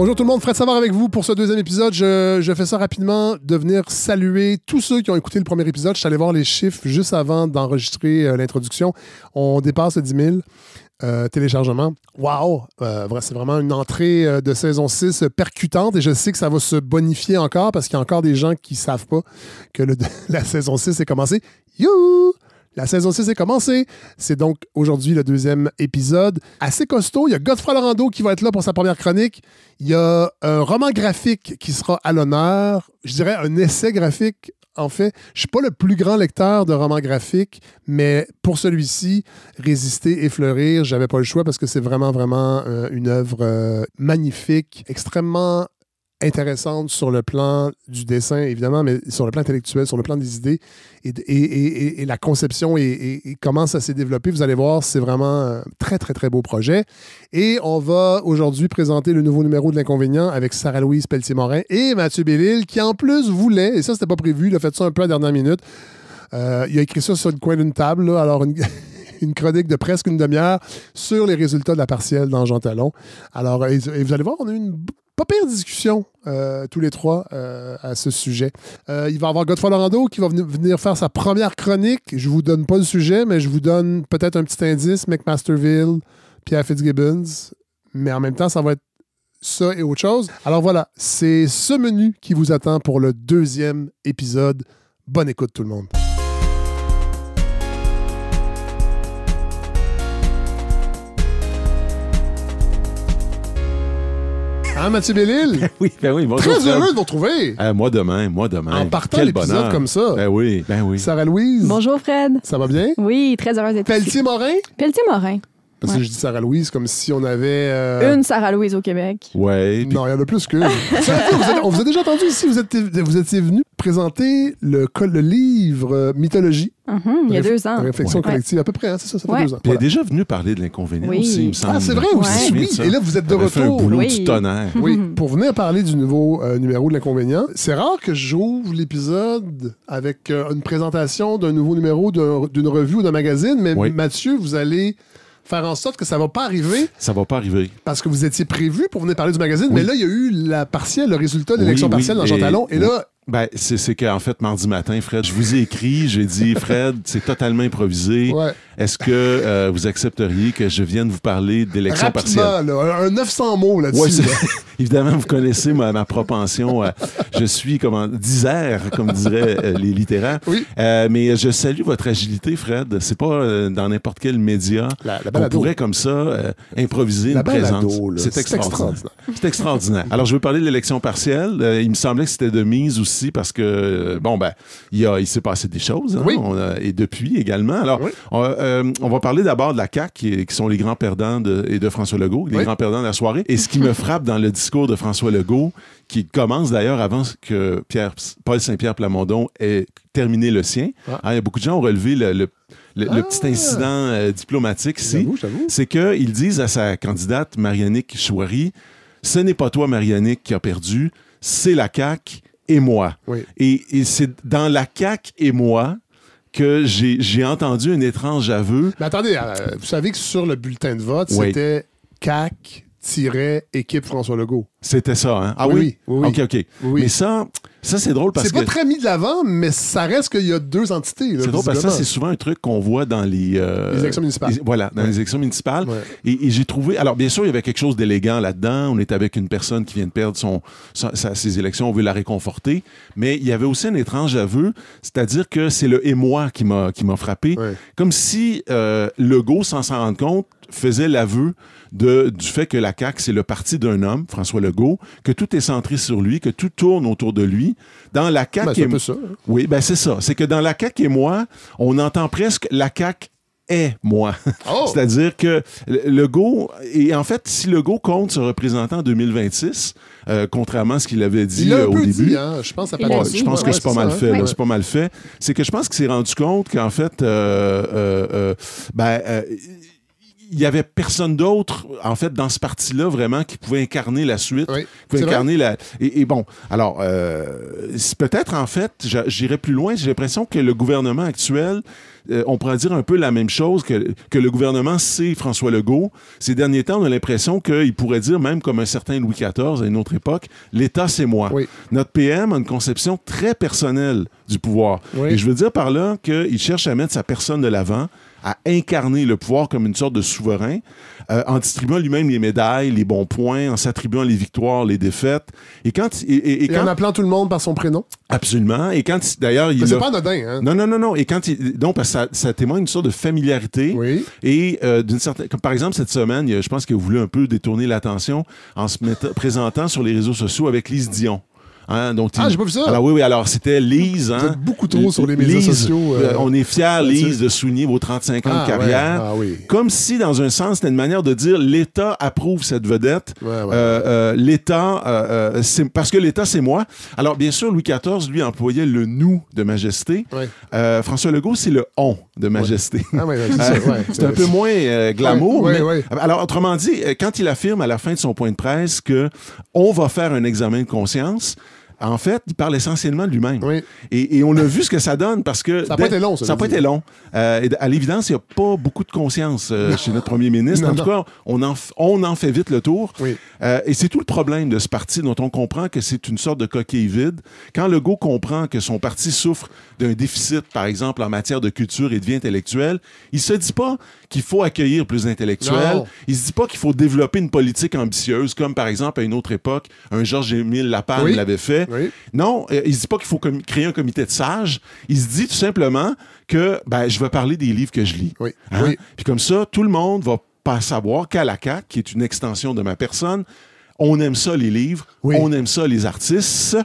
Bonjour tout le monde, Fred Savard avec vous pour ce deuxième épisode. Je, fais ça rapidement de venir saluer tous ceux qui ont écouté le premier épisode. Je suis allé voir les chiffres juste avant d'enregistrer euh, l'introduction. On dépasse les 10 000 euh, téléchargements. Wow! Euh, c'est vraiment une entrée de saison 6 percutante et je sais que ça va se bonifier encore parce qu'il y a encore des gens qui savent pas que la saison 6 est commencée. Youhou! La saison 6 est commencée. C'est donc aujourd'hui le deuxième épisode. Assez costaud. Il y a Godefroy Lorando qui va être là pour sa première chronique. Il y a un roman graphique qui sera à l'honneur. Je dirais un essai graphique. En fait, je suis pas le plus grand lecteur de romans graphiques, mais pour celui-ci, Résister et fleurir, j'avais pas le choix parce que c'est vraiment, vraiment euh, une œuvre euh, magnifique, extrêmement intéressante sur le plan du dessin, évidemment, mais sur le plan intellectuel, sur le plan des idées. Et, et- et- la conception et, comment ça s'est développé, vous allez voir, c'est vraiment un très, très, très beau projet. Et on va aujourd'hui présenter le nouveau numéro de l'Inconvénient avec Sarah-Louise Pelletier-Morin et Mathieu Bellil, qui en plus voulait, et ça, c'était pas prévu, il a fait ça un peu à la dernière minute. Euh, il a écrit ça sur le coin d'une table, là, alors une, une chronique de presque une demi-heure sur les résultats de la partielle dans Jean Talon. Alors, et, et vous allez voir, on a eu une pas pire discussion, euh, tous les trois, euh, à ce sujet. Euh, il va y avoir Godefroy Lorando qui va veni- venir faire sa première chronique. Je vous donne pas le sujet, mais je vous donne peut-être un petit indice. McMasterville, Pierre Fitzgibbons. Mais en même temps, ça va être ça et autre chose. Alors voilà, c'est ce menu qui vous attend pour le deuxième épisode. Bonne écoute tout le monde. Hein, Mathieu Bellil? Oui, ben oui, bonjour. Très heureux de vous retrouver. Euh, moi demain, moi demain. En partant Quel l'épisode bonheur. comme ça. Ben oui, ben oui. Sarah-Louise. Bonjour Fred. Ça va bien? Oui, très heureuse d'être ici. Pelletier-Morin? Pelletier-Morin. Parce que je dis Sarah-Louise comme si on avait... euh, Une Sarah-Louise au Québec. Ouais. puis- Non, il y en a plus que. Ça, vous êtes- on vous a déjà entendu ici, vous, êtes, vous étiez venu présenter le, col- le livre euh, Mythologie. Mhm, il y a deux ans. Réflexion Ouais. collective, à peu près, hein, c'est ça, ça fait Ouais. deux ans. Puis elle Voilà. est déjà venue parler de l'inconvénient Oui. aussi, il me semble. Ah, c'est vrai aussi, oui. Et là, vous êtes de avait fait un retour. boulot Oui. du tonnerre. Oui, pour venir parler du nouveau euh, numéro de l'inconvénient, c'est rare que j'ouvre l'épisode avec euh, une présentation d'un nouveau numéro d'un- d'une revue ou d'un magazine, mais Oui. Mathieu, vous allez faire en sorte que ça va pas arriver Ça va pas arriver. parce que vous étiez prévu pour venir parler du magazine, Oui. mais là, il y a eu la partielle, le résultat de l'élection oui, partielle dans Jean Talon, et là, Ben, c'est c'est qu'en fait, mardi matin, Fred, je vous ai écrit, j'ai dit, Fred, c'est totalement improvisé. ouais. Est-ce que euh, vous accepteriez que je vienne vous parler d'élection partielle? Rapidement, là, un, un 900 mots là-dessus. Ouais, c'est- là. évidemment, vous connaissez ma, ma propension. à- je suis, comment, disert, comme diraient euh, les littéraires. Oui. Euh, mais je salue votre agilité, Fred. C'est pas dans n'importe quel média qu'on pourrait comme ça improviser La une présence. C'est extraordinaire. C'est extraordinaire. Alors, je veux parler de l'élection partielle. Il me semblait que c'était de mise aussi parce que, bon, ben, il, il s'est passé des choses. hein. Oui. On a- et depuis également. Alors, Oui. on, euh, on va parler d'abord de la CAQ, qui, qui sont les grands perdants de, et de François Legault, les Oui. grands perdants de la soirée. Et ce qui me frappe dans le discours de François Legault, qui commence d'ailleurs avant que Pierre, Paul Saint-Pierre Plamondon ait terminé le sien. Ah. Hein, il y a beaucoup de gens ont relevé le, le- le- le Ah. petit incident euh, diplomatique ici c'est qu'ils disent à sa candidate Marianique Chouari, ce n'est pas toi, Marianique, qui a perdu, c'est la CAQ et moi. Oui. Et, et c'est dans la CAQ et moi que j'ai entendu un étrange aveu. Mais attendez, euh, vous savez que sur le bulletin de vote, Oui. c'était CAC-équipe François Legault. C'était ça, hein? Ah Oui, oui? oui, oui. OK, OK. Oui. Mais ça, ça c'est drôle parce C'est que... pas très mis de l'avant, mais ça reste qu'il y a deux entités. C'est drôle parce que ça, c'est souvent un truc qu'on voit dans les... euh, Les élections municipales. les- voilà, dans Ouais. les élections municipales. Ouais. Et, et j'ai trouvé... Alors, bien sûr, il y avait quelque chose d'élégant là-dedans. On est avec une personne qui vient de perdre son, sa- sa- ses élections. On veut la réconforter. Mais il y avait aussi un étrange aveu, c'est-à-dire que c'est le « et moi » qui m'a qui m'a frappé. Ouais. Comme si euh, Legault, sans s'en rendre compte, faisait l'aveu de, du fait que la CAQ, c'est le parti d'un homme, François Legault, que tout est centré sur lui, que tout tourne autour de lui. Dans la CAQ Ben, c'est et un peu ça. hein. oui, ben c'est ça. C'est que dans la CAQ et moi, on entend presque la CAQ est moi. Oh! C'est-à-dire que le- Legault, et en fait, si Legault compte se représenter en 2026, euh, contrairement à ce qu'il avait dit Il euh, au début, dit, hein. Je pense Ouais, dit, je pense ouais, que ouais, c'est pas mal hein. fait. là, Ouais. C'est pas mal fait. C'est que je pense qu'il s'est rendu compte qu'en fait, euh, euh, euh, ben, euh, il y avait personne d'autre, en fait, dans ce parti-là, vraiment, qui pouvait incarner la suite, Oui, qui pouvait vrai. incarner la. Et, et bon, alors, euh, peut-être, en fait, j'irais plus loin, j'ai l'impression que le gouvernement actuel, euh, on pourrait dire un peu la même chose que, que le gouvernement, c'est François Legault. Ces derniers temps, on a l'impression qu'il pourrait dire, même comme un certain Louis XIV à une autre époque, l'État, c'est moi. Oui. Notre PM a une conception très personnelle du pouvoir. Oui. Et je veux dire par là qu'il cherche à mettre sa personne de l'avant, à incarner le pouvoir comme une sorte de souverain, euh, en distribuant lui-même les médailles, les bons points, en s'attribuant les victoires, les défaites. Et quand... Et, et- et quand en appelant tout le monde par son prénom? absolument. Et quand, d'ailleurs, il c'est a- pas anodin, hein? non, non, non, non. Et quand il... Donc, parce que ça, ça témoigne une sorte de familiarité. Oui. Et euh, d'une certaine. Comme par exemple, cette semaine, je pense qu'il a voulu un peu détourner l'attention en se mettant- présentant sur les réseaux sociaux avec Lise Dion. Hein, donc, Ah, j'ai pas vu ça. Alors oui, oui, alors c'était Lise. Vous Hein, êtes beaucoup trop sur les médias Lise, sociaux, euh, euh, on est fiers. Lise, de souligner vos 35 ans Ah, de carrière. ouais. Ah oui. Comme si, dans un sens, c'était une manière de dire l'État approuve cette vedette. Ouais, ouais. Euh, euh, L'État, c'est parce que l'État, c'est moi. Alors, bien sûr, Louis XIV, lui, employait le nous de majesté. François Legault, c'est le on de majesté. Ah, c'est un peu moins glamour. Mais- Alors, autrement dit, quand il affirme à la fin de son point de presse que on va faire un examen de conscience, en fait, il parle essentiellement de lui-même. Oui. Et, et on a vu ce que ça donne parce que. Ça a pas été long, ça Ça n'a pas été long. Euh, à l'évidence, il n'y a pas beaucoup de conscience euh, chez notre premier ministre. Non, en tout cas, on en, f- on en fait vite le tour. Oui. Euh, et c'est tout le problème de ce parti dont on comprend que c'est une sorte de coquille vide. Quand Legault comprend que son parti souffre d'un déficit, par exemple, en matière de culture et de vie intellectuelle, il se dit pas qu'il faut accueillir plus d'intellectuels. Non. Il se dit pas qu'il faut développer une politique ambitieuse, comme par exemple à une autre époque, un Georges-Émile Lapalme Oui. l'avait fait. Oui. Non, euh, il se dit pas qu'il faut com- créer un comité de sages. Il se dit tout simplement que ben, je vais parler des livres que je lis. Oui. Hein? Puis comme ça, tout le monde va pas savoir qu'à la CAQ, qui est une extension de ma personne, on aime ça les livres, Oui. on aime ça les artistes.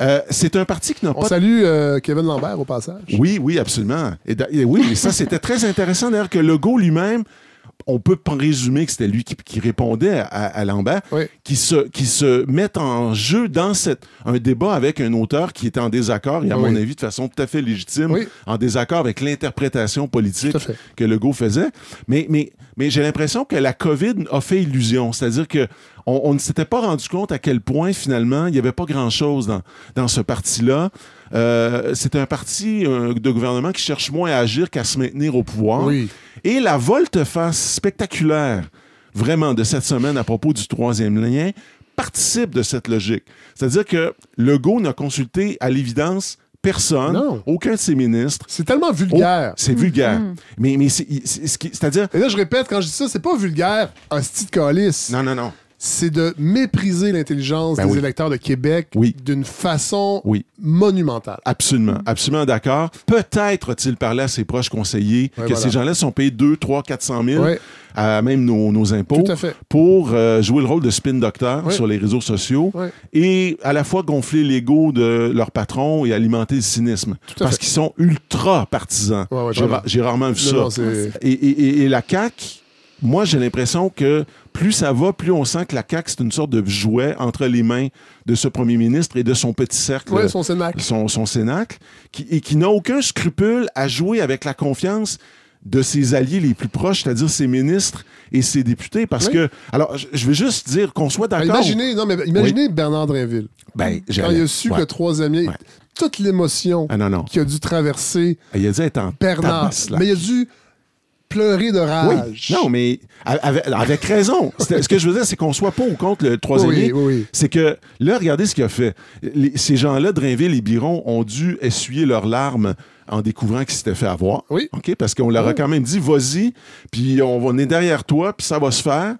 Euh, c'est un parti qui n'a On pas salue euh, Kevin Lambert au passage. oui, oui, absolument. Et, oui, et ça, c'était très intéressant d'ailleurs que Legault lui-même, on peut pas résumer que c'était lui qui, qui répondait à, à- Lambert, Oui. qui, se, qui se met en jeu dans cette, un débat avec un auteur qui était en désaccord, et à Oui. mon avis, de façon tout à fait légitime, Oui. en désaccord avec l'interprétation politique que Legault faisait. Mais, mais, mais j'ai l'impression que la COVID a fait illusion. C'est-à-dire que on, on ne s'était pas rendu compte à quel point, finalement, il n'y avait pas grand-chose dans, dans ce parti-là. Euh, c'est un parti euh, de gouvernement qui cherche moins à agir qu'à se maintenir au pouvoir. Oui. Et la volte-face spectaculaire, vraiment, de cette semaine à propos du troisième lien, participe de cette logique. C'est-à-dire que Legault n'a consulté, à l'évidence, personne, Non. aucun de ses ministres. C'est tellement Oh, vulgaire. c'est vulgaire. Mais, mais c'est, c'est- ce qui- c'est-à-dire... Et là, je répète, quand je dis ça, c'est pas vulgaire, un style calice. Non, non, non. C'est de mépriser l'intelligence Ben des oui. électeurs de Québec Oui. d'une façon Oui. monumentale. Absolument, absolument d'accord. Peut-être a-t-il parlé à ses proches conseillers Ouais, que voilà. ces gens-là sont payés 2, 3, 400 000 Ouais. à même nos, nos impôts pour euh, jouer le rôle de spin doctor Ouais. sur les réseaux sociaux et à la fois gonfler l'ego de leur patron et alimenter le cynisme. Parce qu'ils sont ultra partisans. J'ai rarement vu Non, ça. non, c'est- Et, et- et- et la CAQ, moi, j'ai l'impression que plus ça va, plus on sent que la CAQ, c'est une sorte de jouet entre les mains de ce premier ministre et de son petit cercle, Ouais, son Cénacle. son, son cénacle, qui, et qui n'a aucun scrupule à jouer avec la confiance de ses alliés les plus proches, c'est-à-dire ses ministres et ses députés. Parce Oui. que, alors, je, veux juste dire qu'on soit Ah, d'accord. Imaginez, non, mais imaginez Bernard Drinville. Ben, Quand il a su ouais. que lien, Ouais. toute l'émotion Ah qu'il a dû traverser Il a dit être en Bernard, tabaslac. mais il a dû pleurer de Oui, rage. non, mais avec, avec raison. Ce que je veux dire, c'est qu'on soit pour ou contre le troisième Oui. C'est que là, regardez ce qu'il a fait. Les- ces gens-là, Drainville et Biron, ont dû essuyer leurs larmes en découvrant qu'ils s'étaient fait avoir. Oui. OK? Parce qu'on leur a Oui. quand même dit, vas-y, puis on, va- on est derrière toi, puis ça va se faire.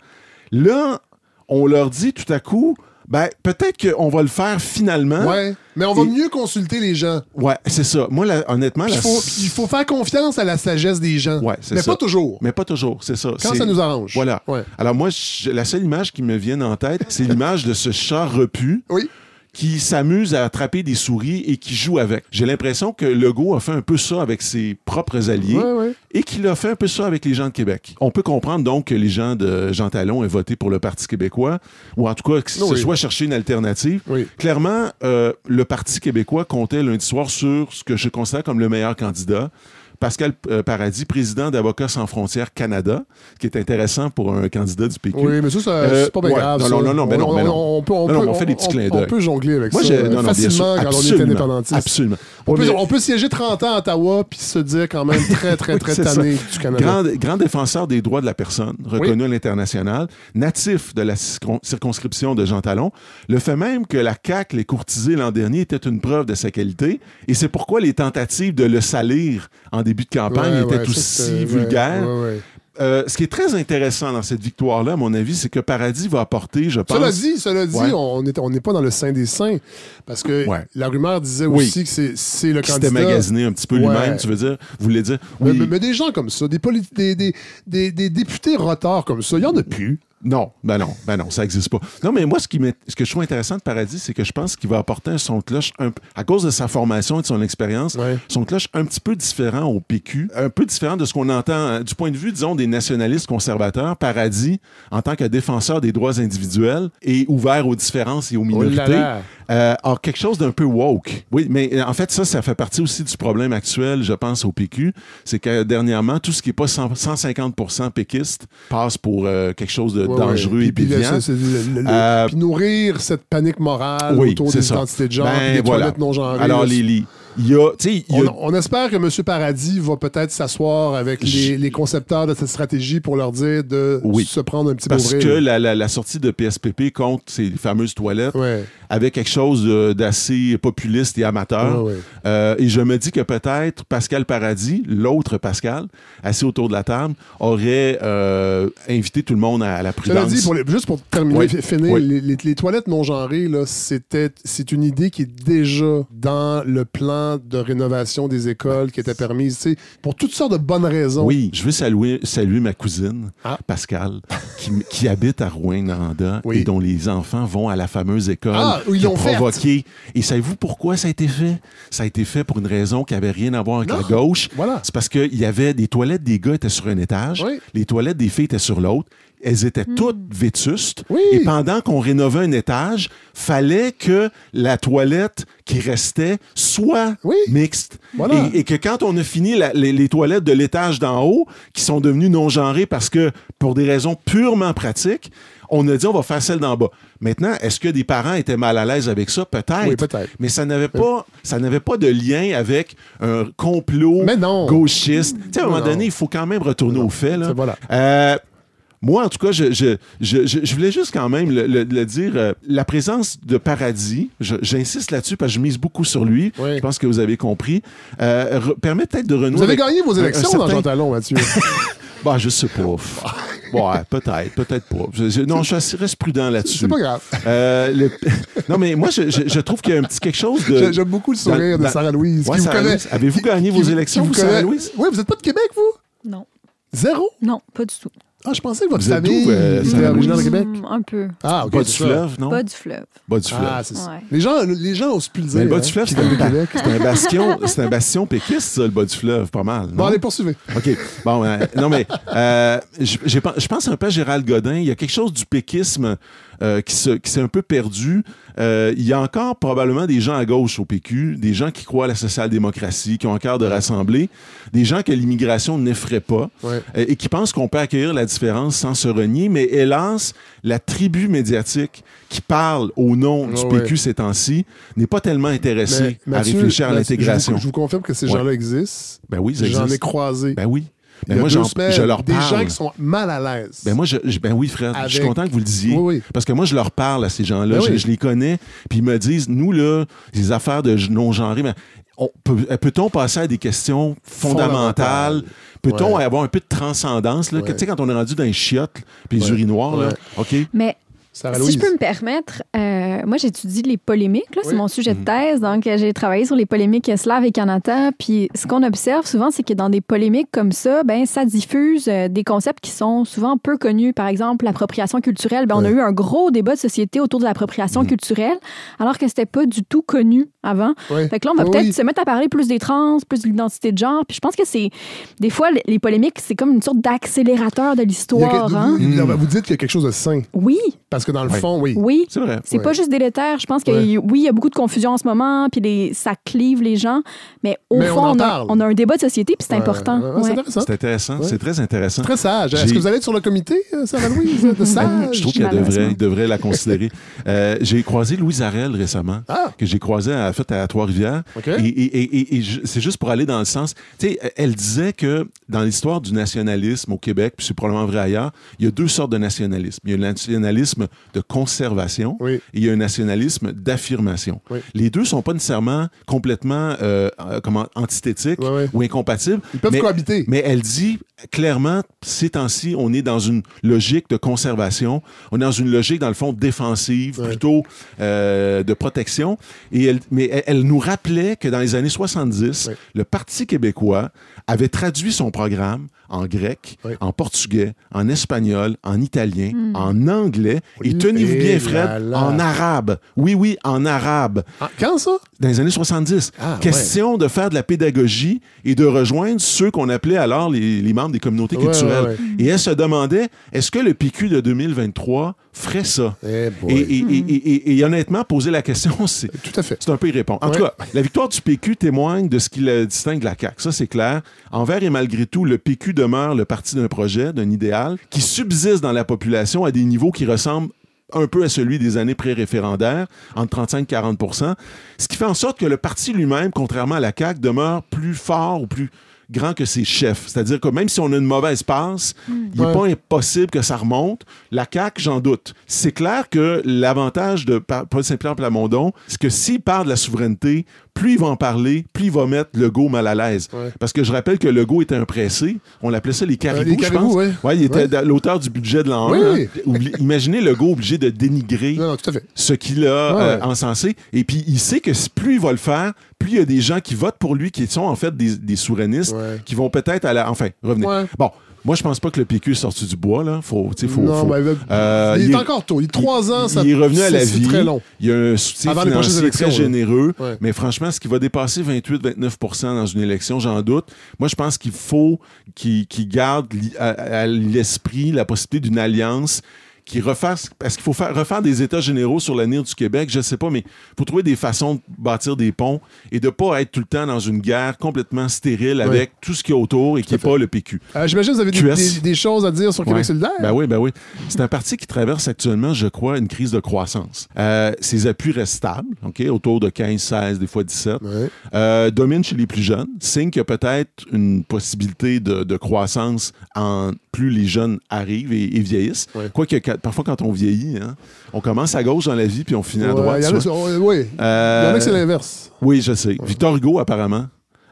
Là, on leur dit tout à coup, ben, peut-être qu'on va le faire finalement. Ouais, mais on va Et- mieux consulter les gens. Ouais, c'est ça. Moi, là, honnêtement, Il faut, faut faire confiance à la sagesse des gens. Ouais, c'est mais ça. pas toujours. Mais pas toujours, c'est ça. Quand ça nous arrange. Voilà. Ouais. Alors moi, je- la seule image qui me vient en tête, c'est l'image de ce chat repu Oui. Qui s'amuse à attraper des souris et qui joue avec. J'ai l'impression que Legault a fait un peu ça avec ses propres alliés Ouais, ouais. et qu'il a fait un peu ça avec les gens de Québec. On peut comprendre donc que les gens de Jean Talon aient voté pour le Parti québécois, ou en tout cas que ce Oui. soit chercher une alternative. Oui. Clairement, euh, le Parti québécois comptait lundi soir sur ce que je considère comme le meilleur candidat. Pascal euh, Paradis, président d'Avocats sans frontières Canada, qui est intéressant pour un candidat du PQ. Oui, mais ça, ça Euh, c'est pas bien ouais. grave. Non, non, non, ben non, on, ben non. on- on peut, on Ben non, peut- on fait des petits clins on d'œil. peut jongler avec Moi, ça non, facilement quand on est indépendantiste. Absolument. On peut, on siéger 30 ans à Ottawa puis se dire quand même très, très, très tanné du Canada. Grand, grand défenseur des droits de la personne, reconnu à l'international, natif de la circon- circonscription de Jean Talon, le fait même que la CAQ l'ait courtisé l'an dernier était une preuve de sa qualité, et c'est pourquoi les tentatives de le salir en début de campagne Ouais, ça, aussi ouais. Euh, ce qui est très intéressant dans cette victoire-là, à mon avis, c'est que Paradis va apporter, je pense... Cela dit, cela dit Ouais. on n'est on n'est pas dans le sein des saints. Parce que Ouais. la rumeur disait Oui. aussi que c'est- le qui s'était candidat. magasiné un petit peu Ouais. lui-même, tu veux dire? Vous voulez dire? Mais, Oui. mais- mais des gens comme ça, des, poli- des, des, des, des députés rotards comme ça, il y en a plus. Non, ben non, ben non, ça n'existe pas. Non, mais moi, ce, qui ce que je trouve intéressant de Paradis, c'est que je pense qu'il va apporter un son de cloche, un à cause de sa formation et de son expérience, Ouais. son de cloche un petit peu différent au PQ, un peu différent de ce qu'on entend euh, du point de vue, disons, des nationalistes conservateurs. Paradis, en tant que défenseur des droits individuels et ouvert aux différences et aux Oh là minorités, là. euh, a quelque chose d'un peu woke. Oui, mais euh, en fait, ça, ça fait partie aussi du problème actuel, je pense, au PQ. C'est que dernièrement, tout ce qui n'est pas 100 150% péquiste passe pour euh, quelque chose de Ouais, dangereux ouais. et déviant. Euh, puis nourrir cette panique morale Oui, autour des ça. identités de genre, Ben, des voilà. toilettes non genrées. Alors, les. Il y a, tu sais, il y a- On, on espère que M. Paradis va peut-être s'asseoir avec les, concepteurs de cette stratégie pour leur dire de Oui. se prendre un petit parce bourré, que la, la- la sortie de PSPP contre ces fameuses toilettes Ouais. avait quelque chose d'assez populiste et amateur. Ouais, ouais. Euh, et je me dis que peut-être Pascal Paradis, l'autre Pascal, assis autour de la table, aurait euh, invité tout le monde à, à la prudence. dit, pour les- juste pour terminer, finir, les, les- les toilettes non genrées, c'est une idée qui est déjà dans le plan de rénovation des écoles qui était permise, tu sais, pour toutes sortes de bonnes raisons. Oui, je veux saluer, saluer ma cousine, Ah. Pascal, qui, qui habite à Rouen-Noranda Oui. et dont les enfants vont à la fameuse école Ah, où ils provoqué. Et savez-vous pourquoi ça a été fait? Ça a été fait pour une raison qui n'avait rien à voir avec Non. la gauche. Voilà. C'est parce qu'il y avait des toilettes des gars étaient sur un étage, Oui. les toilettes des filles étaient sur l'autre. Elles étaient toutes vétustes. Oui. Et pendant qu'on rénovait un étage, fallait que la toilette qui restait soit Oui. mixte. Voilà. Et, et que quand on a fini la- les, les toilettes de l'étage d'en haut, qui sont devenues non genrées parce que, pour des raisons purement pratiques, on a dit on va faire celle d'en bas. Maintenant, est-ce que des parents étaient mal à l'aise avec ça? Peut-être. Oui, peut-être. Mais ça n'avait pas, ça n'avait pas de lien avec un complot Mais non. gauchiste. Tu sais, à un moment Non. donné, il faut quand même retourner aux faits. Là. C'est- voilà. Euh, moi, en tout cas, je, je, je, je- je voulais juste quand même le, le- le dire. euh, la présence de Paradis, j'insiste là-dessus parce que je mise beaucoup sur lui. Oui. Je pense que vous avez compris. Euh, permet peut-être de renouer. Vous avez gagné vos élections dans certain- Jean Talon, Mathieu. Bah, je sais pas. ouais, peut-être, peut-être pas. Je- je- non, je suis assez- reste prudent là-dessus. C'est pas grave. Euh, le- Non, mais moi, je, je- je trouve qu'il y a un petit quelque chose de. J'ai- J'aime beaucoup le sourire dans- de Sarah-Louise. Ouais, Sarah connaît-. Avez-vous gagné qui vos élections, vous Sarah-Louise? Oui, vous n'êtes pas de Québec, vous? Non. Zéro? Non, pas du tout. Ah, je pensais que votre Vous êtes famille d'où, euh, était Sarah-Louise? originaire de Québec? Hmm, un peu. Ah, ok. Bas du c'est ça. fleuve, non? Pas du fleuve. Bas du fleuve. Ah, c'est ça. Ouais. Les gens, les gens osent plus le dire. Mais le bas hein, du fleuve, qui c'est un, viennent de ba- Québec. c'est un bastion, c'est un bastion péquiste, ça, le bas du fleuve, pas mal. Bon, allez, poursuivez. OK. Bon, euh, non, mais euh, je j'ai pen- je pense un peu à Gérald Godin. Il y a quelque chose du péquisme euh, qui se- qui s'est un peu perdu. Euh, il y a encore probablement des gens à gauche au PQ, des gens qui croient à la social-démocratie, qui ont un cœur de rassembler, des gens que l'immigration n'effraie pas Ouais. euh, et qui pensent qu'on peut accueillir la différence sans se renier. Mais hélas, la tribu médiatique qui parle au nom du Ouais, PQ ouais. ces temps-ci n'est pas tellement intéressée Mais, à Mathieu, réfléchir à l'intégration. Je, vous- je vous confirme que ces gens-là existent. Ben oui, ça J'en ai croisé. Ben oui. Ben moi, deux j'en- semaines, je leur des parle. gens qui sont mal à l'aise. Ben moi, je, je- ben oui, Fred, je suis Avec- content que vous le disiez. Oui, oui. Parce que moi, je leur parle à ces gens-là, Ben je, oui. je les connais, puis ils me disent, nous, là, les affaires de non-genrés, ben, on peut- peut-on passer à des questions fondamentales? Fondamentales. Peut-on Ouais. avoir un peu de transcendance? Là, Ouais. tu sais, quand on est rendu dans les chiottes, puis les Ouais. urinoirs, là. OK? Mais Sarah si je peux me permettre, euh, moi j'étudie les polémiques, là, c'est mon sujet de thèse, donc euh, j'ai travaillé sur les polémiques slaves et Kanata, puis ce qu'on observe souvent, c'est que dans des polémiques comme ça, ben ça diffuse euh, des concepts qui sont souvent peu connus, par exemple l'appropriation culturelle, ben, on a eu un gros débat de société autour de l'appropriation Mhm. culturelle, alors que c'était pas du tout connu avant. Fait que là, on va Oui, peut-être se mettre à parler plus des trans, plus de l'identité de genre. Puis je pense que c'est. Des fois, les- polémiques, c'est comme une sorte d'accélérateur de l'histoire. que- hein? vous, Mm. vous dites qu'il y a quelque chose de sain. Oui. Parce Parce que dans le fond, oui. Oui, C'est vrai. c'est Ouais. pas juste délétère. Je pense que oui, il y a beaucoup de confusion en ce moment, puis les, ça clive les gens, mais au Mais fond, on, a, on a un débat de société, puis c'est Ouais, important. ouais, ouais, C'est intéressant. C'est intéressant. Ouais. C'est très intéressant. Très sage. Est-ce que vous allez être sur le comité, euh, Sarah-Louise, de sage? Je trouve qu'elle malheureusement. devrait, il devrait la considérer. Euh, j'ai croisé Louise Arel récemment, Ah. que j'ai croisé à, fait, à Trois-Rivières. OK. Et, et- et- et- et je- c'est juste pour aller dans le sens. Tu sais, elle disait que dans l'histoire du nationalisme au Québec, puis c'est probablement vrai ailleurs, il y a deux sortes de nationalisme. Il y a le nationalisme de conservation Oui. et il y a un nationalisme d'affirmation. Oui. Les deux sont pas nécessairement complètement euh, euh, comment, antithétiques ou incompatibles. Ils peuvent mais- cohabiter. mais elle dit clairement, ces temps-ci, on est dans une logique de conservation, on est dans une logique, dans le fond, défensive, Ouais. plutôt euh, de protection. Et elle, mais elle, elle nous rappelait que dans les années 70, Ouais. le Parti québécois avait traduit son programme en grec, Ouais. en portugais, en espagnol, en italien, en anglais, et tenez-vous bien, là Fred, là. en arabe. Oui, oui, en arabe Ah, quand ça? dans les années 70. Ah, Question de faire de la pédagogie et de rejoindre ceux qu'on appelait alors les, les membres des communautés culturelles. ouais, ouais. Et elle se demandait, est-ce que le PQ de 2023 ferait ça? Eh. Et, et- et- et- et- et honnêtement, poser la question, c'est... Tout à fait. C'est un peu y répondre. En tout cas, la victoire du PQ témoigne de ce qui le distingue de la CAQ. Ça, c'est clair. Envers et malgré tout, le PQ demeure le parti d'un projet, d'un idéal, qui subsiste dans la population à des niveaux qui ressemblent un peu à celui des années pré-référendaires, entre 35 et 40 ce qui fait en sorte que le parti lui-même, contrairement à la CAQ, demeure plus fort ou plus grand que ses chefs. C'est-à-dire que même si on a une mauvaise passe, il n'est Ouais. pas impossible que ça remonte. La CAQ, j'en doute. C'est clair que l'avantage de Pa- Paul Saint-Pierre Plamondon, c'est que s'il parle de la souveraineté, plus il va en parler, plus il va mettre Legault mal à l'aise. Ouais. Parce que je rappelle que Legault était un pressé. On l'appelait ça les caribous, les je caribous, pense. ouais. il était l'auteur du budget de l'an Oui, 1. oui. hein. Oublie- Imaginez Legault obligé de dénigrer Non, non, ce qu'il a euh, encensé. Et puis, il sait que plus il va le faire, plus il y a des gens qui votent pour lui, qui sont en fait des, des souverainistes, Ouais. qui vont peut-être à la... Enfin, revenez. Ouais. Bon, moi, je pense pas que le PQ est sorti du bois, là. Faut, tu sais, faut, non, faut- ben, euh, il, il est encore tôt. Il est trois ans. Ça, il est revenu à la vie. très long. Il y a un soutien Avant financier très généreux. Ouais. Mais franchement, ce qui va dépasser 28-29 dans une élection, j'en doute. Moi, je pense qu'il faut qu'il garde à l'esprit la possibilité d'une alliance qui refasse. Parce qu'il faut faire, refaire des états généraux sur l'avenir du Québec, je sais pas, mais il faut trouver des façons de bâtir des ponts et de pas être tout le temps dans une guerre complètement stérile avec tout ce qu'il y a autour et qui n'est pas le PQ. Euh, J'imagine que vous avez des, QS. des- des choses à dire sur Québec Ouais. solidaire. Ben oui, ben oui. C'est un parti qui traverse actuellement, je crois, une crise de croissance. Euh, ses appuis restent stables, OK, autour de 15, 16, des fois 17. Ouais. Euh, domine chez les plus jeunes. Signe qu'il y a peut-être une possibilité de, de croissance en plus les jeunes arrivent et, et vieillissent. Ouais. Quoique, parfois, quand on vieillit, hein, on commence à gauche dans la vie puis on finit à droite. il y en a- soit. oui. Il y Euh, en a que c'est l'inverse. oui, je sais. Victor Hugo, apparemment.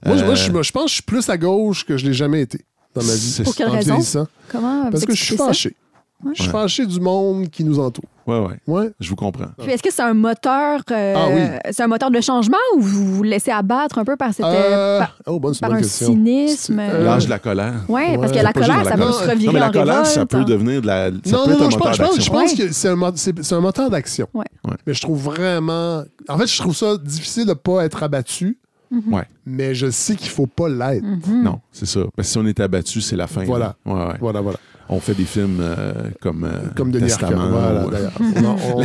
Moi, je- moi, Euh, je, je pense que je suis plus à gauche que je l'ai jamais été dans ma vie. c'est- Pour quelle En raison? Comment Parce que je suis expliquez Je suis fâché du monde qui nous entoure. Ouais, ouais. Ouais. Je vous comprends. Puis Est-ce que c'est un moteur euh, Ah oui. c'est un moteur de changement ou vous vous laissez abattre un peu par cette Euh, par, oh, bonne, c'est par une un question. cynisme? Euh, L'âge de la colère. Ouais, parce que la colère, ça peut se revirer Non, mais la en colère, ça peut devenir de la. Ça non, peut non, être non, un je pense, je pense, que c'est un, mo- un moteur d'action. Ouais. Ouais. Mais je trouve vraiment. En fait, je trouve ça difficile de ne pas être abattu, Ouais. mais je sais qu'il faut pas l'être. Mhm. Non, c'est ça. Parce que si on est abattu, c'est la fin. Voilà. là. Ouais, ouais. Voilà, voilà. On fait des films euh, comme, euh, Comme Denis Arcand. Voilà, on, on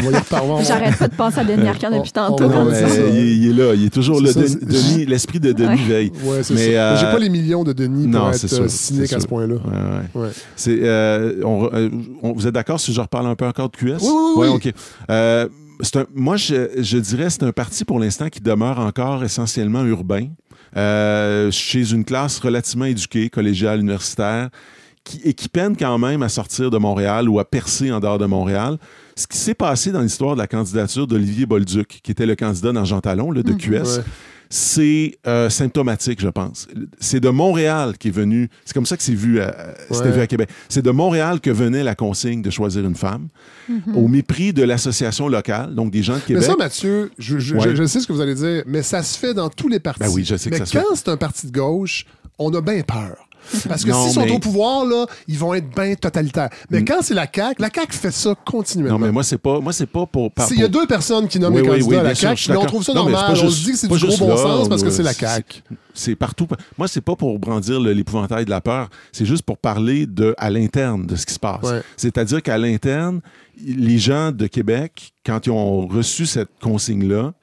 on J'arrête pas de penser à Denis Arcand depuis tantôt. on- Non, mais il, est- il est là. Il est toujours là. Denis- Denis- L'esprit de Denis Ouais. veille. Ouais, c'est Mais, ça. euh, J'ai pas les millions de Denis pour Non, être c'est sûr, cynique à ce point-là. Ouais, ouais. Ouais. C'est, on re- on- vous êtes d'accord si je reparle un peu encore de QS? Oui, oui, Ouais, oui. OK. Euh, c'est un- moi, je, je dirais que c'est un parti pour l'instant qui demeure encore essentiellement urbain, euh, chez une classe relativement éduquée, collégiale, universitaire, qui, et qui peine quand même à sortir de Montréal ou à percer en dehors de Montréal. Ce qui s'est passé dans l'histoire de la candidature d'Olivier Bolduc, qui était le candidat dans Jean Talon, là, de QS, Ouais. c'est euh, symptomatique, je pense. C'est de Montréal qui est venu. C'est comme ça que c'est vu, à- Ouais. vu à Québec. C'est de Montréal que venait la consigne de choisir une femme, au mépris de l'association locale, donc des gens de Mais Québec. ça, Mathieu, je, je- Ouais. je- je sais ce que vous allez dire, mais ça se fait dans tous les partis. Ben oui, je sais que mais ça se fait. quand c'est un parti de gauche, on a bien peur. Parce que s'ils sont mais- au pouvoir, là, ils vont être bien totalitaires. Mais Mm. quand c'est la CAQ, la CAQ fait ça continuellement. Non, mais moi, c'est pas, moi, c'est pas pour. par- C'est- Il y a deux personnes qui nomment Oui, les candidats oui, à la sûr, CAQ, mais on trouve ça Non, normal. pas on juste- se dit que c'est du gros juste bon là, sens parce que c'est la CAQ. C'est partout. Moi, c'est pas pour brandir l'épouvantail de la peur. C'est juste pour parler de, à l'interne de ce qui se passe. Ouais. C'est-à-dire qu'à l'interne, les gens de Québec, quand ils ont reçu cette consigne-là,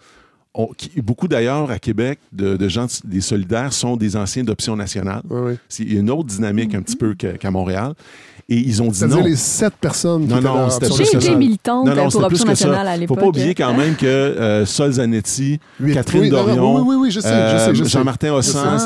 ont- qui- beaucoup d'ailleurs à Québec, de, de gens des solidaires sont des anciens d'Option nationale. Oui, oui. C'est- Il y a une autre dynamique un petit peu qu'à Montréal. Et ils ont dit C'est-à-dire non. les sept personnes qui Non, étaient non, J'ai été ça. nationale. militante Non, non, pour Option ça. nationale à Faut l'époque. pas oublier quand même que euh, Sol Zanetti, Huit. Catherine Oui, non, non, Dorion, Oui, oui, oui, je sais, je euh, sais, je. Jean-Martin Hossan,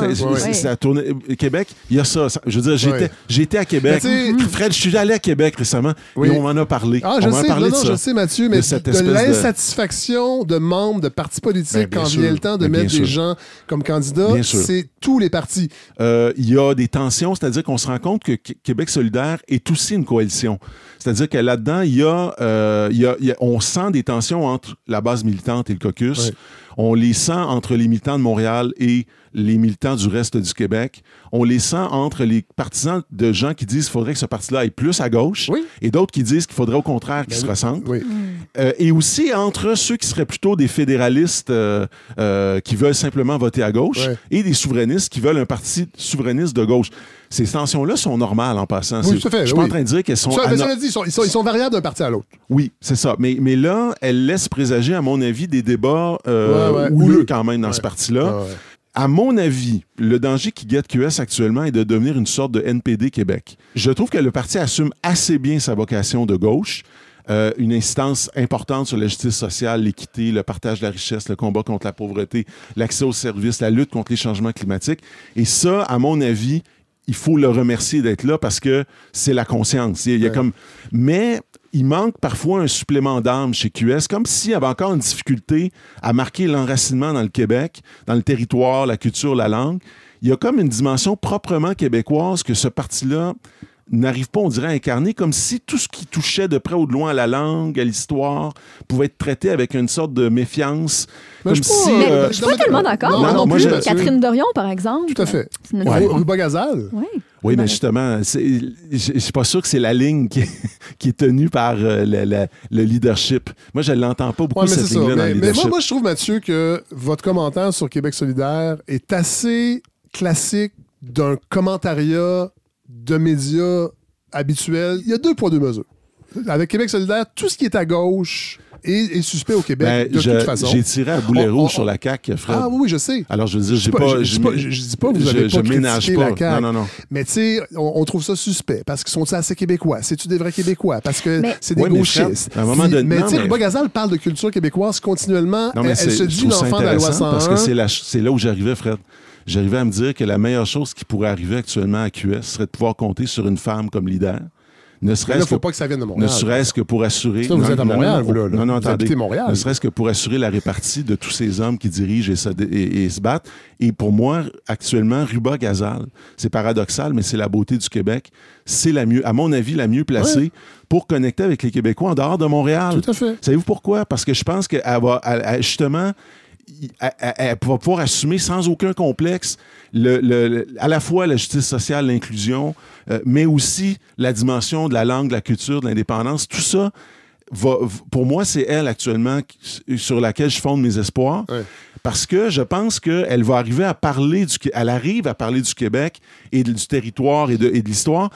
c'est la tournée- euh, Québec, il y a ça. ça- Je veux dire, j'étais à Québec. Fred, je suis allé à Québec récemment Oui. et on m'en a parlé. Ah, on je a sais, parlé non, de non, ça. je sais, Mathieu, mais de- l'insatisfaction de... membres de partis politiques Ben, bien quand sûr. vient le temps de Ben, mettre des sûr. gens comme candidats, c'est tous les partis. Euh, il y a des tensions, c'est-à-dire qu'on se rend compte que Qu- Québec solidaire est aussi une coalition. C'est-à-dire que là-dedans, il y euh, y a- y a- on sent des tensions entre la base militante et le caucus. Ouais. On les sent entre les militants de Montréal et les militants du reste du Québec. On les sent entre les partisans de gens qui disent qu'il faudrait que ce parti-là aille plus à gauche Oui. et d'autres qui disent qu'il faudrait au contraire qu'il Ben se oui. ressentent. Oui. Euh, et aussi entre ceux qui seraient plutôt des fédéralistes euh, euh, qui veulent simplement voter à gauche et des souverainistes qui veulent un parti souverainiste de gauche. Ces tensions-là sont normales en passant. Oui, tout à fait, Je suis pas en train de dire qu'elles sont... Ça, ano- mais cela dit, ils sont, ils sont- ils sont variables d'un parti à l'autre. Oui, c'est ça. Mais, mais là, elle laisse présager, à mon avis, des débats euh, Ouais, ouais. houleux Houleux. quand même dans Ouais. ce parti-là. À mon avis, le danger qui guette QS actuellement est de devenir une sorte de NPD Québec. Je trouve que le parti assume assez bien sa vocation de gauche. euh, une instance importante sur la justice sociale, l'équité, le partage de la richesse, le combat contre la pauvreté, l'accès aux services, la lutte contre les changements climatiques. Et ça, à mon avis, il faut le remercier d'être là parce que c'est la conscience. Il y a Ouais. comme... Mais il manque parfois un supplément d'âme chez QS, comme s'il y avait encore une difficulté à marquer l'enracinement dans le Québec, dans le territoire, la culture, la langue. Il y a comme une dimension proprement québécoise que ce parti-là n'arrive pas, on dirait, à incarner, comme si tout ce qui touchait de près ou de loin à la langue, à l'histoire, pouvait être traité avec une sorte de méfiance. Mais comme je suis pas- si... Mais euh, suis pas tellement d'accord. Catherine Dorion, par exemple. Tout à fait. Ruba Gazal. Oui. Oui, mais justement, je je suis pas sûr que c'est la ligne qui est, qui est tenue par euh, le, le- le leadership. Moi, je l'entends pas beaucoup, Ouais, cette ligne-là, dans le Mais, mais leadership. moi, moi, je trouve, Mathieu, que votre commentaire sur Québec solidaire est assez classique d'un commentariat de médias habituel. Il y a deux poids, deux mesures. Avec Québec solidaire, tout ce qui est à gauche est, est suspect au Québec, Ben, de je- toute façon. J'ai tiré à boulet rouge sur la CAQ, Fred. Ah oui, oui, je sais. Alors, je veux dire, Je j'ai dis pas- pas... je- j'ai dis pas- mis- je- je dis pas que vous je- avez je pas critiqué pas. la CAQ. Non, non, non. Mais tu sais, on, on trouve ça suspect parce qu'ils sont assez québécois. C'est-tu des vrais québécois? Parce que Mais- c'est des Ouais, mais gauchistes. Fred, à un moment Si- donné- mais non, tu sais, mais- Ruba Gazal parle de culture québécoise continuellement. Non, mais elle, c'est- elle se dit l'enfant de la loi intéressant 101. Parce que c'est là où j'arrivais, Fred. J'arrivais à me dire que la meilleure chose qui pourrait arriver actuellement à QS serait de pouvoir compter sur une femme comme leader. Ne serait-ce que faut pas que ça vienne de Ne Montréal. serait-ce que pour assurer. Ça, vous êtes à Montréal, vous, là, là. Non, non, Vous Montréal. Ne serait-ce que pour assurer la répartie de tous ces hommes qui dirigent et se, et- et se battent. Et pour moi, actuellement, Ruba Gazal, c'est paradoxal, mais c'est la beauté du Québec. C'est la mieux, à mon avis, la mieux placée pour connecter avec les Québécois en dehors de Montréal. Tout à fait. Savez-vous pourquoi? Parce que je pense qu'elle va, elle- elle- justement, elle, elle- elle va pouvoir assumer sans aucun complexe le- le- le- à la fois la justice sociale, l'inclusion, euh, mais aussi la dimension de la langue, de la culture, de l'indépendance. Tout ça, va, pour moi, c'est elle actuellement sur laquelle je fonde mes espoirs. Ouais. Parce que je pense qu'elle va arriver à parler du elle arrive à parler du Québec et de- du territoire et de, et de l'histoire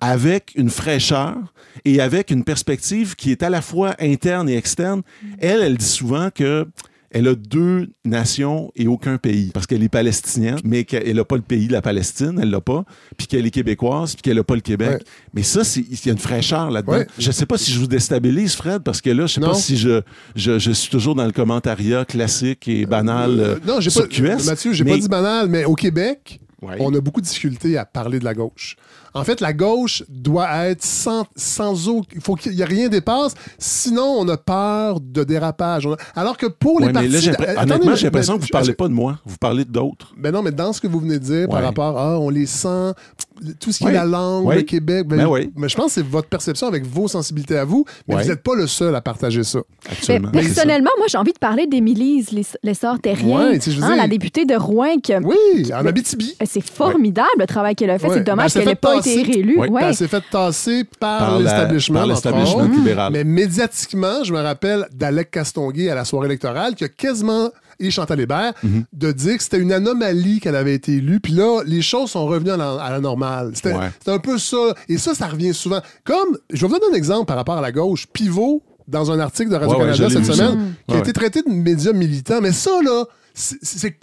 avec une fraîcheur et avec une perspective qui est à la fois interne et externe. Elle, elle dit souvent que elle a deux nations et aucun pays. Parce qu'elle est palestinienne, mais qu'elle n'a pas le pays de la Palestine, elle l'a pas. Puis qu'elle est québécoise, puis qu'elle n'a pas le Québec. Ouais. Mais ça, c'est- il y a une fraîcheur là-dedans. Ouais. Je sais pas si je vous déstabilise, Fred, parce que là, je sais Non. pas si je, je, je suis toujours dans le commentariat classique et banal euh, Euh, non, j'ai sur pas, QS. Mathieu, j'ai mais- pas dit banal, mais au Québec, Ouais. on a beaucoup de difficultés à parler de la gauche. En fait, la gauche doit être sans, sans eau. Il faut qu'il y ait rien dépasse. Sinon, on a peur de dérapage. A- Alors que pour les Ouais, mais partis... là, Attendez, honnêtement, j'ai l'impression que vous parlez pas de moi, vous parlez d'autres. Ben non, mais dans ce que vous venez de dire par rapport à on les sent, tout ce qui est la langue, le Québec. ben, Ben oui. Mais je pense que c'est votre perception avec vos sensibilités à vous, mais vous n'êtes pas le seul à partager ça. Mais- personnellement, moi, j'ai envie de parler d'Émilise Les- Lessard Terrien, hein, dire- la députée de Rouen. que- Oui, en Abitibi. Ben, C'est formidable le travail qu'elle a fait. C'est Ben, dommage s'est qu'elle n'ait pas été réélue. Ouais. Elle s'est fait tasser par, Par autres. libéral. Mais médiatiquement, je me rappelle d'Alec Castonguay à la soirée électorale qui a quasiment, et Chantal Hébert, Mhm. de dire que c'était une anomalie qu'elle avait été élue. Puis là, les choses sont revenues à la, à la normale. C'était Ouais. un peu ça. Et ça, ça revient souvent. Comme, je vais vous donner un exemple par rapport à la gauche. Pivot, dans un article de Radio-Canada ouais, cette ça. semaine, qui a été traité de médias militants. Mais ça, là, c'est-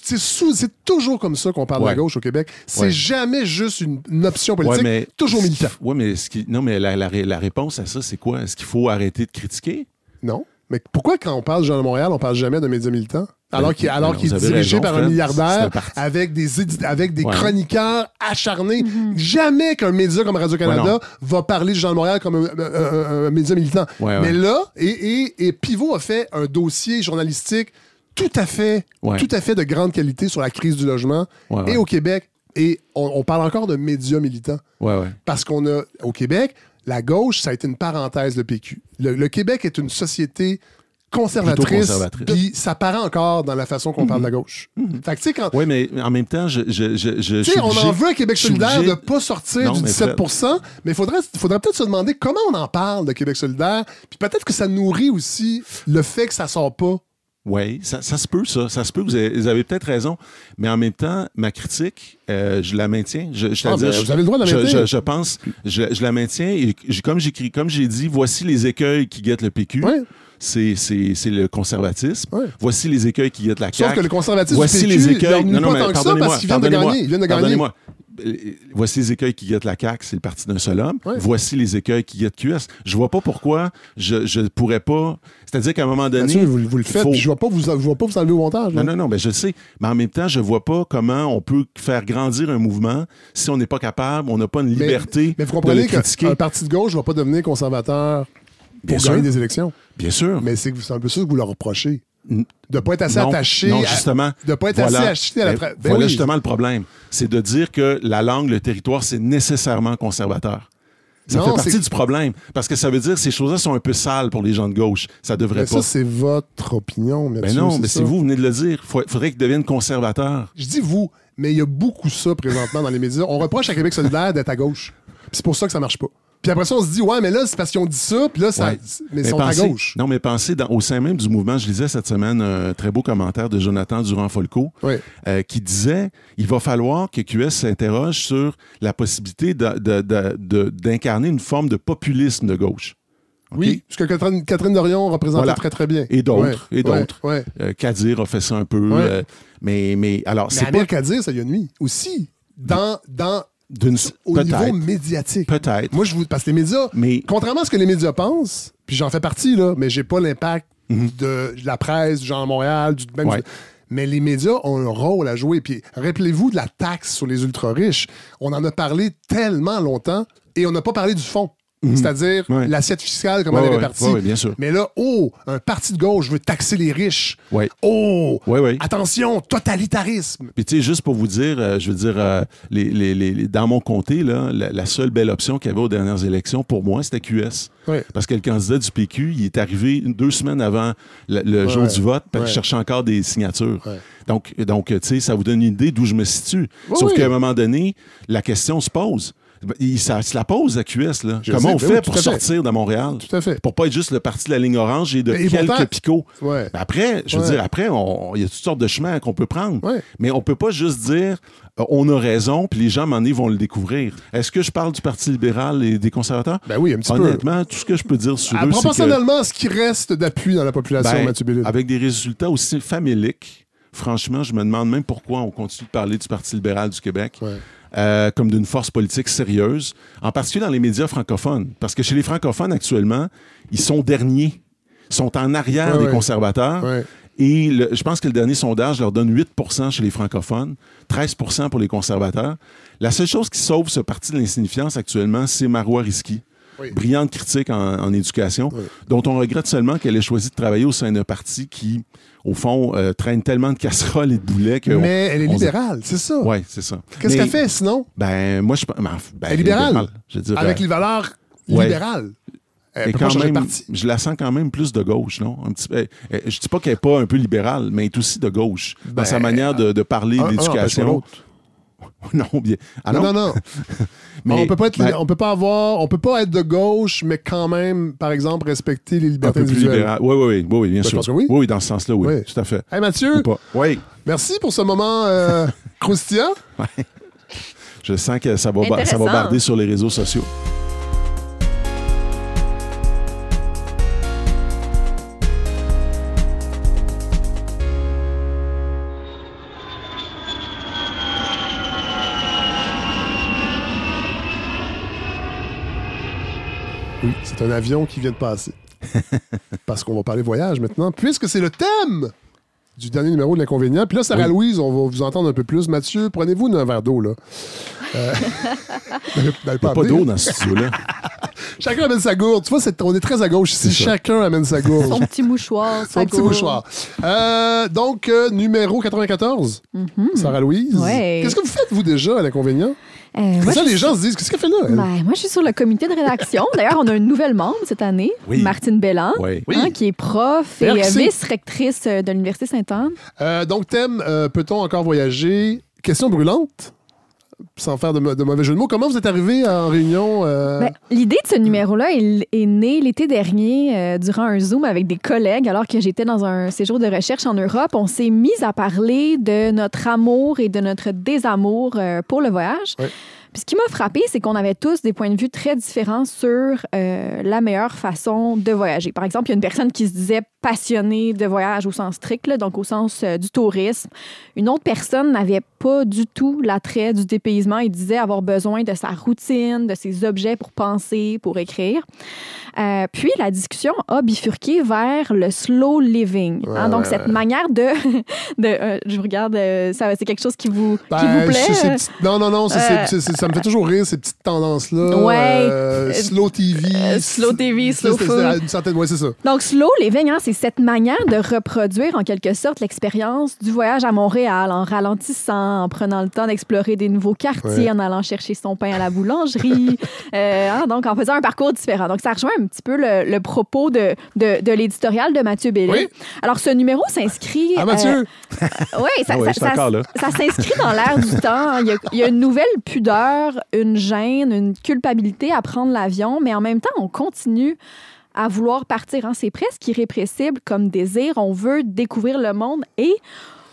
toujours comme ça qu'on parle de la gauche au Québec. C'est Ouais. jamais juste une, une option politique, Ouais, mais- toujours militant. Oui, mais, ce qui- non, mais la, la ré- la réponse à ça, c'est quoi? Est-ce qu'il faut arrêter de critiquer? Non. Mais pourquoi, quand on parle de Jean de Montréal, on parle jamais de médias militants? Alors qu'il alors Ben, qu'il est avez dirigé raison, par un. C'est milliardaire avec des, avec des Ouais. chroniqueurs acharnés. Jamais qu'un média comme Radio-Canada Ouais, va parler de Jean de Montréal comme un, un- un- un média militant. Ouais, Mais là, et, et, et Pivot a fait un dossier journalistique tout à fait, Ouais. tout à fait de grande qualité sur la crise du logement Ouais, ouais. et au Québec. Et on, on parle encore de médias militants. Ouais, ouais. Parce qu'on a, au Québec, la gauche, ça a été une parenthèse, le PQ. Le, le Québec est une société conservatrice, puis ça paraît encore dans la façon qu'on parle de la gauche. Fait que, tu sais, quand. Oui, mais en même temps, je, je, je, je Tu sais, on en veut à Québec solidaire de pas sortir Non, du mais 17% mais il faudrait, faudrait peut-être se demander comment on en parle de Québec solidaire, puis peut-être que ça nourrit aussi le fait que ça sort pas. Oui, ça, ça se peut, ça. Ça se peut, vous avez, peut-être raison. Mais en même temps, ma critique, euh, je la maintiens. Je, je, Ah, ben, je- vous avez le droit de la maintenir. Je, je pense, je, la maintiens. Et j'ai- comme j'écris, comme j'ai dit, voici les écueils qui guettent le PQ. Ouais. C'est, le conservatisme. Ouais. Voici les écueils qui guettent la Sauf CAQ. que le conservatisme Voici PQ, les écueils. Non, non, mais pardonnez-moi. Ils viennent de gagner. pardonnez-moi. Euh, Voici les écueils qui guettent la CAQ, c'est le parti d'un seul homme. Ouais. Voici les écueils qui guettent QS. Je vois pas pourquoi je, je pourrais pas. C'est-à-dire qu'à un moment donné. Mathieu, vous, vous le faites, faut- je ne vois pas vous, je vois pas vous enlever au montage. là. non, non, non, ben je le sais. Mais en même temps, je vois pas comment on peut faire grandir un mouvement si on n'est pas capable, on n'a pas une liberté Mais vous comprenez qu'un parti de gauche ne va pas devenir conservateur Bien pour sûr. gagner des élections. Bien sûr. Mais c'est c'est un peu ça que vous leur reprochez. De ne pas être assez non, attaché. non, à- justement. de pas être Voilà. assez acheté à la Ben, Ben voilà oui. justement le problème. C'est de dire que la langue, le territoire, c'est nécessairement conservateur. Ça Non, fait partie du problème. Parce que ça veut dire que ces choses-là sont un peu sales pour les gens de gauche. Ça devrait Mais pas. ça, c'est votre opinion, Ben Mathieu, non, mais c'est vous, vous venez de le dire. Il faudrait qu'ils deviennent conservateurs. Je dis vous, mais il y a beaucoup ça présentement dans les médias. On reproche à Québec solidaire d'être à gauche. C'est pour ça que ça marche pas. Puis après ça, on se dit, ouais, mais là, c'est parce qu'ils ont dit ça, puis là, ça, Ouais. mais ils sont pensez- à gauche. Non, mais pensez, dans- au sein même du mouvement, je lisais cette semaine un très beau commentaire de Jonathan Durand-Folco Ouais. euh, qui disait il va falloir que QS s'interroge sur la possibilité d'incarner une forme de populisme de gauche. Oui, ce que Catherine, Catherine Dorion représentait Voilà. très, très bien. Et d'autres, Ouais, et d'autres. Euh, Kadir a fait ça un peu. Euh, mais, mais alors, c'est pas Kadir, ça y a nuit aussi. Dans, dans. Au niveau médiatique. Peut-être. Moi, je vous. Parce que les médias, Mais contrairement à ce que les médias pensent, puis j'en fais partie, là, mais j'ai pas l'impact Mhm. de, de la presse, du genre Montréal, du même. Ouais. du- mais les médias ont un rôle à jouer. Puis rappelez-vous de la taxe sur les ultra-riches. On en a parlé tellement longtemps et on n'a pas parlé du fond. C'est-à-dire Mhm. Ouais. l'assiette fiscale, comment Ouais, elle est répartie. ouais, bien sûr. Mais là, oh, un parti de gauche veut taxer les riches. Oh, attention, totalitarisme. Puis tu sais, juste pour vous dire, euh, je veux dire, euh, les, les- les- les- dans mon comté, là, la, la seule belle option qu'il y avait aux dernières élections, pour moi, c'était QS. Parce que le candidat du PQ, il est arrivé deux semaines avant le, le jour du vote, puis Ouais. il cherchait encore des signatures. Donc, donc tu sais, ça vous donne une idée d'où je me situe. Oui, Sauf qu'à un moment donné, la question se pose. Il, ça se la pose à QS. Là. Je Comment sais, on ben fait oui, pour à fait. sortir de Montréal? Tout à fait. Pour pas être juste le parti de la ligne orange et de Et quelques pourtant- picots. Ouais. Ben Après, je veux Ouais. dire, après, il y a toutes sortes de chemins qu'on peut prendre. Ouais. Mais on peut pas juste dire euh, on a raison, puis les gens, à donné, vont le découvrir. Est-ce que je parle du Parti libéral et des conservateurs? Ben oui, un petit peu. Honnêtement, tout ce que je peux dire sur Ah, eux, c'est que, proportionnellement, ce qui reste d'appui dans la population, ben, Mathieu Bellil. avec des résultats aussi faméliques, franchement, je me demande même pourquoi on continue de parler du Parti libéral du Québec. Ouais. Euh, comme d'une force politique sérieuse, en particulier dans les médias francophones. Parce que chez les francophones, actuellement, ils sont derniers. Ils sont en arrière Ouais, des ouais. conservateurs. Ouais. Et le- je pense que le dernier sondage leur donne 8% chez les francophones, 13% pour les conservateurs. La seule chose qui sauve ce parti de l'insignifiance actuellement, c'est Marois Risky. Oui. brillante critique en, en éducation, Oui. dont on regrette seulement qu'elle ait choisi de travailler au sein d'un parti qui, au fond, euh, traîne tellement de casseroles et de boulets que. Mais elle est libérale, c'est ça. Oui, c'est ça. Qu'est-ce qu'elle fait sinon? Ben, moi, je pense. ben, ben, Elle est libérale. Je Avec euh, les valeurs ouais. libérales. Elle quand même, parti. je la sens quand même plus de gauche, non? Un petit, eh, eh, je dis pas qu'elle n'est pas un peu libérale, mais elle est aussi de gauche Ben, dans sa manière de, de parler d'éducation. non, bien. Ah non, non, non, mais- on peut pas être, ben, on peut pas avoir, on peut pas être de gauche, mais quand même, par exemple, respecter les libertés individuelles. Oui, oui, oui, oui, bien Ben, je sûr. pense que oui. oui, dans ce sens-là, oui, Oui. tout à fait. Hey Mathieu, Ou pas. Oui, merci pour ce moment euh, croustillant. je sens que ça va, ça va barder sur les réseaux sociaux. C'est un avion qui vient de passer. Parce qu'on va parler voyage maintenant, puisque c'est le thème du dernier numéro de l'inconvénient. Puis là, Sarah-Louise, on va vous entendre un peu plus. Mathieu, prenez-vous un verre d'eau, là. Euh, n'allez- n'allez Il n'y a pas d'eau dans ce studio-là. Chacun amène sa gourde. Tu vois, on est très à gauche ici. Chacun amène sa gourde. Son petit mouchoir. Son petit gourde. mouchoir. Euh, donc, euh, numéro 94, Sarah-Louise. Mhm. Ouais. Qu'est-ce que vous faites, vous, déjà, à l'inconvénient? Euh, C'est ça, les gens se disent, qu'est-ce qu'elle fait là? elle? Ben, moi, je suis sur le comité de rédaction. D'ailleurs, on a une nouvelle membre cette année, Oui. Martine Belland, Oui. Oui. hein, qui est prof et euh, vice-rectrice euh, de l'Université Sainte-Anne. Euh, donc, thème, euh, peut-on encore voyager? Question brûlante, sans faire de, mauvais jeu de mots. Comment vous êtes arrivé en réunion? euh, Ben, L'idée de ce numéro-là est, est née l'été dernier euh, durant un Zoom avec des collègues alors que j'étais dans un séjour de recherche en Europe. On s'est mis à parler de notre amour et de notre désamour euh, pour le voyage. Puis ce qui m'a frappé, c'est qu'on avait tous des points de vue très différents sur euh, la meilleure façon de voyager. Par exemple, il y a une personne qui se disait passionnée de voyage au sens strict, là, donc au sens euh, du tourisme. Une autre personne n'avait pas du tout l'attrait du dépaysement et disait avoir besoin de sa routine, de ses objets pour penser, pour écrire. Euh, puis la discussion a bifurqué vers le slow living. hein, donc ouais, cette ouais. manière de, de euh, je vous regarde, euh, ça, c'est quelque chose qui vous, qui ben, vous plaît? non, non, non, ça me fait toujours rire, ces petites tendances-là. Ouais. Euh, slow TV. Slow TV, slow food. certaine, ouais, c'est ça. Donc, slow living, hein, c'est cette manière de reproduire en quelque sorte l'expérience du voyage à Montréal en ralentissant, en prenant le temps d'explorer des nouveaux quartiers, Ouais. en allant chercher son pain à la boulangerie, euh, hein, donc en faisant un parcours différent. Donc, ça rejoint un petit peu le, le propos de, de, de l'éditorial de Mathieu Bellé. Oui. Alors, ce numéro s'inscrit... Ah, Mathieu? oui, ça, Ah ouais, ça- s'inscrit dans l'air du temps. Il y, a, il y a une nouvelle pudeur, une gêne, une culpabilité à prendre l'avion, mais en même temps, on continue à vouloir partir. hein. C'est presque irrépressible comme désir. On veut découvrir le monde et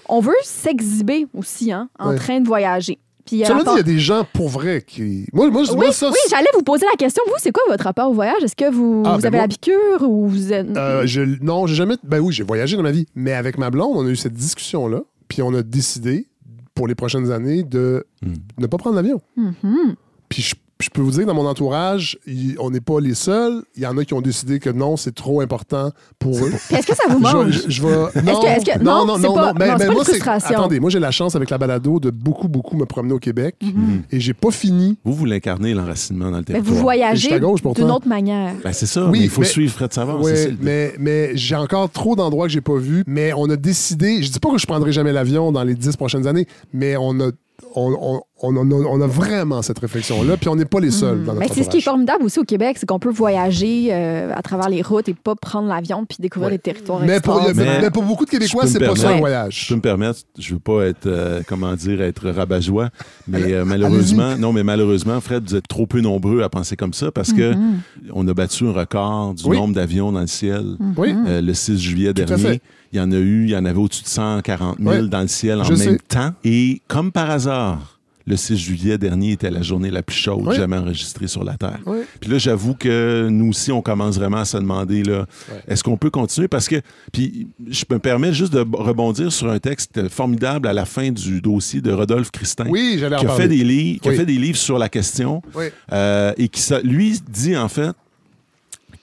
on veut s'exhiber aussi hein, en Ouais. train de voyager. Puis, Ça euh, il y a des gens pour vrai qui. Moi, moi, oui, moi ça. oui, j'allais vous poser la question. Vous, c'est quoi votre rapport au voyage? Est-ce que vous, Ah, vous ben avez moi- la piqûre ou vous êtes... Euh, je, non, j'ai jamais. Ben oui, j'ai voyagé dans ma vie. Mais avec ma blonde, on a eu cette discussion-là. Puis on a décidé, pour les prochaines années, de Hmm. ne pas prendre l'avion. Mhm. Puis je, je peux vous dire que dans mon entourage, il- on n'est pas les seuls. Il y en a qui ont décidé que non, c'est trop important pour eux. Est-ce que ça vous Je, manque? je- je vais. Non, que- que- non, c'est pas- Mais, non, c'est mais pas moi. Attendez, moi, j'ai la chance avec la balado de beaucoup, beaucoup me promener au Québec. Mhm. Et j'ai pas fini. Vous, vous l'incarnez, l'enracinement dans le Mais territoire. vous Et je voyagez d'une autre manière. Ben, c'est ça, Oui, mais il faut mais- suivre Fred Savard. Ouais, c'est ça, le- mais, mais j'ai encore trop d'endroits que j'ai pas vus. Mais on a décidé, je dis pas que je prendrai jamais l'avion dans les dix prochaines années, mais on a, on, on- on en a, on a vraiment cette réflexion-là, puis on n'est pas les seuls dans notre Mais c'est ce qui est formidable aussi au Québec, c'est qu'on peut voyager euh, à travers les routes et pas prendre l'avion puis découvrir Ouais. des territoires mais pour, extraordinaires. mais, Mais- mais pour beaucoup de Québécois, c'est pas ça un. Ouais. Je voyage. peux me permettre, je veux pas être, euh, comment dire, être rabat-joie, mais euh, malheureusement, non, mais malheureusement, Fred, vous êtes trop peu nombreux à penser comme ça parce que Mhm. on a battu un record du Oui. nombre d'avions dans le ciel euh, le 6 juillet Tout à dernier. Il y en a eu, il y en avait au-dessus de 140 000 Ouais. dans le ciel en même sais. temps. Et comme par hasard, le 6 juillet dernier était la journée la plus chaude Oui. jamais enregistrée sur la Terre. Oui. Puis là, j'avoue que nous aussi, on commence vraiment à se demander, là, est-ce qu'on peut continuer? Parce que, puis je me permets juste de rebondir sur un texte formidable à la fin du dossier de Rodolphe Christin. Qui a, fait des livres, qui a Oui. fait des livres sur la question Oui. euh, et qui, lui, dit en fait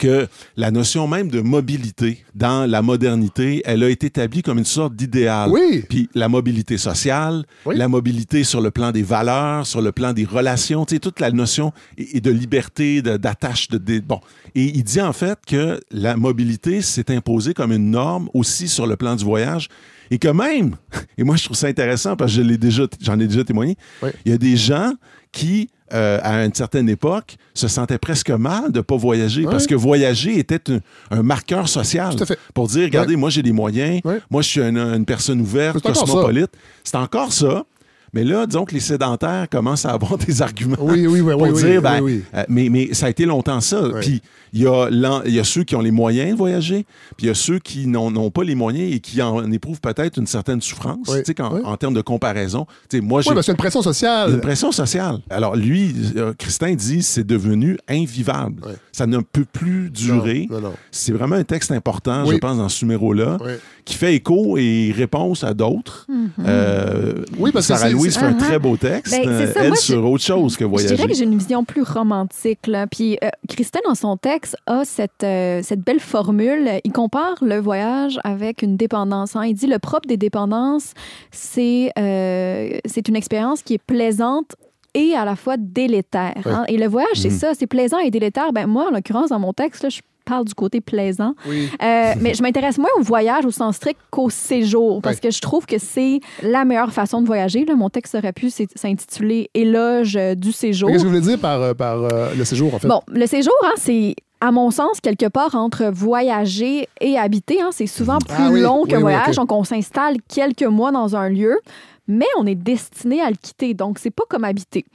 que la notion même de mobilité dans la modernité, elle a été établie comme une sorte d'idéal. Oui. Puis la mobilité sociale, Oui. la mobilité sur le plan des valeurs, sur le plan des relations, tu sais, toute la notion et et de liberté, d'attache, de, de- bon. Et il dit en fait que la mobilité s'est imposée comme une norme aussi sur le plan du voyage et que même, et moi je trouve ça intéressant parce que je l'ai déjà, j'en ai déjà témoigné, Oui. il y a des gens qui, euh, à une certaine époque, se sentaient presque mal de ne pas voyager Oui. parce que voyager était un, un marqueur social. Tout à fait. Pour dire, regardez, moi j'ai des moyens, Oui. moi je suis une, une personne ouverte, cosmopolite. C'est encore ça. Mais là, disons que les sédentaires commencent à avoir des arguments Oui, oui, oui, pour oui, oui, dire, ben, oui, oui. euh, mais, mais ça a été longtemps ça. Oui. Puis il y, a l'en- il y a ceux qui ont les moyens de voyager, puis il y a ceux qui n'ont pas les moyens et qui en éprouvent peut-être une certaine souffrance, Oui. tu sais, qu'en- Oui. en termes de comparaison. Tu sais, moi, j'ai Oui, parce qu'il y a une pression sociale. une pression sociale. Alors lui, euh, Christin dit, c'est devenu invivable. Oui. Ça ne peut plus durer. C'est vraiment un texte important, Oui. je pense, dans ce numéro-là, Oui. qui fait écho et réponse à d'autres. Euh, Oui, parce que c'est- Louise c'est- fait un Uh-huh. très beau texte. Ben, euh, ça, elle moi, je- sur autre chose que Je voyager. dirais que j'ai une vision plus romantique. Là. Puis euh, Christin, dans son texte, a cette, euh, cette belle formule. Il compare le voyage avec une dépendance. hein. Il dit le propre des dépendances, c'est euh, c'est une expérience qui est plaisante et à la fois délétère. hein. Et le voyage, c'est Mhm. ça, c'est plaisant et délétère. Ben, moi, en l'occurrence, dans mon texte, là, je parle du côté plaisant. Oui. Euh, mais je m'intéresse moins au voyage au sens strict qu'au séjour, parce que je trouve que c'est la meilleure façon de voyager. Là. Mon texte aurait pu s'int- s'intituler Éloge du séjour. Qu'est-ce que vous voulez dire par, euh, par euh, le séjour, en fait? Bon, le séjour, hein, c'est à mon sens, quelque part entre voyager et habiter. hein. c'est souvent plus Ah oui, long oui, qu'un oui, voyage. Donc, on s'installe quelques mois dans un lieu, mais on est destiné à le quitter. Donc, c'est pas comme habiter.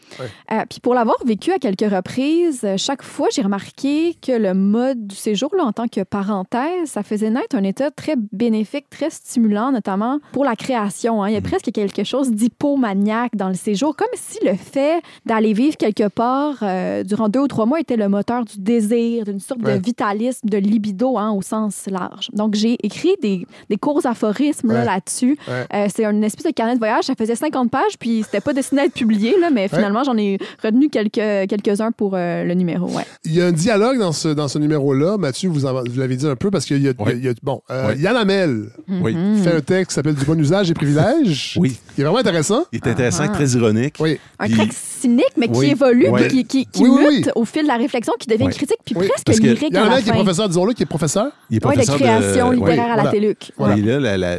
Euh, puis, pour l'avoir vécu à quelques reprises, euh, chaque fois, j'ai remarqué que le mode du séjour, là, en tant que parenthèse, ça faisait naître un état très bénéfique, très stimulant, notamment pour la création. hein. Il y a presque quelque chose d'hypomaniaque dans le séjour, comme si le fait d'aller vivre quelque part euh, durant deux ou trois mois était le moteur du désir, d'une sorte de vitalisme, de libido hein, au sens large. Donc, j'ai écrit des, des courts aphorismes là-dessus. Euh, c'est une espèce de carnet de voyage. Ça faisait 50 pages, puis c'était pas destiné à être publié, là, mais finalement, j'en ai retenu quelques, quelques-uns pour euh, le numéro. Ouais. Il y a un dialogue dans ce, dans ce numéro-là. Mathieu, vous, l'avez dit un peu parce qu'il y a, Oui. il y a- bon, euh, Oui. Yann Hamel Oui. Mhm. fait un texte qui s'appelle Du bon usage et privilèges. Oui. Il est vraiment intéressant. Il est intéressant, Ah. très ironique. Oui. Un Puis- texte cynique, mais qui Oui. évolue, puis qui, qui, qui Oui, oui, mute oui. au fil de la réflexion, qui devient critique, puis Oui. presque lyrique Yann Hamel qui est professeur, disons-le, qui est professeur. Il est Oui, de professeur création littéraire oui, à la. TELUC.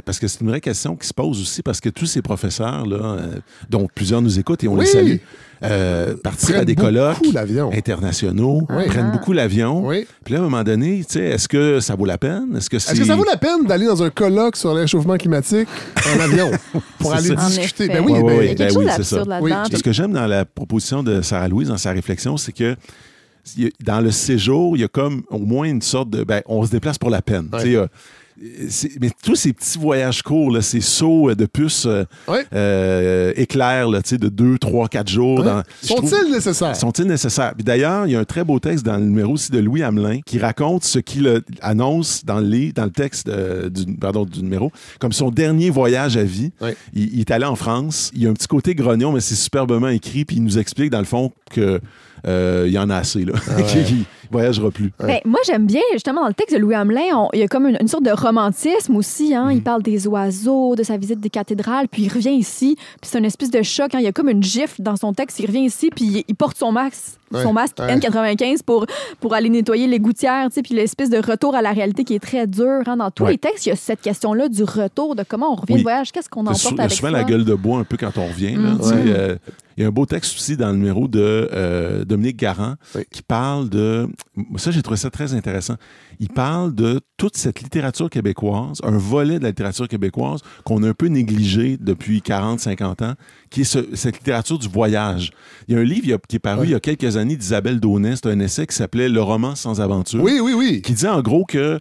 Parce que c'est une vraie question qui se pose aussi, parce que tous ces professeurs, là, euh, dont plusieurs nous écoutent et on Oui. les salue, euh, participent à des colloques internationaux, Oui. prennent Ah. beaucoup l'avion. Oui. Puis là, à un moment donné, tu sais, est-ce que ça vaut la peine? Est-ce que. Est-ce que ça vaut la peine d'aller dans un colloque sur le réchauffement climatique en avion pour aller ça. Discuter? Ben oui, Ouais, ben- ouais, Ben oui, c'est ça. Ce que j'aime dans la proposition de Sarah Louise, dans sa réflexion, c'est que dans le séjour, il y a comme au moins une sorte de. Ben, on se déplace pour la peine. Ouais. Mais tous ces petits voyages courts, là, ces sauts euh, de puce euh, Ouais. euh, éclairs là, de 2, 3, 4 jours. Ouais. Sont-ils nécessaires? sont-ils nécessaires? Puis d'ailleurs, il y a un très beau texte dans le numéro aussi de Louis Hamelin qui raconte ce qu'il annonce dans le, livre- dans le texte euh, du, pardon, du numéro comme son dernier voyage à vie. Ouais. Il, il est allé en France. Il y a un petit côté grognon, mais c'est superbement écrit. Puis il nous explique, dans le fond, que euh, il y en a assez, là. Voyagera plus. Ben, moi, j'aime bien, justement, dans le texte de Louis Hamelin, on- il y a comme une, une sorte de romantisme aussi. Hein? Mm. Il parle des oiseaux, de sa visite des cathédrales, puis il revient ici, puis c'est une espèce de choc. hein. Il y a comme une gifle dans son texte. Il revient ici, puis il, il porte son masque, Ouais, son masque ouais. N95 pour, pour aller nettoyer les gouttières, puis l'espèce de retour à la réalité qui est très dur. hein. Dans tous Ouais. les textes, il y a cette question-là du retour, de comment on revient Oui. de voyage, qu'est-ce qu'on Il y a emporte avec souvent ça? la gueule de bois un peu quand on revient. là, Mhm. Ouais. euh, il y a un beau texte aussi dans le numéro de euh, Dominique Garand Oui. qui parle de... Ça, j'ai trouvé ça très intéressant. Il parle de toute cette littérature québécoise, un volet de la littérature québécoise qu'on a un peu négligé depuis 40, 50 ans, qui est ce- cette littérature du voyage. Il y a un livre il y a- qui est paru il y a quelques années d'Isabelle Daunet, c'est un essai qui s'appelait Le roman sans aventure Oui, oui, oui. qui disait en gros que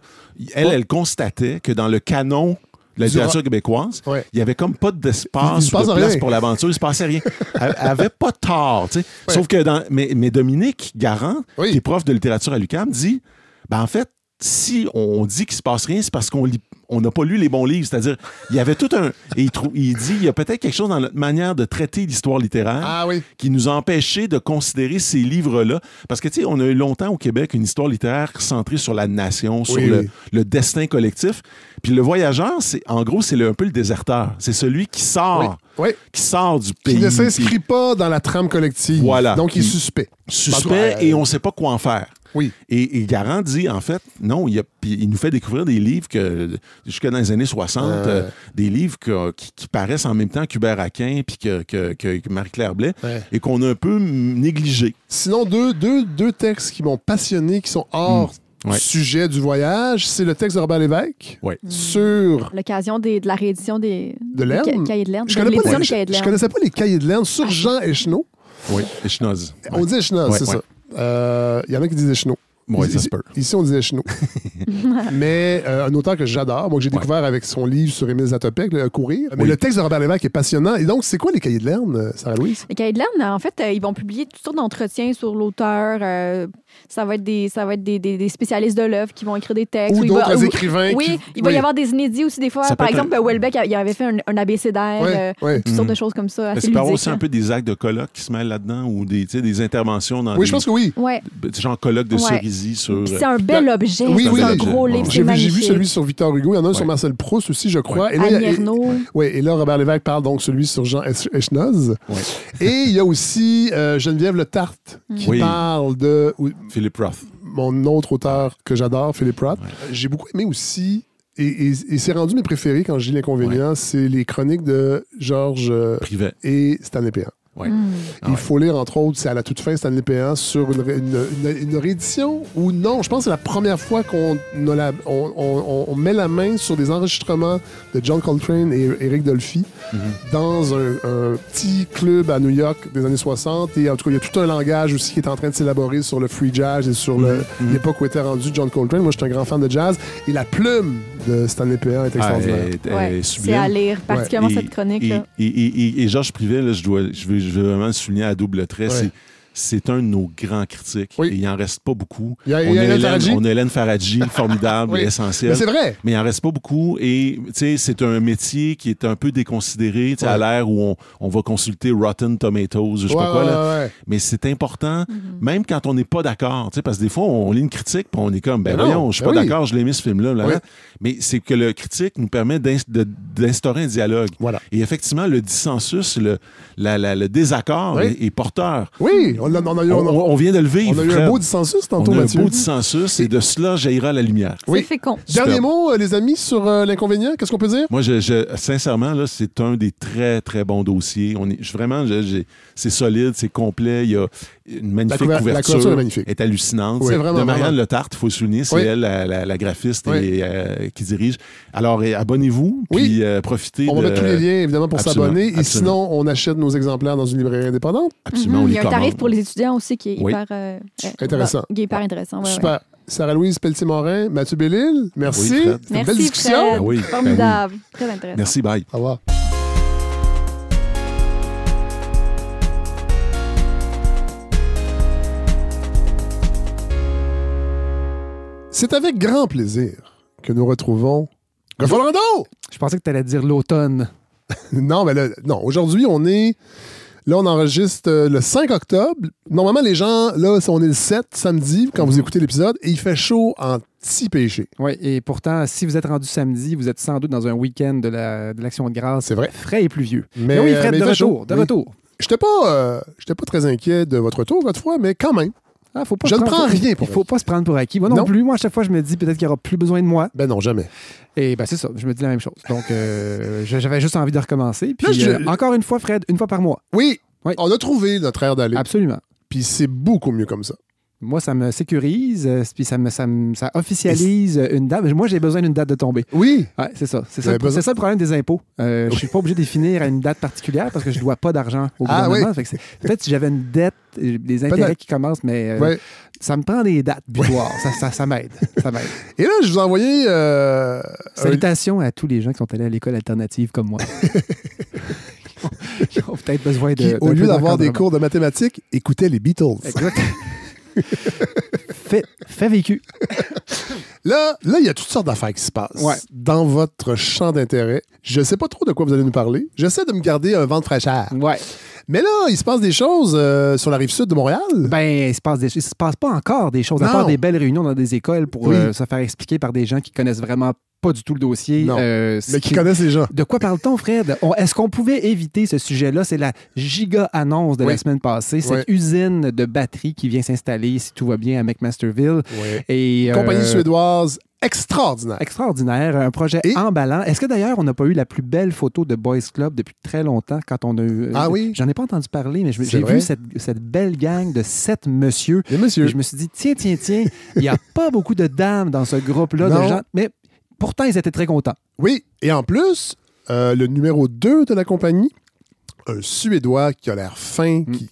elle, elle constatait que dans le canon la littérature québécoise, Ouais. il y avait comme pas d'espace de place pour l'aventure, il se passait rien. Elle, avait pas tort. Ouais. Sauf que dans mais, mais Dominique Garand, Oui. qui est prof de littérature à l'UQAM, dit ben en fait si on dit qu'il se passe rien, c'est parce qu'on lit on n'a pas lu les bons livres. C'est-à-dire, il y avait tout un. Et il, trou- il dit il y a peut-être quelque chose dans notre manière de traiter l'histoire littéraire Ah oui. qui nous a empêchés de considérer ces livres-là. Parce que, tu sais, on a eu longtemps au Québec une histoire littéraire centrée sur la nation, sur Oui, le, oui. le destin collectif. Puis le voyageur, c'est en gros, c'est un peu le déserteur. C'est celui qui sort, Oui. qui sort du pays. Qui ne s'inscrit pas dans la trame collective. Voilà. Donc, il est suspect. suspect et on ne sait pas quoi en faire. Oui. Et, et Garand dit, en fait, non, il, a- il nous fait découvrir des livres que, jusque dans les années 60, Euh. euh, des livres que- qui, qui paraissent en même temps qu'Hubert Aquin puis que, que- que- que Marie-Claire Blais Ouais. et qu'on a un peu mm, négligé. Sinon, deux, deux, deux textes qui m'ont passionné, qui sont hors Mm. Ouais. sujet du voyage, c'est le texte de Robert Lévesque Ouais. sur L'occasion des- de la réédition des De Lerne? cahiers de Lerne. Je connais pas les- des cahiers de je, connaissais pas les cahiers de Lerne sur Jean Echenoz. Oui, et Schnoz. On dit Echenoz, Ouais, c'est ouais. ça. Euh, Il y en a qui disent Echenoz. Oui, ici, ça se peut. ici, on disait Echenoz. Mais euh, un auteur que j'adore, moi que j'ai Ouais. découvert avec son livre sur Émile Zatopek, le Courir. Mais Oui. le texte de Robert Lévesque est passionnant. Et donc, c'est quoi les cahiers de Lerne, euh, Sarah-Louise? Les cahiers de Lerne, en fait, euh, ils vont publier toutes sortes d'entretiens sur l'auteur. euh, ça va être des, ça va être des, des- des spécialistes de l'œuvre qui vont écrire des textes. Ou va- d'autres ou- écrivains Oui, qui- il va oui. y avoir des inédits aussi des fois. Ça Par exemple, Welbeck, il avait fait un, un abécédaire, Ouais, euh, ouais. toutes sortes de choses comme ça. C'est pas aussi un peu des actes de colloque qui se mêlent là-dedans ou des, des interventions dans Oui, des je pense que oui. Ouais. genre colloque de Ouais. cerisy sur... Puis C'est un bel objet. oui, c'est oui, un oui. gros livre. J'ai vu, j'ai vu magnifique. celui sur Victor Hugo. Il y en a un sur. Marcel Proust aussi, je crois. Et là. Oui, et Robert Lévesque parle donc celui sur Jean. Ouais. Et il y a aussi euh, Geneviève Le Tarte qui parle de Philip Roth. mon autre auteur que j'adore, Philippe Roth. J'ai beaucoup aimé aussi, et, et- et c'est rendu mes préférés quand je lis l'inconvénient, c'est les chroniques de Georges euh, Privet. et Stanley Péan. Ouais. Mm. Ah Il ouais. faut lire, entre autres, c'est à la toute fin, Stanley Péan, sur une, une- une- une réédition ou non, je pense que c'est la première fois qu'on a la- on, on- on met la main sur des enregistrements de John Coltrane et Eric Dolphy Mhm. dans un, un petit club à New York des années 60. Et en tout cas, il y a tout un langage aussi qui est en train de s'élaborer sur le free jazz et sur Mhm. l'époque où était rendu John Coltrane. Moi, je suis un grand fan de jazz. Et la plume de Stanley Péan est Ah, extraordinaire. Ouais, c'est à lire, particulièrement Et- cette chronique. Et, là. et, et- et- et Georges Privet, là, je, dois, je, veux, je veux vraiment le souligner à double trait, Ouais. C'est un de nos grands critiques. Oui. Et il n'en reste pas beaucoup. Il y a- il on, y a Hélène on a Hélène Faradji, formidable, Oui. essentielle. Mais c'est vrai. Mais il n'en reste pas beaucoup. Et tu sais, c'est un métier qui est un peu déconsidéré à l'ère où on, on va consulter Rotten Tomatoes, je sais Ouais, pas quoi. Là. ouais, ouais. Mais c'est important, Mhm. même quand on n'est pas d'accord. tu sais, Parce que des fois, on lit une critique puis on est comme, ben Ben non, voyons, je suis ben pas oui. d'accord, je l'ai mis ce film-là. là, Oui. là. Mais c'est que le critique nous permet d'instaurer un dialogue. Voilà. Et effectivement, le dissensus, le, la- la- le désaccord Oui. est, est porteur. Oui, on, a, on a eu, On, on a- on vient de le vivre. on a eu un beau dissensus tantôt, On a un Mathieu. beau dissensus et de cela jaillira la lumière. Oui. C'est fécond. Dernier mot, euh, les amis, sur euh, l'inconvénient. Qu'est-ce qu'on peut dire? Moi, je, je- sincèrement, là, c'est un des très, très bons dossiers. On est, je- vraiment, c'est solide, c'est complet. Il y a une magnifique la couverture. couverture est magnifique. est hallucinante. Oui, C'est vraiment, De Marianne vraiment. Le Tarte, il faut le souligner, c'est Oui. elle, la, la- la graphiste et, euh, qui dirige. Alors, abonnez-vous, Oui. puis euh, profitez On va de... mettre tous les liens, évidemment, pour s'abonner. Et sinon, on achète nos exemplaires dans une librairie indépendante. Absolument, Mhm. on Il y a un tarif pour les étudiants aussi qui est Oui. hyper euh, euh, Intéressant. qui est hyper intéressant. ouais, ouais. Super. Sarah-Louise Pelletier-Morin, Mathieu Bellil, merci. C'était une Merci, belle discussion. Ah ben oui. Formidable. Très intéressant. Merci, bye. Au revoir. C'est avec grand plaisir que nous retrouvons Rolando! Je pensais que tu allais dire l'automne. Non, mais là, non. Aujourd'hui, on est. Là, on enregistre euh, le 5 octobre. Normalement, les gens, là, on est le 7 samedi quand vous écoutez l'épisode et il fait chaud en petit péché. Oui, et pourtant, si vous êtes rendu samedi, vous êtes sans doute dans un week-end de la- de l'Action de grâce. C'est vrai. Frais et pluvieux. Mais, Mais, oui, euh, Fred, mais de il fait retour. De retour. J'étais pas, euh, j'étais pas très inquiet de votre retour, votre fois, mais quand même. Ah, faut pas Je ne prends rien pour Il faut pas se prendre pour acquis. Moi non, Non. plus. Moi, à chaque fois, je me dis peut-être qu'il n'y aura plus besoin de moi. Ben non, jamais. Et ben c'est ça. Je me dis la même chose. Donc, euh, j'avais juste envie de recommencer. Puis, Là, je- euh, encore une fois, Fred, une fois par mois. Oui, Oui. on a trouvé notre air d'aller. Absolument. Puis c'est beaucoup mieux comme ça. Moi, ça me sécurise, euh, puis ça, me, ça, me- ça officialise une date. Moi, j'ai besoin d'une date de tombée. Oui. Ouais, c'est ça. C'est ça, besoin- ça le problème des impôts. Euh, Je suis pas obligé de définir à une date particulière parce que je dois pas d'argent au Ah, gouvernement. oui. Peut-être si j'avais une dette, euh, des intérêts qui commencent, mais euh, ça me prend des dates butoirs. ça ça, ça m'aide. Ça m'aide. Et là, je vous ai envoyé. euh, Salutations à tous les gens qui sont allés à l'école alternative comme moi. Qui ont peut-être besoin de. qui, au lieu d'avoir des cours de mathématiques, écoutaient les Beatles. Exact. fait, fait vécu. Là, là, il y a toutes sortes d'affaires qui se passent Ouais. dans votre champ d'intérêt. Je sais pas trop de quoi vous allez nous parler. J'essaie de me garder un vent de fraîcheur. Ouais. Mais là, il se passe des choses euh, sur la rive sud de Montréal. Ben, il se passe des, il se passe pas encore des choses, à Non. part des belles réunions dans des écoles pour Oui. euh, se faire expliquer par des gens qui connaissent vraiment pas du tout le dossier. Non. euh, mais qui qui- connaissent les gens. De quoi parle-t-on, Fred? Est-ce qu'on pouvait éviter ce sujet-là? C'est la giga-annonce de Oui. la semaine passée. Cette usine de batterie qui vient s'installer, si tout va bien, à McMasterville. Et, euh, Compagnie suédoise extraordinaire. Extraordinaire, un projet Et- emballant. Est-ce que d'ailleurs, on n'a pas eu la plus belle photo de Boys Club depuis très longtemps quand on a eu. Ah oui? J'en ai pas entendu parler, mais j'ai vu cette, cette belle gang de sept monsieur. Et monsieur. Et je me suis dit, tiens, tiens, tiens, il n'y a pas beaucoup de dames dans ce groupe-là de gens. Mais pourtant, ils étaient très contents. Oui, et en plus, euh, le numéro 2 de la compagnie, un Suédois qui a l'air fin, qui,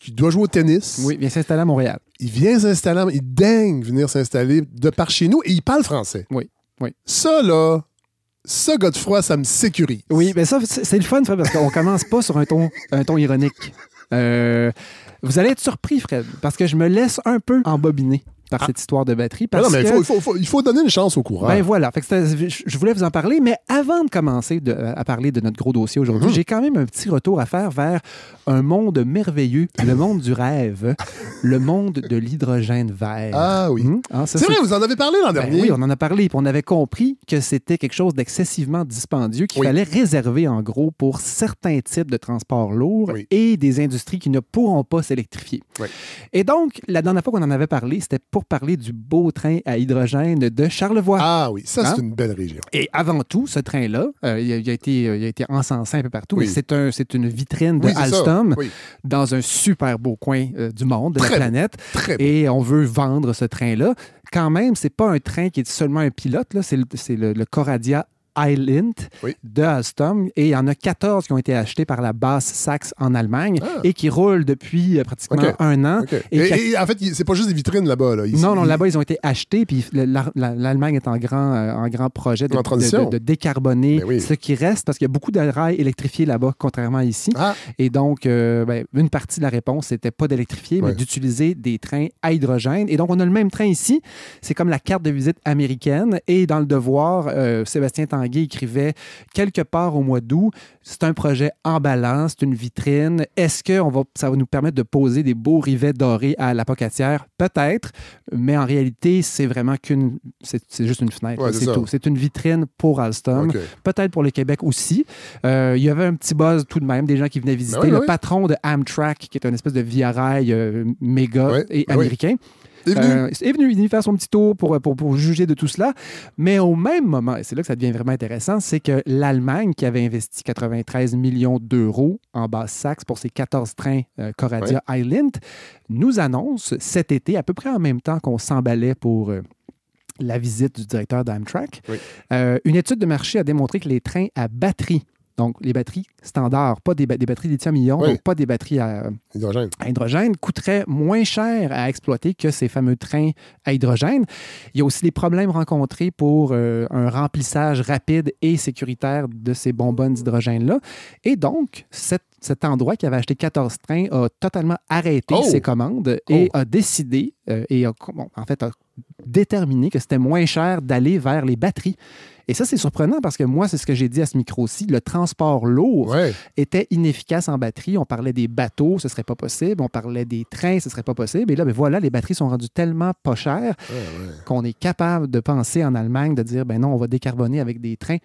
qui doit jouer au tennis. Mm. Oui, viens s'installer à Montréal. Il vient s'installer, il daigne venir s'installer de par chez nous et il parle français. Oui, oui. Ça, là, ça, Godefroy, ça me sécurise. Oui, mais ça, c'est c'est le fun, Fred, parce qu'on commence pas sur un ton, un ton ironique. Euh, vous allez être surpris, Fred, parce que je me laisse un peu embobiner par cette histoire de batterie. Parce Ah. non, mais il que, faut, il faut- il faut donner une chance au courant. Ben voilà, fait que je voulais vous en parler, mais avant de commencer de- à parler de notre gros dossier aujourd'hui, Mhm. j'ai quand même un petit retour à faire vers un monde merveilleux, le monde du rêve, le monde de l'hydrogène vert. ah oui. Hum, ah, c'est vrai, vous en avez parlé l'an ben dernier. oui, on en a parlé, puis on avait compris que c'était quelque chose d'excessivement dispendieux qu'il Oui. fallait réserver en gros pour certains types de transports lourds Oui. et des industries qui ne pourront pas s'électrifier. Oui. Et donc, la dernière fois qu'on en avait parlé, c'était pour parler du beau train à hydrogène de Charlevoix. Ah oui, ça, Hein? c'est une belle région. Et avant tout, ce train-là, euh, il, a, il a été, euh, il a été encensé un peu partout, Oui. c'est un, une vitrine de Oui. Alstom Oui, dans un super beau coin euh, du monde, de Très la beau. planète. beau. Et on veut vendre ce train-là. Quand même, c'est pas un train qui est seulement un pilote, là, c'est le, c'est le, le Coradia Island Oui. de Alstom. Et il y en a 14 qui ont été achetés par la Basse Saxe en Allemagne Ah. et qui roulent depuis euh, pratiquement un an. Et en fait, c'est pas juste des vitrines là-bas. Là. Non, non, là-bas, ils ont été achetés, puis le- la- la- l'Allemagne est en grand, euh, en grand projet de, de- de- de décarboner Ben oui. ce qui reste, parce qu'il y a beaucoup de rails électrifiés là-bas, contrairement à ici. Ah, Et donc, euh, ben, une partie de la réponse, c'était pas d'électrifier, Ouais. mais d'utiliser des trains à hydrogène. Et donc, on a le même train ici. C'est comme la carte de visite américaine. Et dans le devoir, euh, Sébastien Tanguay écrivait quelque part au mois d'août, c'est un projet emballant, c'est une vitrine. Est-ce que on va, ça va nous permettre de poser des beaux rivets dorés à l'apocatière? Peut-être, mais en réalité, c'est vraiment qu'une. C'est juste une fenêtre. Ouais, c'est tout. C'est une vitrine pour Alstom peut-être pour le Québec aussi. Euh, il y avait un petit buzz tout de même, des gens qui venaient visiter. Ben oui, le oui. patron de Amtrak, qui est une espèce de via rail euh, méga et ben américain, est venu. euh, est venu, il est venu faire son petit tour pour, pour, pour juger de tout cela. Mais au même moment, et c'est là que ça devient vraiment intéressant, c'est que l'Allemagne, qui avait investi 93 millions d'euros en Basse-Saxe pour ses 14 trains euh, Coradia Island, nous annonce cet été, à peu près en même temps qu'on s'emballait pour... euh, la visite du directeur d'Amtrak. Oui. Euh, une étude de marché a démontré que les trains à batterie, donc les batteries standards, pas des, ba- des batteries lithium-ion, Oui. donc pas des batteries à, Hydrogène. à hydrogène coûterait moins cher à exploiter que ces fameux trains à hydrogène. Il y a aussi des problèmes rencontrés pour euh, un remplissage rapide et sécuritaire de ces bonbonnes d'hydrogène-là. Et donc, cet, cet endroit qui avait acheté 14 trains a totalement arrêté Oh! ses commandes et a décidé, euh, et a, bon, en fait, a déterminé que c'était moins cher d'aller vers les batteries. Et ça, c'est surprenant parce que moi, c'est ce que j'ai dit à ce micro-ci, le transport lourd Ouais. était inefficace en batterie. On parlait des bateaux, ce serait pas possible. On parlait des trains, ce serait pas possible. Et là, ben voilà, les batteries sont rendues tellement pas chères Ouais, ouais. qu'on est capable de penser en Allemagne de dire, ben non, on va décarboner avec des trains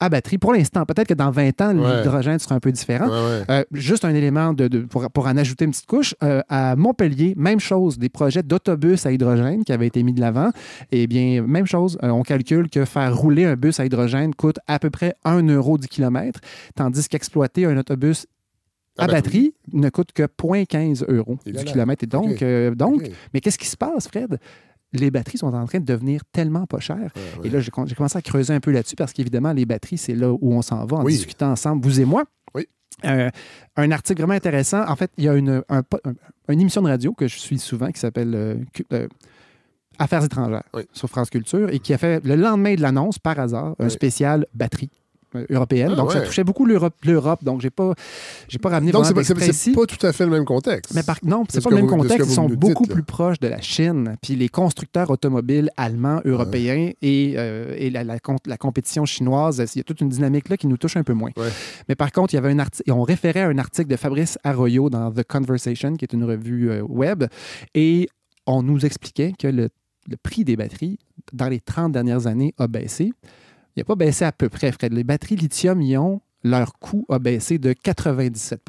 à batterie. Pour l'instant, peut-être que dans 20 ans, Ouais. l'hydrogène sera un peu différent. Ouais, ouais. Euh, juste un élément de, de- pour, pour en ajouter une petite couche. euh, à Montpellier, même chose, des projets d'autobus à hydrogène qui avaient été mis de l'avant. Eh bien, même chose, euh, on calcule que faire rouler un bus à hydrogène coûte à peu près 1 euro du kilomètre, tandis qu'exploiter un autobus à, batterie, ne coûte que 0,15 euros du kilomètre. Et donc, euh, donc mais qu'est-ce qui se passe, Fred? Les batteries sont en train de devenir tellement pas chères. Ouais. Et là, j'ai commencé à creuser un peu là-dessus parce qu'évidemment, les batteries, c'est là où on s'en va en Oui. discutant ensemble, vous et moi. Oui. Euh, un article vraiment intéressant. En fait, il y a une, un po- un- une émission de radio que je suis souvent qui s'appelle euh, euh, Affaires étrangères Oui. sur France Culture et qui a fait le lendemain de l'annonce, par hasard, un spécial batterie. Européenne. Ah, donc, ça touchait beaucoup l'Europe. Donc, j'ai pas, j'ai pas ramené Donc, c'est vraiment pas, c'est- pas tout à fait le même contexte. Mais par, non, c'est ce pas le même vous- contexte. Ils sont beaucoup dites, plus proches de la Chine. Puis les constructeurs automobiles allemands, européens et, euh, et la, la com- la compétition chinoise, il y a toute une dynamique là qui nous touche un peu moins. Ouais. Mais par contre, il y avait un article, on référait à un article de Fabrice Arroyo dans The Conversation, qui est une revue euh, web, et on nous expliquait que le, le prix des batteries dans les 30 dernières années a baissé. Il n'a pas baissé à peu près, Fred. Les batteries lithium-ion, leur coût a baissé de 97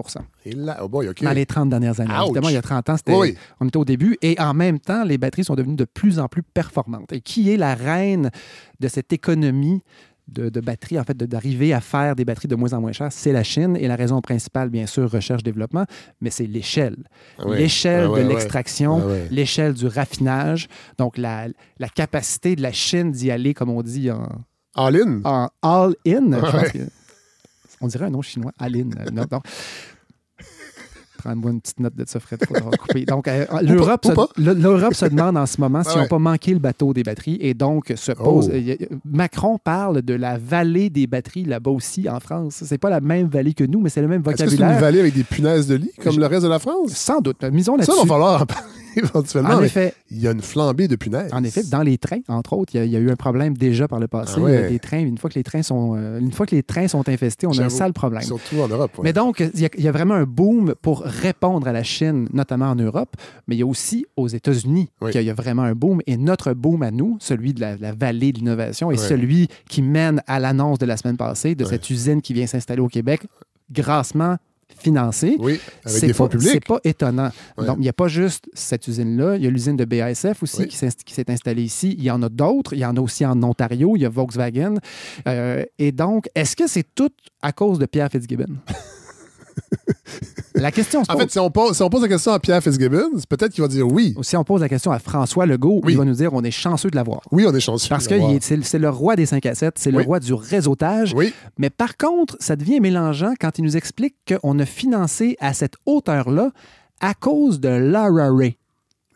Et là, oh boy, OK. dans les 30 dernières années. Ouch. Évidemment, il y a 30 ans, Oui, oui. on était au début. Et en même temps, les batteries sont devenues de plus en plus performantes. Et qui est la reine de cette économie de, de batteries, en fait, d'arriver à faire des batteries de moins en moins chères? C'est la Chine. Et la raison principale, bien sûr, recherche-développement, mais c'est l'échelle. Ah. L'échelle Ah de l'extraction, Ah l'échelle du raffinage. Donc, la, la capacité de la Chine d'y aller, comme on dit, en, En all-in. Ouais. que- On dirait un nom chinois, all-in. euh, non, Prends-moi une petite note de ça, Fred. Faudra couper. Donc, euh, l'Europe se, demande en ce moment s'ils Ouais. n'ont pas manqué le bateau des batteries et donc se pose. Oh. euh, y a- Macron parle de la vallée des batteries là-bas aussi en France. C'est pas la même vallée que nous, mais c'est le même Est-ce que c'est une vocabulaire. vallée avec des punaises de lit, comme Je- le reste de la France? Sans doute. Misons Ça, là-dessus. il va falloir éventuellement. En effet, il y a une flambée de punaises. En effet, dans les trains, entre autres, il y a, il y a eu un problème déjà par le passé. Ah ouais. Des trains, une fois que les trains sont, euh, une fois que les trains sont infestés, on a un sale problème. Surtout en Europe. ouais. Mais donc, il y, a, il y a vraiment un boom pour répondre à la Chine, notamment en Europe, mais il y a aussi aux États-Unis Oui. qu'il y a vraiment un boom. Et notre boom à nous, celui de la, la vallée de l'innovation, est celui qui mène à l'annonce de la semaine passée de cette usine qui vient s'installer au Québec, grassement financée. Oui, avec fonds pas- publics. C'est pas étonnant. Ouais. Donc, il n'y a pas juste cette usine-là. Il y a l'usine de BASF aussi Oui. qui s'est installée ici. Il y en a d'autres. Il y en a aussi en Ontario. Il y a Volkswagen. Euh, et donc, est-ce que c'est tout à cause de Pierre Fitzgibbon? la question se En pose. fait, si on, pose, si on pose la question à Pierre Fitzgibbon, c'est peut-être qu'il va dire oui. si on pose la question à François Legault, Oui. il va nous dire on est chanceux de l'avoir. Oui, on est chanceux. Parce de que c'est le roi des 5 à 7, c'est le roi du réseautage. Oui, Mais par contre, ça devient mélangeant quand il nous explique qu'on a financé à cette hauteur-là à cause de Lara Ray.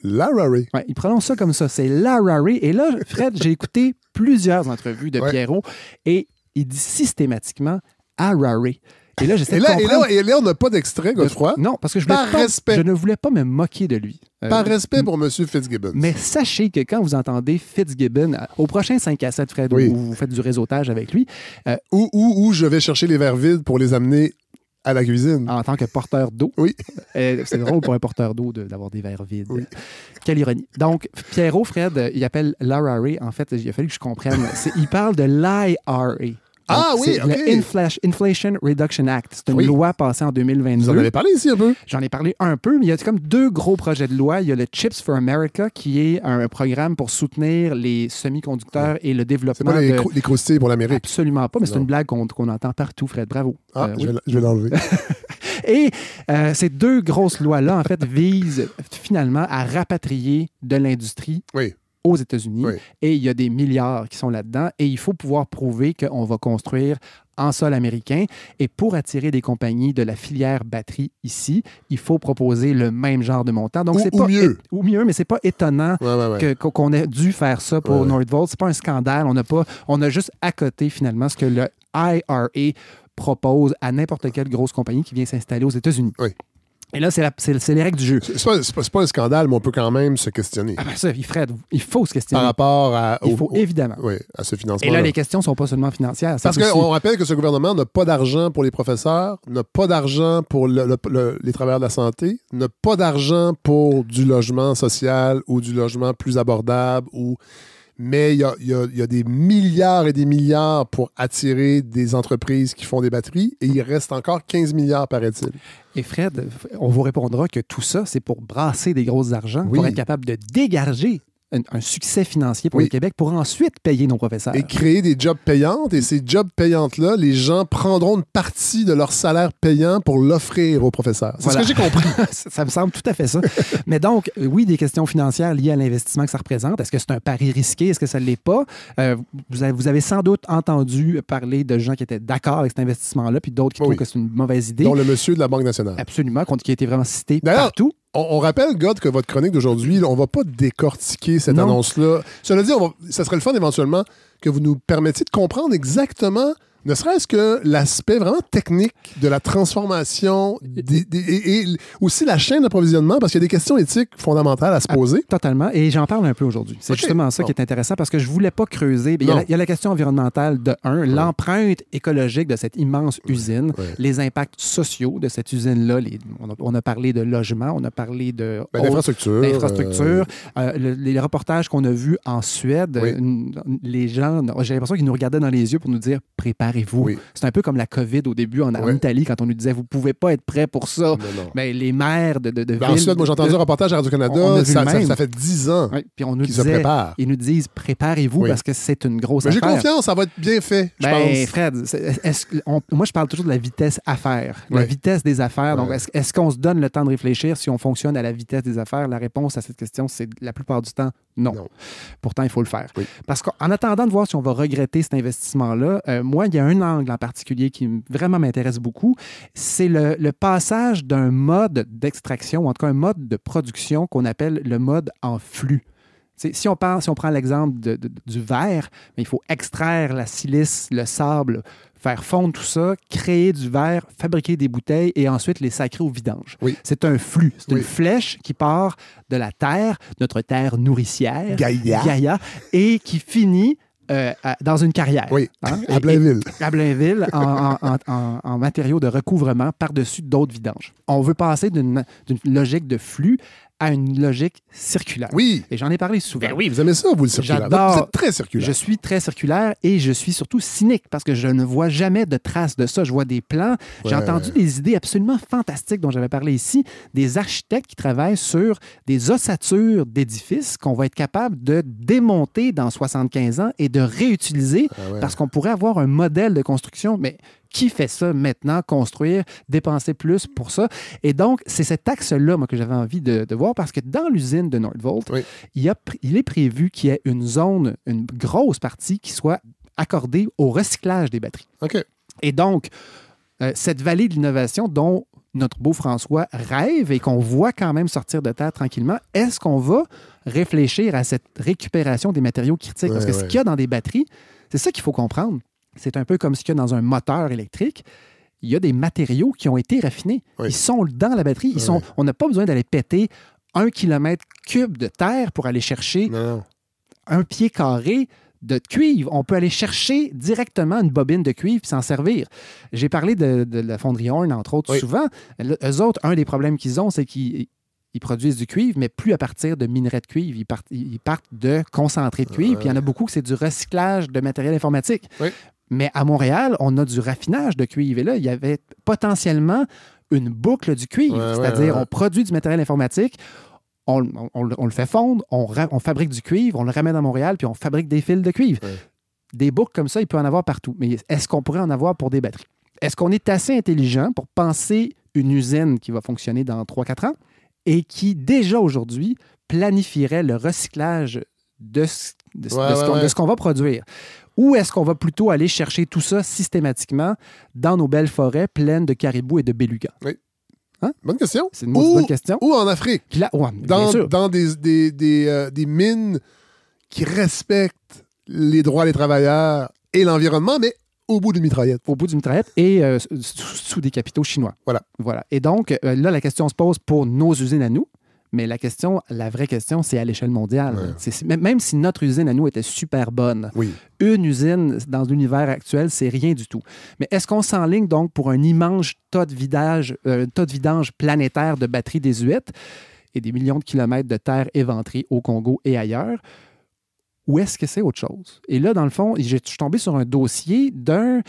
Lara Ray. Ouais, il prononce ça comme ça. C'est Lara Ray. Et là, Fred, j'ai écouté plusieurs entrevues de Ouais. Pierrot et il dit systématiquement Ara Ray. Et là, j'essaie Et de là, et comprendre. là, et là, on n'a pas d'extrait, Godefroy. Non, parce que je, voulais Par pas- respect. je ne voulais pas me moquer de lui. Euh, Par respect pour M. Fitzgibbon. mais sachez que quand vous entendez Fitzgibbon, au prochain 5 à 7, Fred, Oui. où vous faites du réseautage avec lui, euh, Ou, ou, ou je vais chercher les verres vides pour les amener à la cuisine. en tant que porteur d'eau. Oui. Euh, c'est drôle pour un porteur d'eau de- d'avoir des verres vides. Oui. Quelle ironie. Donc, Pierrot, Fred, euh, il appelle Ray. En fait, il a fallu que je comprenne. Il parle de l'IRA. Ah oui, c'est OK. Le Infla- Inflation Reduction Act. C'est une Oui. loi passée en Vous en 2022. avez parlé ici un peu? J'en ai parlé un peu, mais il y a comme deux gros projets de loi. Il y a le Chips for America, qui est un programme pour soutenir les semi-conducteurs et le C'est développement pas les, de... les croustilles pour l'Amérique. Absolument pas, mais c'est une blague qu'on entend partout, Fred. Bravo. Ah, Euh, je oui. vais- je vais l'enlever. Et euh, ces deux grosses lois-là, en fait, visent finalement à rapatrier de l'industrie Oui. Aux États-Unis. Oui. Et il y a des milliards qui sont là-dedans. Et il faut pouvoir prouver qu'on va construire en sol américain. Et pour attirer des compagnies de la filière batterie ici, il faut proposer le même genre de montant. Donc, Ou- c'est ou pas mieux. é- ou mieux, mais c'est pas étonnant Ouais, ouais, ouais. que- qu'on ait dû faire ça pour. Nordvolt. C'est pas un scandale. On n'a pas, on a juste à côté finalement ce que le IRA propose à n'importe quelle grosse compagnie qui vient s'installer aux États-Unis. Oui. Et là, c'est les règles du jeu. C'est pas, pas- un scandale, mais on peut quand même se questionner Ah ben ça, il, Fred, il faut se questionner. par rapport à, il au- faut au- évidemment. oui, à ce financement. Et là, les questions sont pas seulement financières. Parce qu'on rappelle que ce gouvernement n'a pas d'argent pour les professeurs, n'a pas d'argent pour le- le- le- les travailleurs de la santé, n'a pas d'argent pour du logement social ou du logement plus abordable. Ou... Mais il y a, il y a- il y a des milliards et des milliards pour attirer des entreprises qui font des batteries et il reste encore 15 milliards, paraît-il. Et Fred, on vous répondra que tout ça, c'est pour brasser des gros argents, Oui. pour être capable de dégager un, un succès financier pour Oui. le Québec, pour ensuite payer nos professeurs. Et créer des jobs payantes. Et ces jobs payantes-là, les gens prendront une partie de leur salaire payant pour l'offrir aux professeurs. C'est Voilà. ce que j'ai compris. ça, me semble tout à fait ça. Mais donc, euh, oui, des questions financières liées à l'investissement que ça représente. Est-ce que c'est un pari risqué? Est-ce que ça ne l'est pas? Euh, vous, avez, vous avez sans doute entendu parler de gens qui étaient d'accord avec cet investissement-là, puis d'autres qui Oui. trouvent que c'est une mauvaise idée. dont le monsieur de la Banque nationale. Absolument, qui a été vraiment cité partout. On, on rappelle, God, que votre chronique d'aujourd'hui, on va pas décortiquer cette Non. annonce-là. Cela dit, on va- ça serait le fun éventuellement que vous nous permettiez de comprendre exactement Ne serait-ce que l'aspect vraiment technique de la transformation des- des- et, et aussi la chaîne d'approvisionnement, parce qu'il y a des questions éthiques fondamentales à se poser. Totalement. Et j'en parle un peu aujourd'hui. C'est justement ça Bon. qui est intéressant parce que je voulais pas creuser. Il y, a la, il y a la question environnementale de un, l'empreinte écologique de cette immense usine, Ouais. les impacts sociaux de cette usine-là. On, a, on a parlé de logement, on a parlé de Ben, d'infrastructures. Euh, le- les reportages qu'on a vus en Suède, Oui. euh, les gens, j'ai l'impression qu'ils nous regardaient dans les yeux pour nous dire préparez-vous. Oui. C'est un peu comme la COVID au début en. Italie quand on nous disait vous pouvez pas être prêt pour ça. Non. Ben, les maires de, de, de Ben, villes- ensuite, moi, j'ai entendu un reportage à Radio-Canada. Ça, fait 10 ans puis on nous qu'ils se disait, préparent. ils nous disent préparez-vous Oui. parce que c'est une grosse Mais j'ai affaire. confiance, ça va être bien fait, je Ben, pense. Fred, est-ce on- moi, je parle toujours de la vitesse affaire, la vitesse des affaires. Donc, est-ce, est-ce qu'on se donne le temps de réfléchir si on fonctionne à la vitesse des affaires? La réponse à cette question, c'est la plupart du temps non. Non. Pourtant, il faut le faire. Parce qu'en attendant de voir si on va regretter cet investissement-là, euh, moi, il y a un angle en particulier qui vraiment m'intéresse beaucoup. C'est le, le passage d'un mode d'extraction, ou en tout cas un mode de production qu'on appelle le mode en flux. Si on, parle, si on prend l'exemple du verre, ben, il faut extraire la silice, le sable, faire fondre tout ça, créer du verre, fabriquer des bouteilles et ensuite les sacrer au vidange. Oui. C'est un flux. C'est Oui. une flèche qui part de la terre, notre terre nourricière, Gaïa. Gaïa, et qui finit euh, à- dans une carrière. Oui, Hein? à Et- Blainville. à Blainville en, en- en- en- en matériaux de recouvrement par-dessus d'autres vidanges. On veut passer d'une logique de flux à une logique circulaire. Oui. Et j'en ai parlé souvent. Ben oui, vous aimez ça, vous, le circulaire. J'adore. Vous êtes très circulaire. Je suis très circulaire et je suis surtout cynique parce que je ne vois jamais de traces de ça. Je vois des plans. J'ai entendu des idées absolument fantastiques dont j'avais parlé ici, des architectes qui travaillent sur des ossatures d'édifices qu'on va être capable de démonter dans 75 ans et de réutiliser Ah ouais. parce qu'on pourrait avoir un modèle de construction, mais qui fait ça maintenant, construire, dépenser plus pour ça? Et donc, c'est cet axe-là, moi, que j'avais envie de, de voir parce que dans l'usine de Nordvolt, Oui. il, a est prévu qu'il y ait une zone, une grosse partie qui soit accordée au recyclage des batteries. OK. Et donc, euh, cette vallée de l'innovation dont notre beau François rêve et qu'on voit quand même sortir de terre tranquillement, est-ce qu'on va réfléchir à cette récupération des matériaux critiques? Parce Ouais, que ce qu'il y a dans des batteries, c'est ça qu'il faut comprendre. C'est un peu comme ce qu'il y a dans un moteur électrique. Il y a des matériaux qui ont été raffinés. Oui. Ils sont dans la batterie. Ils sont, on n'a pas besoin d'aller péter un kilomètre cube de terre pour aller chercher Non, un pied carré de cuivre. On peut aller chercher directement une bobine de cuivre et s'en servir. J'ai parlé de, de la fonderie Horn, entre autres, Oui. souvent. Le- eux autres, un des problèmes qu'ils ont, c'est qu'ils ils produisent du cuivre, mais plus à partir de minerais de cuivre. Ils partent, ils partent de concentré de cuivre. Puis il y en a beaucoup que c'est du recyclage de matériel informatique. Oui. Mais à Montréal, on a du raffinage de cuivre. Et là, il y avait potentiellement une boucle du cuivre. Ouais, C'est-à-dire, ouais. on produit du matériel informatique, on, on- on le- on le fait fondre, on, fabrique du cuivre, on le ramène à Montréal, puis on fabrique des fils de cuivre. Des boucles comme ça, il peut en avoir partout. Mais est-ce qu'on pourrait en avoir pour des batteries? Est-ce qu'on est assez intelligent pour penser une usine qui va fonctionner dans 3-4 ans et qui, déjà aujourd'hui, planifierait le recyclage de ce qu'on va produire? Ou est-ce qu'on va plutôt aller chercher tout ça systématiquement dans nos belles forêts pleines de caribous et de bélugas? Bonne question. C'est une Ou- bonne question. Ou en Afrique, là, ouais, bien dans, sûr. dans des, des, des, euh, des mines qui respectent les droits des travailleurs et l'environnement, mais au bout d'une mitraillette. au bout d'une mitraillette et euh, sous, sous des capitaux chinois. Voilà. Voilà. Et donc, euh, là, la question se pose pour nos usines à nous. Mais la question, la vraie question, c'est à l'échelle mondiale. Ouais. C'est- c'est- même- même si notre usine à nous était super bonne, Oui. une usine dans l'univers actuel, c'est rien du tout. Mais est-ce qu'on s'enligne donc pour un immense tas de, vidage, euh, tas de vidange planétaire de batteries désuètes et des millions de kilomètres de terre éventrée au Congo et ailleurs? Ou est-ce que c'est autre chose? Et là, dans le fond, je suis tombé sur un dossier d'un,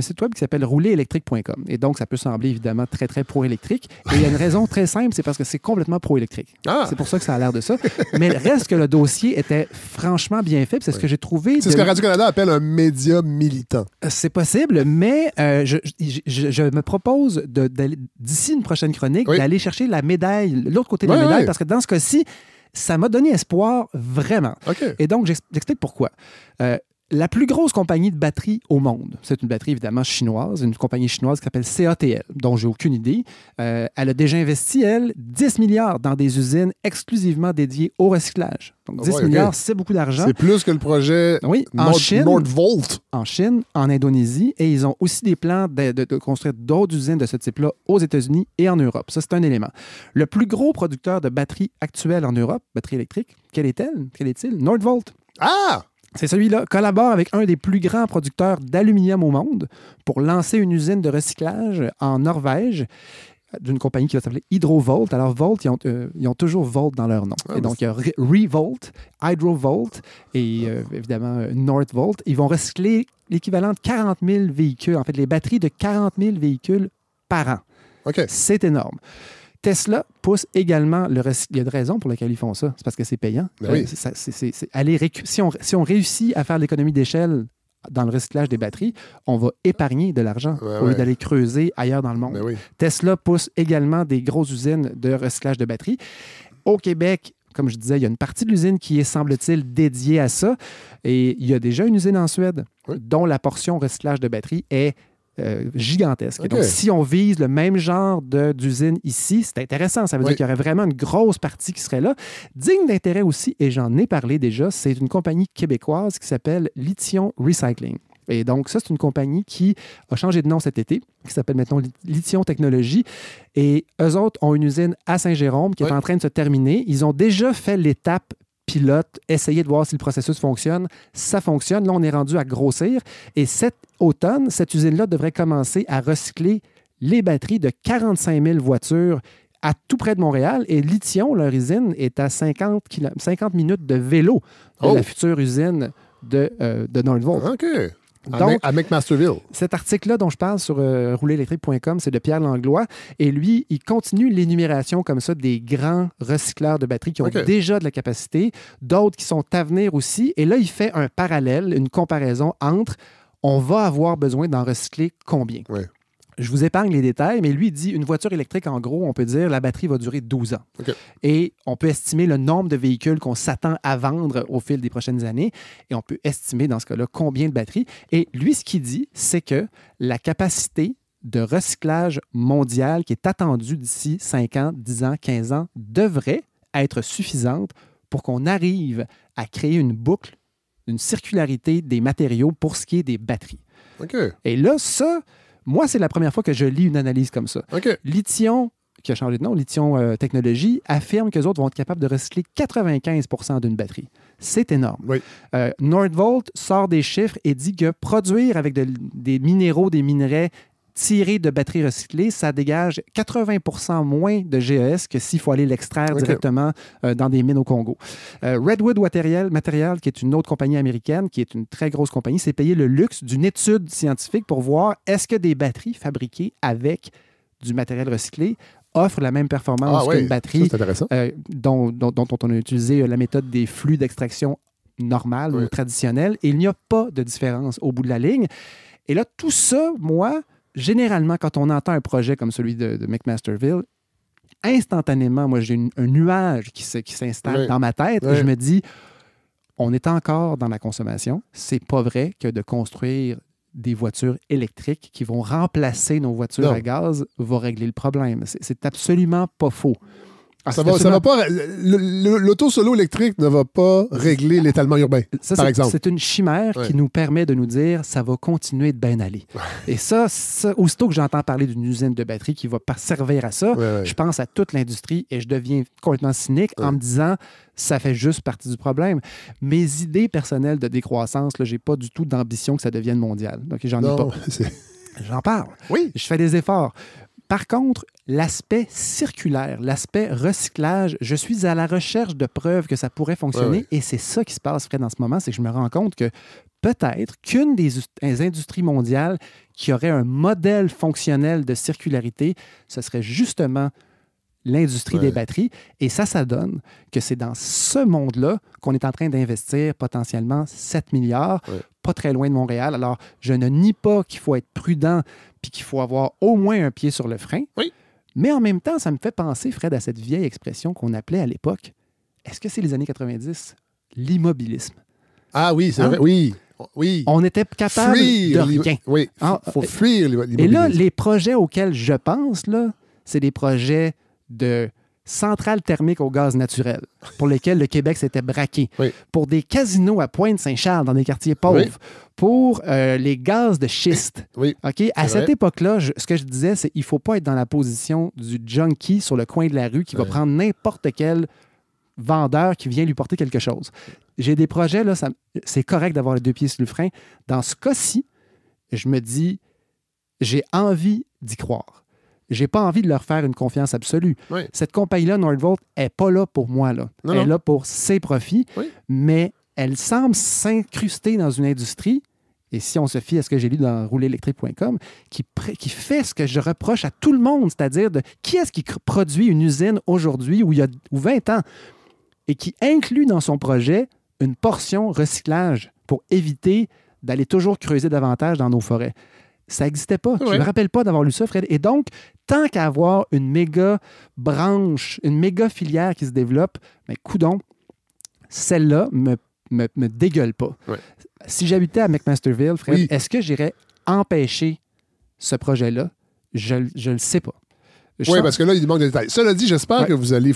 site web qui s'appelle roulerélectrique.com. Et donc, ça peut sembler évidemment très, très pro-électrique. Et il y a une raison très simple, c'est parce que c'est complètement pro-électrique. Ah, C'est pour ça que ça a l'air de ça. Mais reste que le dossier était franchement bien fait. C'est ce que j'ai trouvé. c'est ce que Radio-Canada appelle un média militant. c'est possible, mais euh, je, je- je- je me propose d'ici une prochaine chronique Oui. d'aller chercher la médaille, l'autre côté de la médaille, parce que dans ce cas-ci, ça m'a donné espoir vraiment. Et donc, j'ex- j'explique pourquoi. Euh, la plus grosse compagnie de batterie au monde. C'est une batterie évidemment chinoise, une compagnie chinoise qui s'appelle CATL, dont j'ai aucune idée. Euh, elle a déjà investi, elle, 10 milliards dans des usines exclusivement dédiées au recyclage. Donc 10 Ouais, ok. milliards, c'est beaucoup d'argent. C'est plus que le projet Oui, en Nord- Chine, Nordvolt. en Chine, en Indonésie, et ils ont aussi des plans de, de- de construire d'autres usines de ce type-là aux États-Unis et en Europe. Ça, c'est un élément. Le plus gros producteur de batteries actuelles en Europe, batterie électrique, quel est-elle? Quel est-il? Nordvolt. Ah! C'est celui-là. Collabore avec un des plus grands producteurs d'aluminium au monde pour lancer une usine de recyclage en Norvège d'une compagnie qui va s'appeler Hydrovolt. Alors, Volt, ils ont, euh, ils ont toujours Volt dans leur nom. Ah, et donc, il y a Re- Revolt, Hydrovolt et euh, évidemment euh, Northvolt. Ils vont recycler l'équivalent de 40 000 véhicules, en fait, les batteries de 40 000 véhicules par an. OK. C'est énorme. Tesla pousse également le Il y a une raison pour laquelle ils font ça. C'est parce que c'est payant. Aller si, on, si on réussit à faire l'économie d'échelle dans le recyclage des batteries, on va épargner de l'argent Ouais, au lieu ouais. d'aller creuser ailleurs dans le monde. Ben oui. Tesla pousse également des grosses usines de recyclage de batteries. Au Québec, comme je disais, il y a une partie de l'usine qui est, semble-t-il, dédiée à ça. Et il y a déjà une usine en Suède Oui. dont la portion recyclage de batteries est euh, gigantesque. Donc, si on vise le même genre d'usine ici, c'est intéressant. Ça veut Oui. dire qu'il y aurait vraiment une grosse partie qui serait là. Digne d'intérêt aussi, et j'en ai parlé déjà, c'est une compagnie québécoise qui s'appelle Lithium Recycling. Et donc, ça, c'est une compagnie qui a changé de nom cet été, qui s'appelle maintenant Li- Lithium Technologies. Et eux autres ont une usine à Saint-Jérôme qui Oui. est en train de se terminer. Ils ont déjà fait l'étape pilote, essayer de voir si le processus fonctionne. Ça fonctionne. Là, on est rendu à grossir. Et cet automne, cette usine-là devrait commencer à recycler les batteries de 45 000 voitures à tout près de Montréal. Et Lithium, leur usine, est à 50, kilo- 50 minutes de vélo de Oh. la future usine de, euh, de Northvolt. OK. Donc, à McMasterville. cet article-là dont je parle sur euh, roulerélectrique.com, c'est de Pierre Langlois. Et lui, il continue l'énumération comme ça des grands recycleurs de batteries qui ont déjà de la capacité, d'autres qui sont à venir aussi. Et là, il fait un parallèle, une comparaison entre on va avoir besoin d'en recycler combien? Ouais. Je vous épargne les détails, mais lui dit une voiture électrique, en gros, on peut dire la batterie va durer 12 ans. Et on peut estimer le nombre de véhicules qu'on s'attend à vendre au fil des prochaines années. Et on peut estimer dans ce cas-là combien de batteries. Et lui, ce qu'il dit, c'est que la capacité de recyclage mondial qui est attendue d'ici 5 ans, 10 ans, 15 ans devrait être suffisante pour qu'on arrive à créer une boucle, une circularité des matériaux pour ce qui est des batteries. Et là, ça, moi, c'est la première fois que je lis une analyse comme ça. OK. Lithium, qui a changé de nom, Lithium euh, Technologies, affirme que les autres vont être capables de recycler 95% d'une batterie. C'est énorme. Oui. Euh, Nordvolt sort des chiffres et dit que produire avec de- des minéraux, des minerais tirés de batteries recyclées, ça dégage 80% moins de GES que s'il faut aller l'extraire directement euh, dans des mines au Congo. Euh, Redwood Material, Material, qui est une autre compagnie américaine, qui est une très grosse compagnie, s'est payé le luxe d'une étude scientifique pour voir est-ce que des batteries fabriquées avec du matériel recyclé offrent la même performance Ah oui, qu'une ça, batterie euh, dont, dont- dont on a utilisé la méthode des flux d'extraction normale Oui. ou traditionnelle. Et il n'y a pas de différence au bout de la ligne. Et là, tout ça, moi, généralement, quand on entend un projet comme celui de, de McMasterville, instantanément, moi, j'ai un nuage qui, s'installe Oui. dans ma tête Oui. et je me dis, on est encore dans la consommation. C'est pas vrai que de construire des voitures électriques qui vont remplacer nos voitures Non. à gaz va régler le problème. C'est absolument pas faux. Ah, Ça va, ça va pas. L'auto solo électrique ne va pas régler l'étalement urbain. Ça, par c'est- exemple. C'est une chimère Ouais. qui nous permet de nous dire ça va continuer de bien aller. Et ça, ça, aussitôt que j'entends parler d'une usine de batterie qui va pas servir à ça, Ouais, ouais. je pense à toute l'industrie et je deviens complètement cynique en me disant ça fait juste partie du problème. Mes idées personnelles de décroissance, je n'ai pas du tout d'ambition que ça devienne mondial. Donc, j'en ai pas. J'en parle. Oui. Je fais des efforts. Par contre, l'aspect circulaire, l'aspect recyclage, je suis à la recherche de preuves que ça pourrait fonctionner Ouais, et c'est ça qui se passe, Fred, en ce moment, c'est que je me rends compte que peut-être qu'une des us- des industries mondiales qui aurait un modèle fonctionnel de circularité, ce serait justement l'industrie Ouais. des batteries. Et ça, ça donne que c'est dans ce monde-là qu'on est en train d'investir potentiellement 7 milliards, Ouais. Pas très loin de Montréal. Alors, je ne nie pas qu'il faut être prudent puis qu'il faut avoir au moins un pied sur le frein. Oui. Mais en même temps, ça me fait penser, Fred, à cette vieille expression qu'on appelait à l'époque. Est-ce que c'est les années 90? L'immobilisme. Ah oui, c'est Hein? vrai. Oui. Oui. On était capable fuir de rien. Oui, Ah, faut et- fuir l'im- Et là, l'immobilisme. les projets auxquels je pense, là, c'est des projets de centrales thermiques au gaz naturel pour lesquels le Québec s'était braqué, Oui. pour des casinos à Pointe-Saint-Charles dans des quartiers pauvres, Oui. pour euh, les gaz de schiste. Oui. À cette époque-là, ce que je disais, c'est qu'il ne faut pas être dans la position du junkie sur le coin de la rue qui va prendre n'importe quel vendeur qui vient lui porter quelque chose. J'ai des projets, là, c'est correct d'avoir les deux pieds sur le frein. Dans ce cas-ci, je me dis, j'ai envie d'y croire. J'ai pas envie de leur faire une confiance absolue. Oui. Cette compagnie-là, Nordvolt, est pas là pour moi. Là. Non, elle est là pour ses profits, Oui. mais elle semble s'incruster dans une industrie, et si on se fie à ce que j'ai lu dans rouleélectrique.com, qui, qui fait ce que je reproche à tout le monde, c'est-à-dire de qui est-ce qui produit une usine aujourd'hui ou il y a ou 20 ans et qui inclut dans son projet une portion recyclage pour éviter d'aller toujours creuser davantage dans nos forêts. Ça n'existait pas. Je ne me rappelle pas d'avoir lu ça, Fred. Et donc, tant qu'à avoir une méga branche, une méga filière qui se développe, mais coudon, celle-là me, me, me dégueule pas. Ouais. Si j'habitais à McMasterville, Fred, Oui. est-ce que j'irais empêcher ce projet-là? Je ne le sais pas. Oui, parce que là, il manque de détails. Cela dit, j'espère Ouais. que vous allez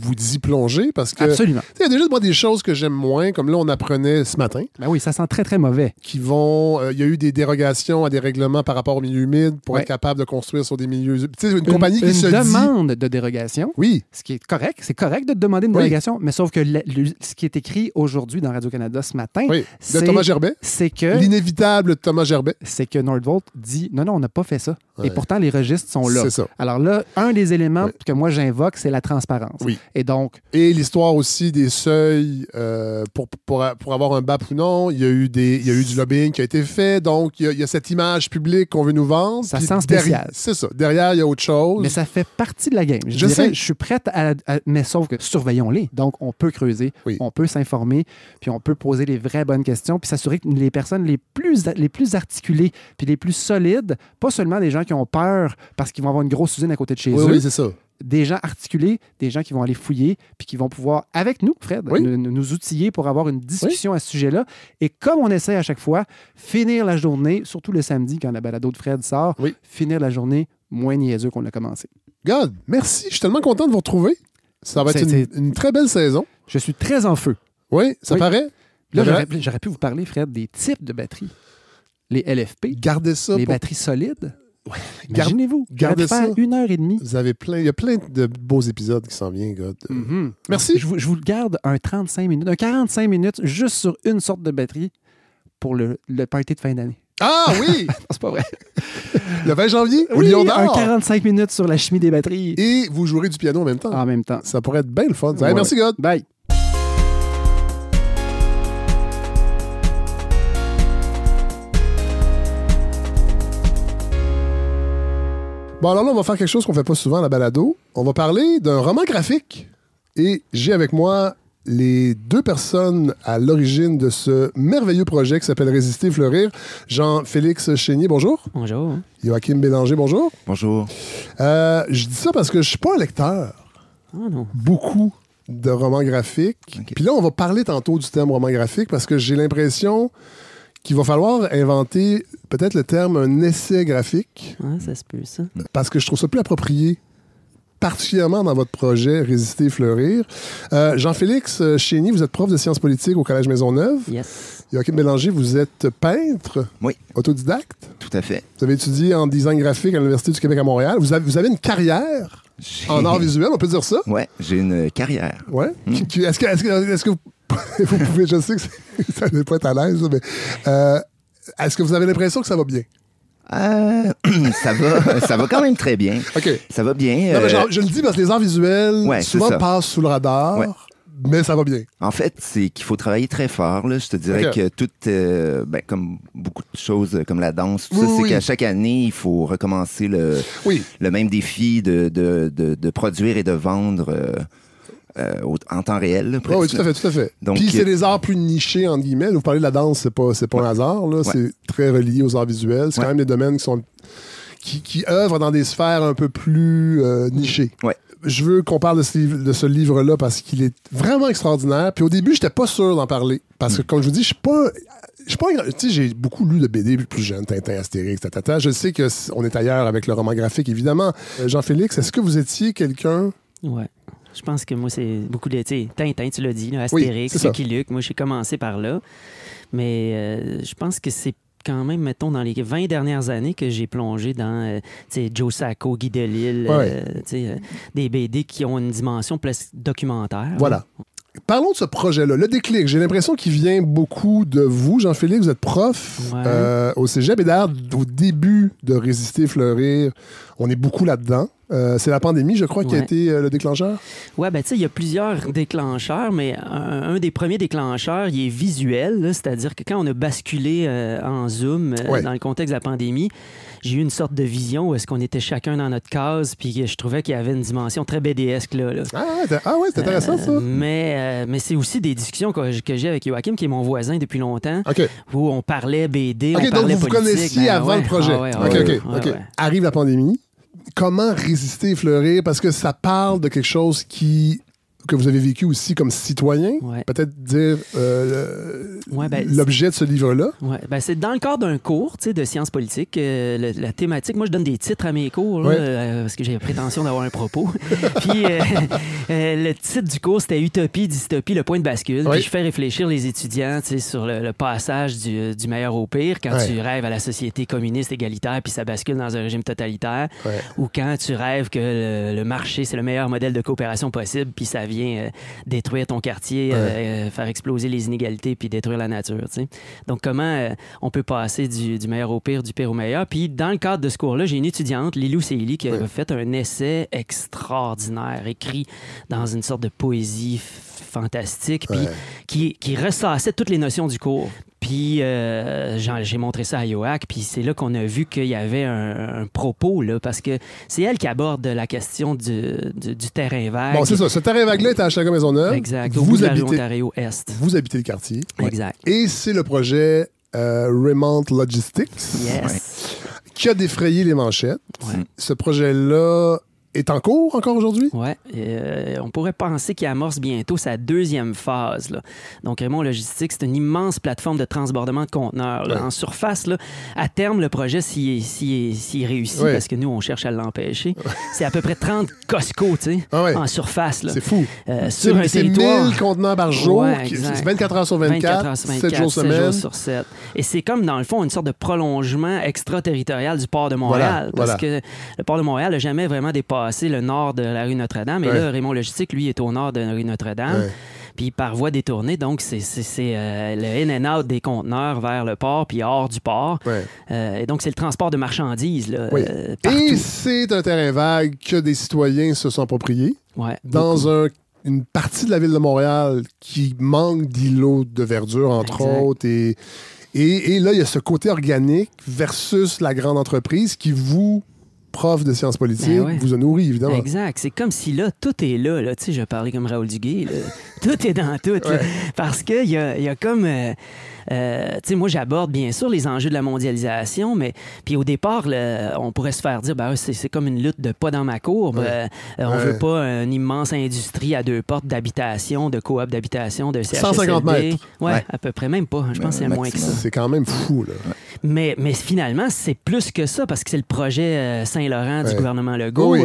vous y plonger parce que Absolument. il y a déjà moi, des choses que j'aime moins, comme là, on apprenait ce matin, Ben oui, ça sent très, très mauvais. qui vont. euh, Il y a eu des dérogations à des règlements par rapport aux milieux humides pour Ouais. être capable de construire sur des milieux. Tu sais, une, compagnie qui une se dit. demande de dérogation, Oui, ce qui est correct. C'est correct de demander une Oui. dérogation, mais sauf que le- le- ce qui est écrit aujourd'hui dans Radio-Canada ce matin, oui. De c'est Thomas Gerbet. c'est que, L'inévitable Thomas Gerbet. c'est que Nordvolt dit non, non, on n'a pas fait ça. Ouais. Et pourtant, les registres sont là. C'est ça. Alors là, un des éléments que moi j'invoque, c'est la transparence. Oui. Et donc, Et l'histoire aussi des seuils euh, pour, pour, pour avoir un BAP ou non. Il y, a eu des, il y a eu du lobbying qui a été fait. Donc, il y a, il y a cette image publique qu'on veut nous vendre. Ça sent derrière- spécial. C'est ça. Derrière, il y a autre chose. mais ça fait partie de la game. Je, Je dirais, sais. je suis prête à, à- Mais sauf que surveillons-les. Donc, on peut creuser, Oui. on peut s'informer, puis on peut poser les vraies bonnes questions, puis s'assurer que les personnes les plus, les plus articulées, puis les plus solides, pas seulement des gens qui ont peur parce qu'ils vont avoir une grosse usine à côté de chez oui, eux, oui, c'est ça. Des gens articulés, des gens qui vont aller fouiller, puis qui vont pouvoir, avec nous, Fred, Oui. nous, nous outiller pour avoir une discussion à ce sujet-là. Et comme on essaie à chaque fois, finir la journée, surtout le samedi quand la balado de Fred sort, Oui. finir la journée moins niaiseux qu'on l'a commencé. God, merci. Je suis tellement content de vous retrouver. Ça va être une, une très belle saison. Je suis très en feu. Oui, ça paraît? Là, J'aurais- pu vous parler, Fred, des types de batteries. Les LFP, Gardez ça. les pour- batteries solides. Garde- Imaginez-vous, gardez ça. une heure et demie. Vous avez plein, il y a plein de beaux épisodes qui s'en viennent, God. Mhm. Merci. Je vous, je vous garde un 35 minutes, un 45 minutes juste sur une sorte de batterie pour le, le party de fin d'année. Ah oui, c'est pas vrai. le 20 janvier, au Oui, Lion un d'Or. 45 minutes sur la chimie des batteries Et vous jouerez du piano en même temps. en même temps. Ça pourrait être bien le fun. Hey, Ouais. Merci, God. Bye. Bon, alors là, on va faire quelque chose qu'on fait pas souvent à la balado. On va parler d'un roman graphique. Et j'ai avec moi les deux personnes à l'origine de ce merveilleux projet qui s'appelle Résister, fleurir. Jean-Félix Chénier, bonjour. Bonjour. Joachim Bélanger, bonjour. Bonjour. Euh, je dis ça parce que je suis pas un lecteur. Ah non. beaucoup de romans graphiques. Ok. Puis là, on va parler tantôt du terme roman graphique parce que j'ai l'impression qu'il va falloir inventer peut-être le terme un essai graphique ça se peut, ça. parce que je trouve ça plus approprié particulièrement dans votre projet Résister, fleurir. Euh, Jean-Félix euh, Chénier, vous êtes prof de sciences politiques au Collège Maisonneuve. Yes. Joachim Bélanger, vous êtes peintre, Oui. autodidacte. Tout à fait. Vous avez étudié en design graphique à l'Université du Québec à Montréal. Vous avez, vous avez une carrière en art visuel, on peut dire ça? Ouais, j'ai une carrière. Ouais. Hmm. Est-ce que, est-ce que, est-ce que vous, vous pouvez, je sais que ça n'est pas être à l'aise, mais euh, est-ce que vous avez l'impression que ça va bien? Euh, ça va, ça va quand même très bien. OK. Ça va bien. Non, mais euh, genre, je le dis parce que les arts visuels Ouais, souvent passent sous le radar, Ouais. mais ça va bien. En fait, c'est qu'il faut travailler très fort. Là. Je te dirais que tout, euh, ben, comme beaucoup de choses, comme la danse, tout Oui, ça, c'est oui. qu'à chaque année, il faut recommencer le, Oui. le même défi de, de, de, de produire et de vendre euh, euh, au- en temps réel. là, oui, tout à fait, tout à fait. Donc, Puis c'est euh, des arts plus nichés, entre guillemets. Vous parlez de la danse, c'est pas, c'est pas un hasard. Là. C'est très relié aux arts visuels. C'est quand même des domaines qui sont qui, qui œuvrent dans des sphères un peu plus euh, nichées. Ouais. Je veux qu'on parle de ce, livre- de ce livre-là parce qu'il est vraiment extraordinaire. Puis au début, j'étais pas sûr d'en parler. Parce Mm. que, comme je vous dis, je suis pas je suis pas un grand- tu sais, j'ai beaucoup lu de BD plus jeune, Tintin, Astérix, tatata. Je sais que c- on est ailleurs avec le roman graphique, évidemment. Euh, Jean-Félix, est-ce que vous étiez quelqu'un? Ouais. Je pense que moi, c'est beaucoup de. Tintin, tu l'as dit, là, Oui, Astérix, ça. Lucky Luke. Moi, j'ai commencé par là. Mais euh, je pense que c'est quand même, mettons, dans les 20 dernières années que j'ai plongé dans euh, tu sais, Joe Sacco, Guy Delisle, Ouais, euh, tu sais, euh, des BD qui ont une dimension plus documentaire. Voilà. Parlons de ce projet-là. Le déclic, j'ai l'impression qu'il vient beaucoup de vous. Jean-Félix, vous êtes prof Ouais. euh, au cégep. Et d'ailleurs, au début de Résister, Fleurir, on est beaucoup là-dedans. Euh, c'est la pandémie, je crois, qui a été euh, le déclencheur? Ouais, ben tu sais, il y a plusieurs déclencheurs, mais un, un des premiers déclencheurs, il est visuel, c'est-à-dire que quand on a basculé euh, en Zoom Ouais. dans le contexte de la pandémie, j'ai eu une sorte de vision où est-ce qu'on était chacun dans notre case, puis je trouvais qu'il y avait une dimension très BDesque là. là. Ah ah ouais, c'est intéressant, ça. Euh, mais euh, mais c'est aussi des discussions que, que j'ai avec Joachim, qui est mon voisin depuis longtemps, OK. où on parlait BD, on donc parlait vous vous politique. connaissiez Ben avant ouais, le projet. ah ouais, OK, ouais, OK, ouais, OK. ouais. Arrive la pandémie. Comment résister et fleurir? Parce que ça parle de quelque chose qui que vous avez vécu aussi comme citoyen. Ouais. Peut-être dire euh, Ouais, ben, l'objet de ce livre-là? Ouais, ben c'est dans le cadre d'un cours de sciences politiques. euh, la thématique, moi, je donne des titres à mes cours là, euh, parce que j'ai la prétention d'avoir un propos. Puis le titre du cours, c'était Utopie, dystopie, le point de bascule. Puis je fais réfléchir les étudiants sur le, le passage du, du meilleur au pire quand tu rêves à la société communiste égalitaire puis ça bascule dans un régime totalitaire ou quand tu rêves que le, le marché, c'est le meilleur modèle de coopération possible puis ça vient euh, détruire ton quartier, Ouais. euh, faire exploser les inégalités puis détruire la nature. tu sais. Donc, comment euh, on peut passer du, du meilleur au pire, du pire au meilleur? Puis, dans le cadre de ce cours-là, j'ai une étudiante, Lilou Seili, qui Ouais. a fait un essai extraordinaire, écrit dans une sorte de poésie fantastique, puis qui, qui ressassait toutes les notions du cours. Puis euh, j'ai montré ça à Yoak, puis c'est là qu'on a vu qu'il y avait un, un propos, là, parce que c'est elle qui aborde la question du, du- du terrain vague. Bon, c'est ça. Ce terrain vague-là est à Chicago Maisonneuve. Exact, au Vous bout de habitez, Ontario Est. vous habitez le quartier. Exact. Et c'est le projet euh, Remount Logistics Yes. qui a défrayé les manchettes. Ouais. Ce projet-là est en cours encore aujourd'hui? Ouais, euh, on pourrait penser qu'il amorce bientôt sa deuxième phase. là. Donc, Raymond Logistique, c'est une immense plateforme de transbordement de conteneurs. là. Ouais. En surface, là, à terme, le projet, s'il réussit, Ouais. parce que nous, on cherche à l'empêcher, c'est à peu près 30 Costco, tu sais, Ah en surface. là. C'est fou. Euh, sur un territoire. 1000 conteneurs par jour. Ouais, qui- exact. c'est 24 heures sur 24, heures sur 7 24, jours 7 semaine. jours sur 7. Et c'est comme, dans le fond, une sorte de prolongement extraterritorial du port de Montréal. Voilà, parce que le port de Montréal n'a jamais vraiment dépassé le nord de la rue Notre-Dame. Et Ouais. là, Raymond Logistique, lui, est au nord de la rue Notre-Dame. Ouais. Puis par voie détournée, donc c'est euh, le in and out des conteneurs vers le port, puis hors du port. Ouais. Euh, et donc c'est le transport de marchandises là, Oui. euh, Et c'est un terrain vague que des citoyens se sont appropriés dans un- une partie de la ville de Montréal qui manque d'îlots de verdure, entre Exact. autres. Et, et, et là, il y a ce côté organique versus la grande entreprise qui vous, prof de sciences politiques, Ben ouais. vous a nourri, évidemment. Exact. C'est comme si là, tout est là. là. Tu sais, je parlais comme Raoul Duguay. là. tout est dans tout. Ouais. Parce qu'il y a, y a comme. euh, euh, tu sais, moi, j'aborde bien sûr les enjeux de la mondialisation, mais puis au départ, on pourrait se faire dire, ben, c'est, comme une lutte de pas dans ma courbe. Ouais. Euh, on Ouais. veut pas une immense industrie à deux portes d'habitation, de coop d'habitation, de CHSLD. 150 mètres. Ouais, Ouais. à peu près, même pas. Je pense que c'est Euh, moins que ça. C'est quand même fou, là. Mais, mais finalement, c'est plus que ça parce que c'est le projet Saint-Laurent du gouvernement Legault. Oui.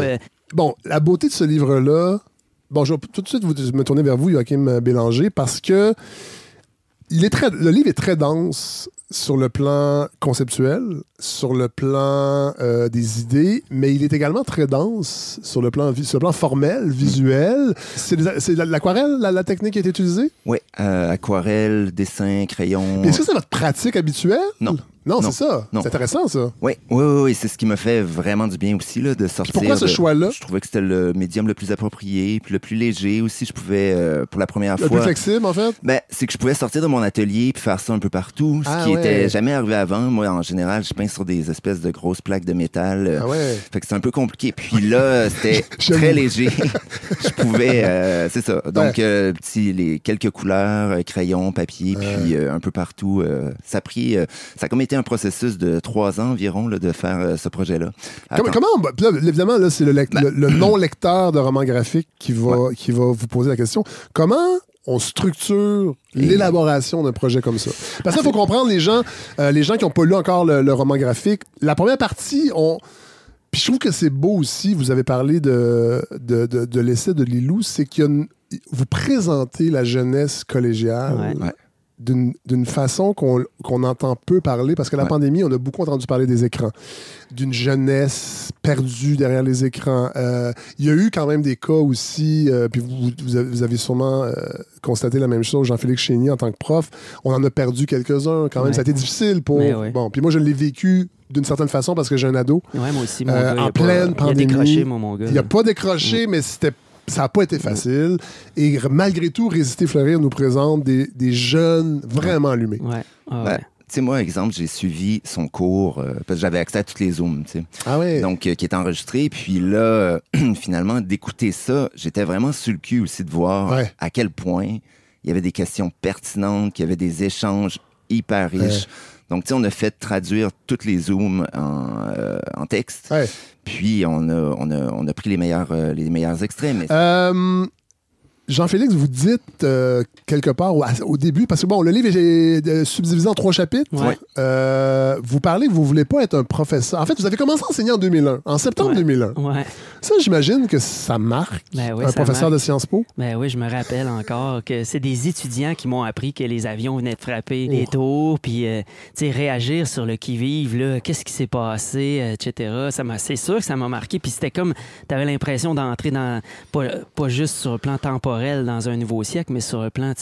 Bon, la beauté de ce livre-là, bon, je vais tout de suite vous- me tourner vers vous, Joachim Bélanger, parce que le livre est très dense sur le plan conceptuel, sur le plan euh, des idées, mais il est également très dense sur le plan, sur le plan formel, visuel. C'est l'aquarelle, la, la technique qui est utilisée? Oui, euh, aquarelle, dessin, crayon. Est-ce que c'est votre pratique habituelle? Non. Non, Non. c'est ça. C'est intéressant, ça. Oui, oui, oui, oui, c'est ce qui me fait vraiment du bien aussi, là, de sortir. pourquoi ce de- choix-là? Je trouvais que c'était le médium le plus approprié, puis le plus léger aussi. Je pouvais, euh, pour la première Le fois. plus flexible, en fait? Ben, c'est que je pouvais sortir de mon atelier puis faire ça un peu partout, ce Ah qui ouais. Était jamais arrivé avant. Moi, en général, je peins sur des espèces de grosses plaques de métal. euh, Ah ouais. Fait que c'est un peu compliqué. Puis là, c'était très léger. je pouvais, euh, c'est ça. Donc, euh, petit, les quelques couleurs, euh, crayons, papier, puis euh, un peu partout. euh, ça a pris, euh, ça a comme été un processus de trois ans environ là, de faire ce projet-là. Comment, comment- là, évidemment, là, c'est le, lec- le- le non-lecteur de roman graphique qui va, qui va vous poser la question. Comment on structure l'élaboration d'un projet comme ça. Parce qu'il faut comprendre les gens, euh, les gens qui n'ont pas lu encore le, le roman graphique. La première partie, on. Puis je trouve que c'est beau aussi, vous avez parlé de, de, de, de l'essai de Lilou, c'est que vous présentez la jeunesse collégiale Ouais. D'une façon qu'on qu'on entend peu parler, parce que la Ouais. pandémie, on a beaucoup entendu parler des écrans, d'une jeunesse perdue derrière les écrans. Euh, Il y a eu quand même des cas aussi, euh, puis vous, vous avez, sûrement euh, constaté la même chose, Jean-Félix Chénier en tant que prof, on en a perdu quelques-uns quand même, Ouais. ça a été difficile pour... Ouais. Bon, puis moi je l'ai vécu d'une certaine façon parce que j'ai un ado. Ouais, moi aussi, mon gars. il en a pas- pleine Il a pandémie, décroché, moi, mon gars. Il n'a pas décroché, mais c'était ça n'a pas été facile. Et malgré tout, Résister Fleurir nous présente des, des jeunes vraiment allumés. Ouais. Ah, Ben, ouais. tu sais, moi, exemple, j'ai suivi son cours euh, parce que j'avais accès à toutes les Zooms, tu sais. Ah ouais. Donc, euh, qui est enregistré. Puis là, euh, finalement, d'écouter ça, j'étais vraiment sur le cul aussi de voir Ouais. à quel point il y avait des questions pertinentes, qu'il y avait des échanges hyper riches. Donc, tu sais, on a fait traduire toutes les Zooms en, euh, en texte. Ouais. Puis, on a, on, a, on a pris les meilleurs, euh, les meilleurs extraits. Mais Euh, Jean-Félix, vous dites euh, quelque part au, au début, parce que bon, le livre est euh, subdivisé en trois chapitres. Ouais. Euh, vous parlez que vous voulez pas être un professeur. En fait, vous avez commencé à enseigner en 2001, en septembre Ouais. 2001. Ouais. Ça, j'imagine que ça marque Ben oui, un ça professeur marque. de Sciences Po. Ben oui, je me rappelle encore que c'est des étudiants qui m'ont appris que les avions venaient de frapper Oh. les tours, puis euh, tu réagir sur le qui-vive, qu'est-ce qui s'est passé, etc. Ça m'a, c'est sûr que ça m'a marqué, puis c'était comme, t'avais l'impression d'entrer dans, pas, pas juste sur le plan temporel dans un nouveau siècle, mais sur le plan,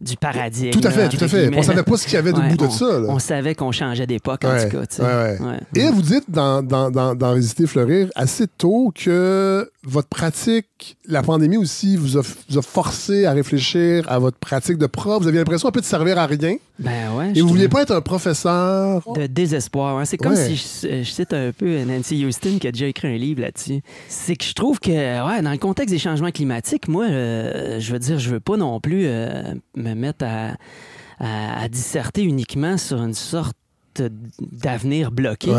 du paradigme. Tout à fait, tout à fait. On savait pas ce qu'il y avait Ouais, debout de on- ça. là. On savait qu'on changeait d'époque, en tout cas, ouais. Et vous dites dans, dans, dans, dans Résister Fleurir assez tôt que votre pratique, la pandémie aussi, vous a, vous a forcé à réfléchir à votre pratique de prof. Vous aviez l'impression un peu de servir à rien. Ben ouais. Et vous vouliez pas être un professeur? de désespoir. hein. C'est comme Ouais. si je, je cite un peu Nancy Houston qui a déjà écrit un livre là-dessus. C'est que je trouve que, ouais, dans le contexte des changements climatiques, moi, euh, je veux dire, je veux pas non plus euh, me mettre à, à- à disserter uniquement sur une sorte d'avenir bloqué.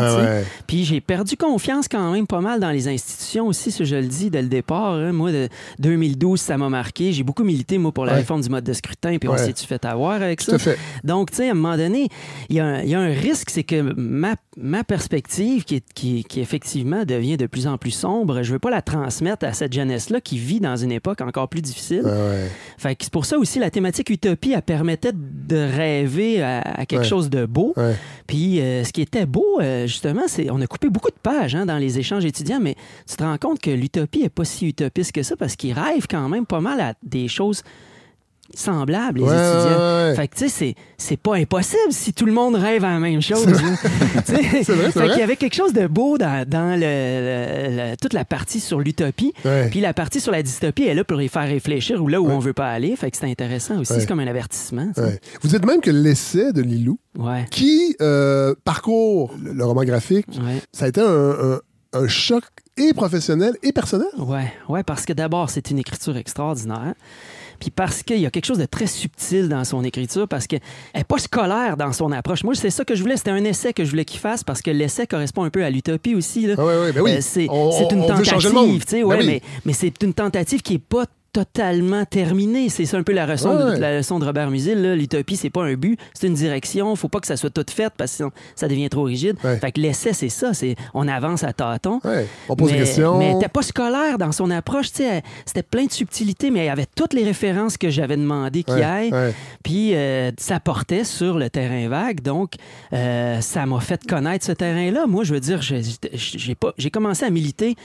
Puis j'ai perdu confiance quand même pas mal dans les institutions aussi, si je le dis dès le départ. hein. Moi, de 2012, ça m'a marqué. J'ai beaucoup milité, moi, pour la Ouais. réforme du mode de scrutin, puis on s'est-tu fait avoir avec Tout ça? fait. Donc, tu sais, à un moment donné, il y, a un- il y a un risque, c'est que ma, ma perspective, qui, est- qui, qui effectivement devient de plus en plus sombre, je veux pas la transmettre à cette jeunesse-là qui vit dans une époque encore plus difficile. Fait que c'est pour ça aussi la thématique utopie, elle permettait de rêver à, à quelque chose de beau. Puis euh, ce qui était beau, euh, justement, c'est on a coupé beaucoup de pages hein, dans les échanges étudiants, mais tu te rends compte que l'utopie est pas si utopiste que ça parce qu'ils rêvent quand même pas mal à des choses semblables, les Ouais, étudiants. ouais. Fait que, tu sais, c'est- pas impossible si tout le monde rêve à la même chose. C'est vrai, fait qu'il y avait quelque chose de beau dans, dans le- le- le- toute la partie sur l'utopie. Puis la partie sur la dystopie est là pour les faire réfléchir ou là où on veut pas aller. Fait que c'est intéressant aussi. C'est comme un avertissement. Vous dites même que l'essai de Lilou, qui euh, parcourt le, roman graphique, ça a été un, un- un choc et professionnel et personnel? Ouais, ouais, parce que d'abord, c'est une écriture extraordinaire. Puis parce qu'il y a quelque chose de très subtil dans son écriture, parce qu'elle n'est pas scolaire dans son approche. Moi, c'est ça que je voulais. C'était un essai que je voulais qu'il fasse, parce que l'essai correspond un peu à l'utopie aussi. Là. Ah ben oui. Euh, c'est On- c'est une on veut changer le monde. tentative, Ben ouais, oui. mais, mais c'est une tentative qui n'est pas totalement terminée. C'est ça un peu la leçon, Ouais, de, ouais. la leçon de Robert Musil. L'utopie, c'est pas un but, c'est une direction. faut pas que ça soit tout fait parce que sinon ça devient trop rigide. Ouais. Fait que l'essai, c'est ça. C'est on avance à tâtons. Ouais. On pose mais, des questions. Mais elle n'était pas scolaire dans son approche. elle- C'était plein de subtilités, mais il y avait toutes les références que j'avais demandé qu'il y ait. Puis euh, ça portait sur le terrain vague. Donc, euh, ça m'a fait connaître ce terrain-là. Moi, je veux dire, j'ai- commencé à militer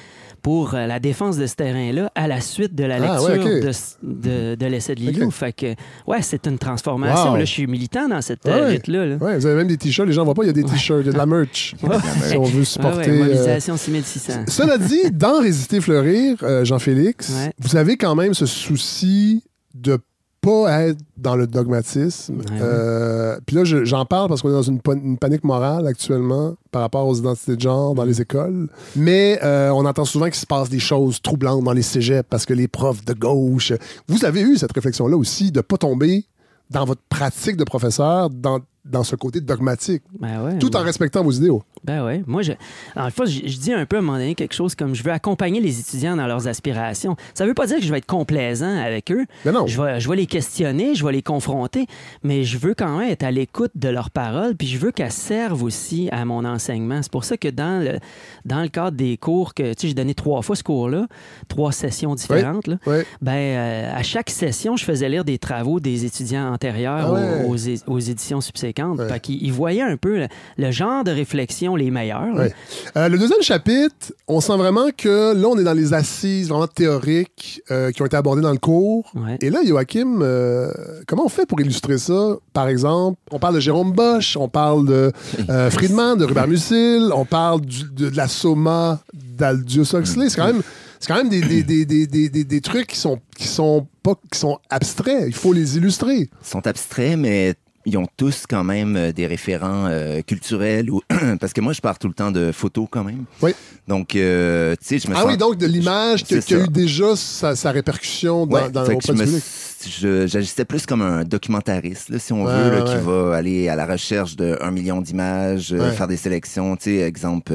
pour euh, la défense de ce terrain-là à la suite de la Ah, lecture de, s- de, de l'essai de Lilou. Fait que, ouais, c'est une transformation. Wow. Là, je suis militant dans cette Ouais, euh, ouais. lutte-là. là. Ouais, vous avez même des t-shirts, les gens ne voient pas, il y a des t-shirts, il y a de la merch. Si on veut supporter. ouais, euh, mobilisation 6600. Cela dit, dans Résister Fleurir, euh, Jean-Félix, vous avez quand même ce souci de pas être dans le dogmatisme. Euh, Puis là, je- j'en parle parce qu'on est dans une, pa- une panique morale actuellement par rapport aux identités de genre dans les écoles. Mais euh, on entend souvent qu'il se passe des choses troublantes dans les cégeps parce que les profs de gauche... Vous avez eu cette réflexion-là aussi de pas tomber dans votre pratique de professeur dans dans ce côté dogmatique, Ben ouais. tout en respectant vos idéaux. Ben ouais. Moi, je, en fait, je, je dis un peu à un moment donné quelque chose comme je veux accompagner les étudiants dans leurs aspirations. Ça veut pas dire que je vais être complaisant avec eux. Mais non. Je vais, je vais les questionner, je vais les confronter, mais je veux quand même être à l'écoute de leurs paroles, puis je veux qu'elles servent aussi à mon enseignement. C'est pour ça que dans le, dans le cadre des cours que, tu sais, j'ai donné trois fois ce cours-là, trois sessions différentes, là, Ouais. ben, euh, à chaque session, je faisais lire des travaux des étudiants antérieurs Ah ouais. aux, aux aux éditions subséquentes. Ouais. Fait qu'ils ils voyaient un peu le, le genre de réflexion les meilleurs. Ouais. Euh, le deuxième chapitre, on sent vraiment que là, on est dans les assises vraiment théoriques euh, qui ont été abordées dans le cours. Ouais. Et là, Joachim, euh, comment on fait pour illustrer ça? Par exemple, on parle de Jérôme Bosch, on parle de euh, Friedman, de Robert Musil, on parle du- de, de la Soma d'Aldous Huxley. C'est quand même, c'est quand même des, des, des, des, des, des- des trucs qui sont, qui sont pas qui sont abstraits. Il faut les illustrer. Ils sont abstraits, mais ils ont tous quand même euh, des référents euh, culturels. Ou... Parce que moi, je parle tout le temps de photos quand même. Oui. Donc, euh, tu sais, je me Ah sens... oui, donc de l'image qui, a eu déjà sa, sa répercussion dans, Ouais, dans, fait que je J'agissais plus comme un documentariste, là, si on Ouais, veut, là, ouais, qui va aller à la recherche d'un million d'images, euh, faire des sélections. Tu sais, exemple,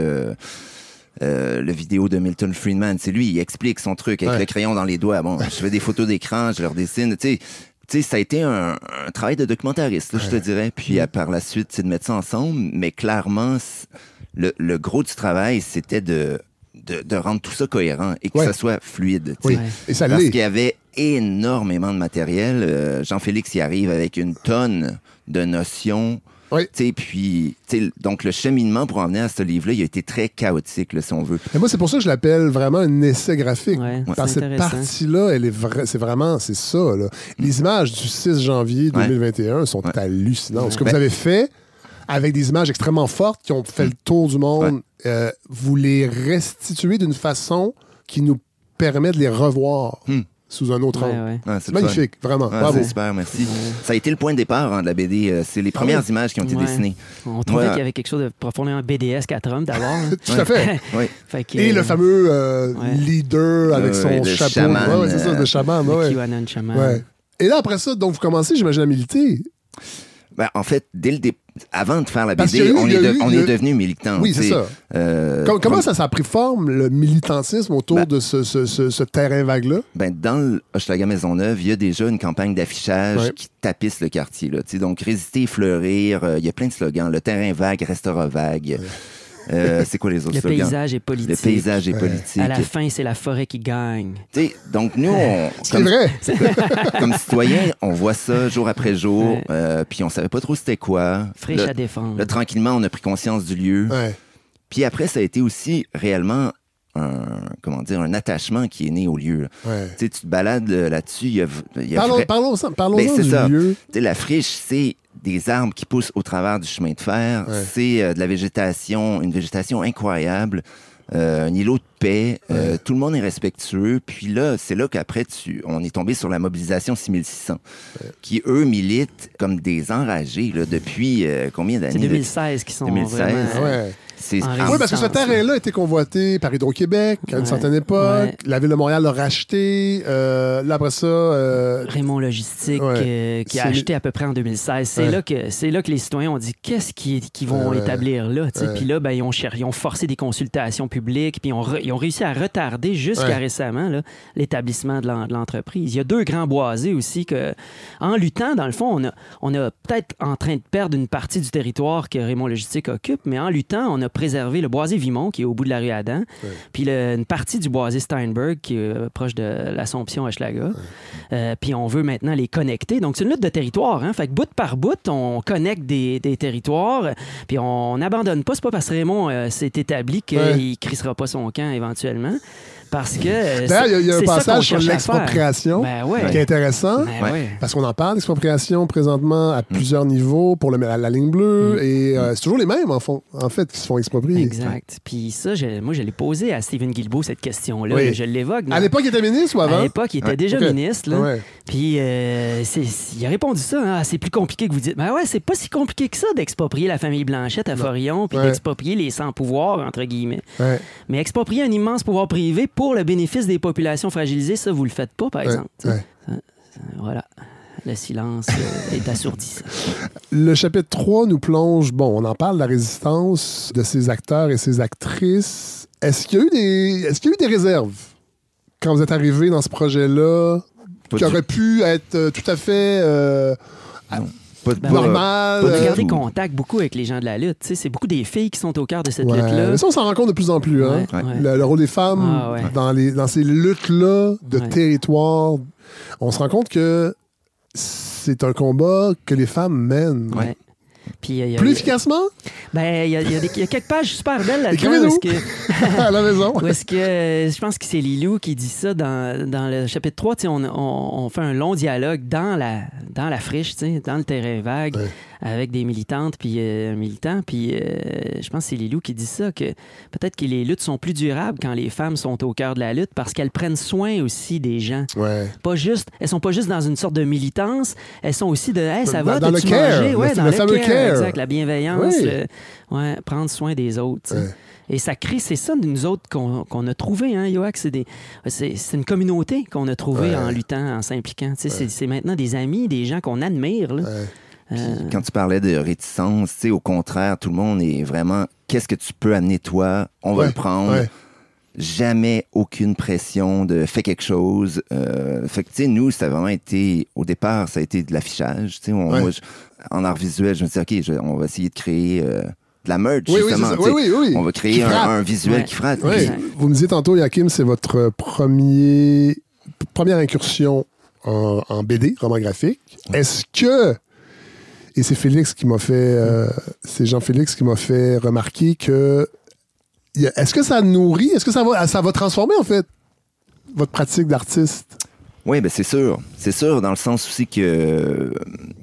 euh, le vidéo de Milton Friedman, c'est lui, il explique son truc avec Ouais. le crayon dans les doigts. Bon, je fais des photos d'écran, je leur dessine. Tu sais, sais, ça a été un, un travail de documentariste, là, je te dirais. Puis Mm. euh, par la suite, c'est de mettre ça ensemble. Mais clairement, le, le gros du travail, c'était de, de, de rendre tout ça cohérent et que Ouais. ça soit fluide. Oui, et ça Parce qu'il y avait énormément de matériel. Euh, Jean-Félix y arrive avec une tonne de notions. Oui. Tu sais, puis, tu sais, donc le cheminement pour en venir à ce livre-là, il a été très chaotique, là, si on veut. Mais moi, c'est pour ça que je l'appelle vraiment un essai graphique. Ouais, c'est cette partie-là, elle est vra- c'est vraiment, c'est ça. Là. Les images du 6 janvier Ouais. 2021 sont Ouais. hallucinantes. Ce que Ben- vous avez fait avec des images extrêmement fortes qui ont fait le tour du monde, euh, vous les restituez d'une façon qui nous permet de les revoir Hmm. Sous un autre Ouais, angle. ouais. Ah, C'est le fun. magnifique, vraiment. Ah, Bravo. super, merci. Ça a été le point de départ hein, de la BD. Euh, C'est les premières images qui ont été Ouais. dessinées. On trouvait Ouais. qu'il y avait quelque chose de profondément BDS 4 hommes d'abord. là. Tout à fait. Oui. Fait que, Et euh, le fameux euh, Ouais. leader avec son chapeau. chaman, Ouais, ouais, c'est ça, euh, de chaman. le ouais. QAnon Shaman. Ouais. Et là, après ça, donc, vous commencez, j'imagine, à militer. Ben, en fait, dès le dé- avant de faire la BD, eu- on, est, a de- eu on le- est devenu militant. Oui, c'est ça. Euh, Com- comment comme- ça, ça a pris forme, le militantisme autour Ben- de ce, ce- ce- ce terrain vague-là? Ben, dans le Hochelaga Maisonneuve, il y a déjà une campagne d'affichage Ouais. qui tapisse le quartier. Là, donc, résister, fleurir, euh, il y a plein de slogans. Le terrain vague restera vague. Euh, c'est quoi les autres Le slogans? paysage est politique. Le paysage est Ouais. politique. À la fin, c'est la forêt qui gagne. Tu sais, donc, nous, on, C'est comme, vrai. comme citoyens, on voit ça jour après jour, Ouais. euh, puis on savait pas trop c'était quoi. Fraîche Là, à défendre. là, tranquillement, on a pris conscience du lieu. Ouais. Puis après, ça a été aussi réellement un, comment dire, un attachement qui est né au lieu. ouais. Tu te balades euh, là-dessus, il y a, y a Parlons, vrai- parlons, parlons Ben, c'est du ça. lieu. La friche, c'est des arbres qui poussent au travers du chemin de fer. Ouais. C'est euh, de la végétation, une végétation incroyable. euh, un îlot de paix. euh, tout le monde est respectueux. Puis là, c'est là qu'après, tu, on est tombé sur la mobilisation 6600, qui, eux, militent comme des enragés là, depuis euh, combien d'années? C'est là? 2016 qui sont 2016. vraiment... Ah ouais. C'est Oui, parce que ce terrain-là a été convoité par Hydro-Québec à une Ouais. certaine époque. Ouais. La Ville de Montréal l'a racheté. Euh, là, après ça, euh, Raymond Logistique, Ouais. euh, qui a acheté à peu près en 2016. C'est Ouais. là que c'est là que les citoyens ont dit qu'est-ce qu'ils vont Ouais. établir là. Puis là, ben, ils, ont cher- ils ont forcé des consultations publiques, puis ils ont, re- ils ont réussi à retarder jusqu'à Ouais. récemment l'établissement de l'en- de l'entreprise. Il y a deux grands boisés aussi que, en luttant, dans le fond, on a, on a peut-être en train de perdre une partie du territoire que Raymond Logistique occupe, mais en luttant, on a préservé le boisé Vimont qui est au bout de la rue Adam, puis le- une partie du boisé Steinberg qui est euh, proche de l'Assomption Hochelaga. Euh, puis on veut maintenant les connecter. Donc, c'est une lutte de territoire. Hein? Fait que bout par bout, on connecte des, des territoires. Puis on n'abandonne pas. C'est pas parce que Raymond euh, s'est établi qu'il Ouais. ne crissera pas son camp éventuellement. Parce que. D'ailleurs, il y a- il y a, un c'est ça qu'on passage sur l'expropriation Ben ouais. qui est intéressant. Ben Ouais. Parce qu'on en parle d'expropriation présentement Mm. à plusieurs niveaux pour le, la, la ligne bleue. Et euh, c'est toujours les mêmes, en, fond- en fait, qui se font exproprier. Exact. Puis ça, je- moi, je l'ai posé à Stephen Guilbeault, cette question-là. Oui. Je l'évoque. À l'époque, il était ministre ou avant? À l'époque, il était Ouais. déjà ministre. là. Ouais. Puis euh, c'est- il a répondu ça, hein, c'est plus compliqué que vous dites. Ben ouais, c'est pas si compliqué que ça d'exproprier la famille Blanchette à Forillon, puis Ouais. d'exproprier les sans-pouvoirs, entre guillemets. Ouais. Mais exproprier un immense pouvoir privé pour le bénéfice des populations fragilisées, ça, vous le faites pas, par Ouais. exemple. Ouais. Voilà. le silence euh, est assourdissant. Le chapitre 3 nous plonge, bon, on en parle de la résistance de ces acteurs et ces actrices. Est-ce qu'il y a eu des, est-ce qu'il y a eu des réserves quand vous êtes arrivé dans ce projet-là qui aurait pu être euh, tout à fait euh, pas de- Ben, normal? On a euh, gardé tout. contact beaucoup avec les gens de la lutte. C'est beaucoup des filles qui sont au cœur de cette ouais. lutte-là. Mais ça, on s'en rend compte de plus en plus. Hein? Ouais, ouais. Le, le rôle des femmes Ah, ouais. dans, les, dans ces luttes-là de Ouais. territoire, on se rend compte que c'est un combat que les femmes mènent. Puis, a- Plus efficacement? Ben, il y, a- y y quelques pages super belles là-dedans. Que- à la maison. Où est-ce que euh, je pense que c'est Lilou qui dit ça dans, dans le chapitre 3, tu sais, on, on- on fait un long dialogue dans la, dans la friche, dans le terrain vague, Ouais. Avec des militantes puis euh, un militant. Puis euh, je pense que c'est Lilou qui dit ça, que peut-être que les luttes sont plus durables quand les femmes sont au cœur de la lutte parce qu'elles prennent soin aussi des gens. Ouais. Pas juste, elles sont pas juste dans une sorte de militance, elles sont aussi de hey, ça Dans- va, dans le care, le- Ouais, le dans le fameux care, care. exact, la bienveillance, Oui. le- ouais, prendre soin des autres. Ouais. Et ça crée, c'est ça, nous autres, qu'on qu'on a trouvé, hein, Yoac, c'est des- c'est c'est une communauté qu'on a trouvée en luttant, en s'impliquant. C'est maintenant des amis, des gens qu'on admire. Là. Ouais. Euh, Quand tu parlais de réticence, tu sais, au contraire, tout le monde est vraiment qu'est-ce que tu peux amener toi? On va Ouais, le prendre. ouais. Jamais aucune pression de fais quelque chose. Euh, fait que, tu sais, nous, ça a vraiment été, au départ, ça a été de l'affichage. Tu sais, on- Ouais. moi, je- en art visuel, je me suis dit, OK, je- on va essayer de créer euh, de la merch, Oui, justement. Oui, oui, oui. On va créer un, visuel Ouais. qui frappe. Oui. Puis-. Vous me disiez tantôt, Yakim, c'est votre premier, première incursion en, en BD, roman graphique. Est-ce que, et c'est Félix qui m'a fait, euh, c'est Jean-Félix qui m'a fait remarquer que, est-ce que ça nourrit, est-ce que ça va transformer en fait votre pratique d'artiste? Oui, ben c'est sûr. C'est sûr, dans le sens aussi que euh,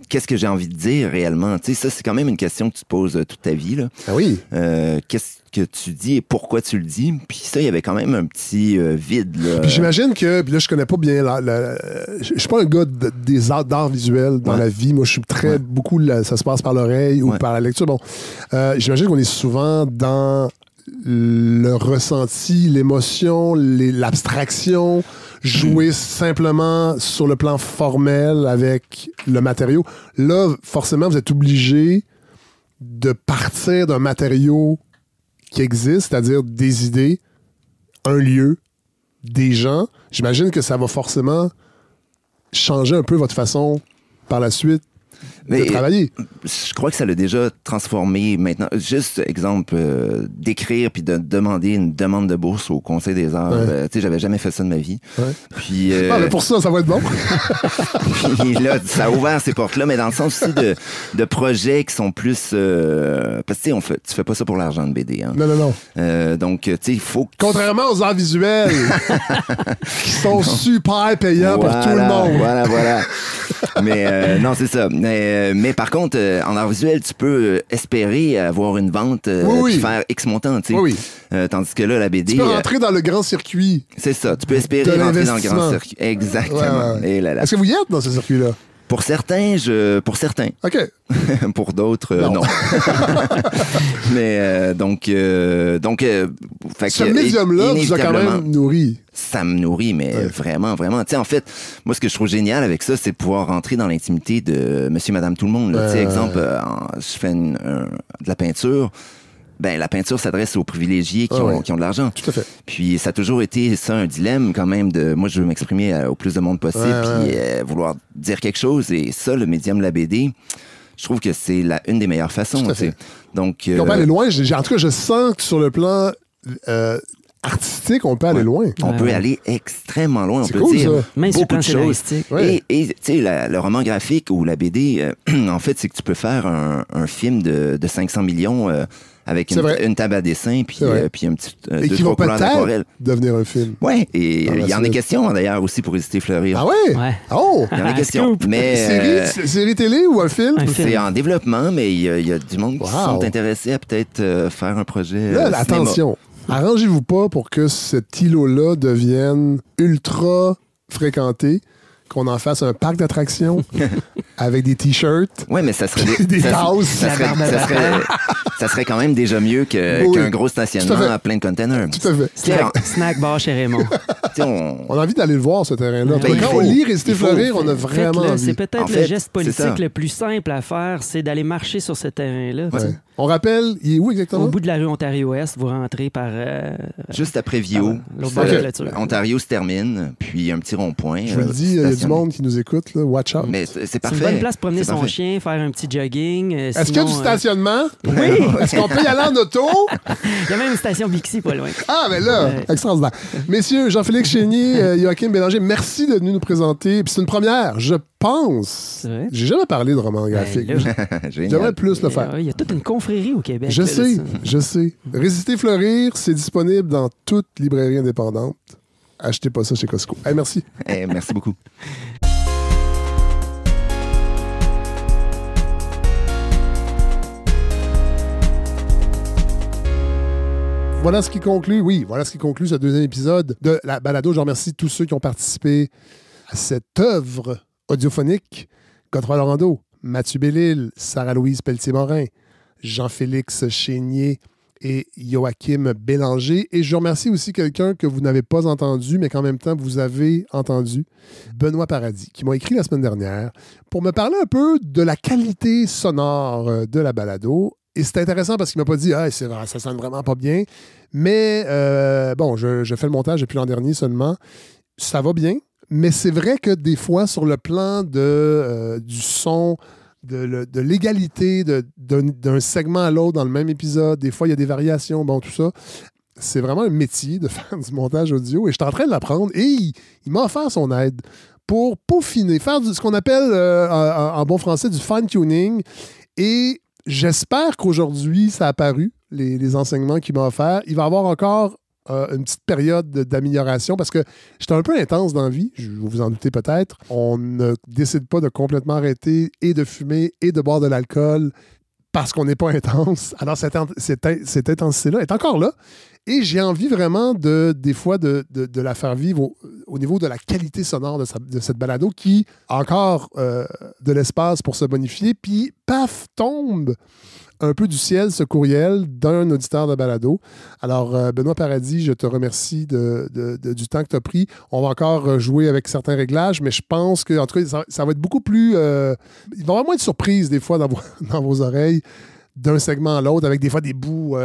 qu'est-ce que j'ai envie de dire réellement? Tu sais, ça, c'est quand même une question que tu te poses euh, toute ta vie. Là. Ah oui. Euh, qu'est-ce que tu dis et pourquoi tu le dis? Puis ça, il y avait quand même un petit vide. Là. Puis j'imagine que, puis là, je connais pas bien la. la- je suis pas un gars de- des arts d'art visuel dans Ouais. la vie. Moi, je suis très. Beaucoup, ça se passe par l'oreille ou Ouais. par la lecture. Bon, j'imagine qu'on est souvent dans le ressenti, l'émotion, l'abstraction, jouer simplement sur le plan formel avec le matériau. Là, forcément, vous êtes obligé de partir d'un matériau qui existe, c'est-à-dire des idées, un lieu, des gens. J'imagine que ça va forcément changer un peu votre façon par la suite Mais- de travailler. Je crois que ça l'a déjà transformé maintenant. Juste exemple, euh, d'écrire puis de demander une demande de bourse au Conseil des arts. Ouais. Euh, tu sais, j'avais jamais fait ça de ma vie. Ouais. Puis, euh, Ah, mais pour ça, ça va être bon. Puis là, ça a ouvert ces portes-là, mais dans le sens aussi de, de projets qui sont plus. euh, parce que tu sais, tu fais pas ça pour l'argent de BD. Hein. Non, non, non. Euh, donc, tu sais, il faut Contrairement aux arts visuels, qui sont super payants pour tout le monde. Voilà, voilà. mais euh, non, c'est ça. Mais, euh, mais par contre, euh, en art visuel, tu peux euh, espérer avoir une vente, euh, Oui, oui. puis faire X montant, tu sais. Oui, tandis que là, la BD, Tu peux rentrer dans le grand circuit. c'est ça. Tu peux espérer rentrer dans le grand circuit. Exactement. Ouais, ouais. Est-ce que vous y êtes dans ce circuit-là? Pour certains, je, pour certains, OK. pour d'autres, euh, Non. non. Mais euh, donc, euh, donc, euh, fait Ce médium-là vous a quand même nourri. ça me nourrit, mais Ouais. vraiment, vraiment. Tu sais, en fait, moi, ce que je trouve génial avec ça, c'est de pouvoir rentrer dans l'intimité de Monsieur, Madame, tout le monde. Tu sais, exemple, je fais une- de la peinture. Ben, la peinture s'adresse aux privilégiés qui, Ah ont, ouais. qui ont de l'argent. Tout à fait. Puis ça a toujours été ça un dilemme quand même de moi je veux m'exprimer euh, au plus de monde possible Ouais, puis ouais. euh, vouloir dire quelque chose et ça le médium de la BD je trouve que c'est la une des meilleures façons Tout à tu sais. fait. donc On peut euh, aller loin. En tout cas, je sens que sur le plan euh, artistique, on peut aller Ouais. loin. on Ouais, peut ouais. aller extrêmement loin on C'est peut cool, dire ça. Même sur le beaucoup de choses et tu sais le roman graphique ou la BD euh, en fait c'est que tu peux faire un, un film de, de 500 millions euh, avec une, table à dessin puis euh, puis un petit euh, Et deux qui vont peut-être devenir un film. ouais et il y en a suite. question d'ailleurs aussi pour résister fleurir Ah ouais? Ouais. Oh! il y en a question mais euh, série, série télé ou un film? C'est en développement, mais il y, a- il y a du monde qui sont intéressés à peut-être euh, faire un projet. Là, euh, attention. Arrangez-vous pas pour que cet îlot-là devienne ultra fréquenté, qu'on en fasse un parc d'attractions. avec des t-shirts. Ouais, mais ça serait des, Des ça, tasses. ça serait, barbe à ça, serait, ça serait quand même déjà mieux que- Oui, qu'un oui. gros à stationnement à, plein de containers. Tout à fait. Snack, snack bar chez Raymond. on- On a envie d'aller le voir, ce terrain-là. Ben, quand faut. on lit Résister fleurir, on a vraiment envie. C'est peut-être En le fait, geste politique le plus simple à faire, c'est d'aller marcher sur ce terrain-là. Ouais. On rappelle, il est où exactement? Au bout de la rue Ontario-Ouest, vous rentrez par euh, juste après Vio, l'autre ça, bord de la Ok. clôture. Ontario se termine, puis un petit rond-point. Je vous le euh, dis, y a du monde qui nous écoute. Là. Watch out. Mais c'est c'est C'est parfait. une bonne place pour promener C'est son parfait. chien, faire un petit jogging. euh, Est-ce qu'il y a du euh, stationnement? Oui! Est-ce qu'on peut y aller en auto? Il y a même une station Bixi pas loin. Ah, mais là, extraordinaire. Messieurs, Jean-Félix Chénier, euh, Joachim Bélanger, merci d'être venus nous présenter. Puis c'est une première, je pense. C'est vrai? J'ai jamais parlé de roman graphique. Ben Génial. J'aimerais plus le faire. Il y a toute une confrérie au Québec. Je là, de sais, je sais. Résister fleurir, c'est disponible dans toute librairie indépendante. Achetez pas ça chez Costco. Hey, merci. Eh, merci beaucoup. Voilà ce qui conclut, oui, voilà ce qui conclut ce deuxième épisode de la balado. Je remercie tous ceux qui ont participé à cette œuvre audiophonique. Godefroy Laurando, Mathieu Bellil, Sarah-Louise Pelletier-Morin, Jean-Félix Chénier et Joachim Bélanger. Et je remercie aussi quelqu'un que vous n'avez pas entendu, mais qu'en même temps, vous avez entendu, Benoît Paradis, qui m'a écrit la semaine dernière pour me parler un peu de la qualité sonore euh, de la balado. Et c'est intéressant parce qu'il m'a pas dit ah, c'est ça sonne vraiment pas bien. Mais euh, bon, je, fais le montage depuis l'an dernier seulement. Ça va bien. Mais c'est vrai que des fois, sur le plan euh, du son, de, de l'égalité d'un segment à l'autre dans le même épisode, des fois, il y a des variations, bon, tout ça. C'est vraiment un métier de faire du montage audio et je suis en train de l'apprendre et il, m'a offert son aide pour peaufiner, faire ce qu'on appelle euh, en, bon français du fine-tuning. Et j'espère qu'aujourd'hui, ça a apparu, les, enseignements qu'il m'a offerts. Il va avoir encore euh, une petite période de- d'amélioration parce que j'étais un peu intense dans la vie, vous vous en doutez peut-être. On ne décide pas de complètement arrêter et de fumer et de boire de l'alcool parce qu'on n'est pas intense. Alors, cette, cette, cette intensité-là est encore là. Et j'ai envie vraiment de, des fois de, de- la faire vivre au, au niveau de la qualité sonore de cette balado qui a encore euh, de l'espace pour se bonifier. Puis, paf, tombe un peu du ciel ce courriel d'un auditeur de balado. Alors, euh, Benoît Paradis, je te remercie du temps que tu as pris. On va encore euh, jouer avec certains réglages, mais je pense que, en tout cas, ça, va être beaucoup plus. euh, il va y avoir moins de surprises, des fois, dans vos, oreilles, d'un segment à l'autre, avec des fois des bouts.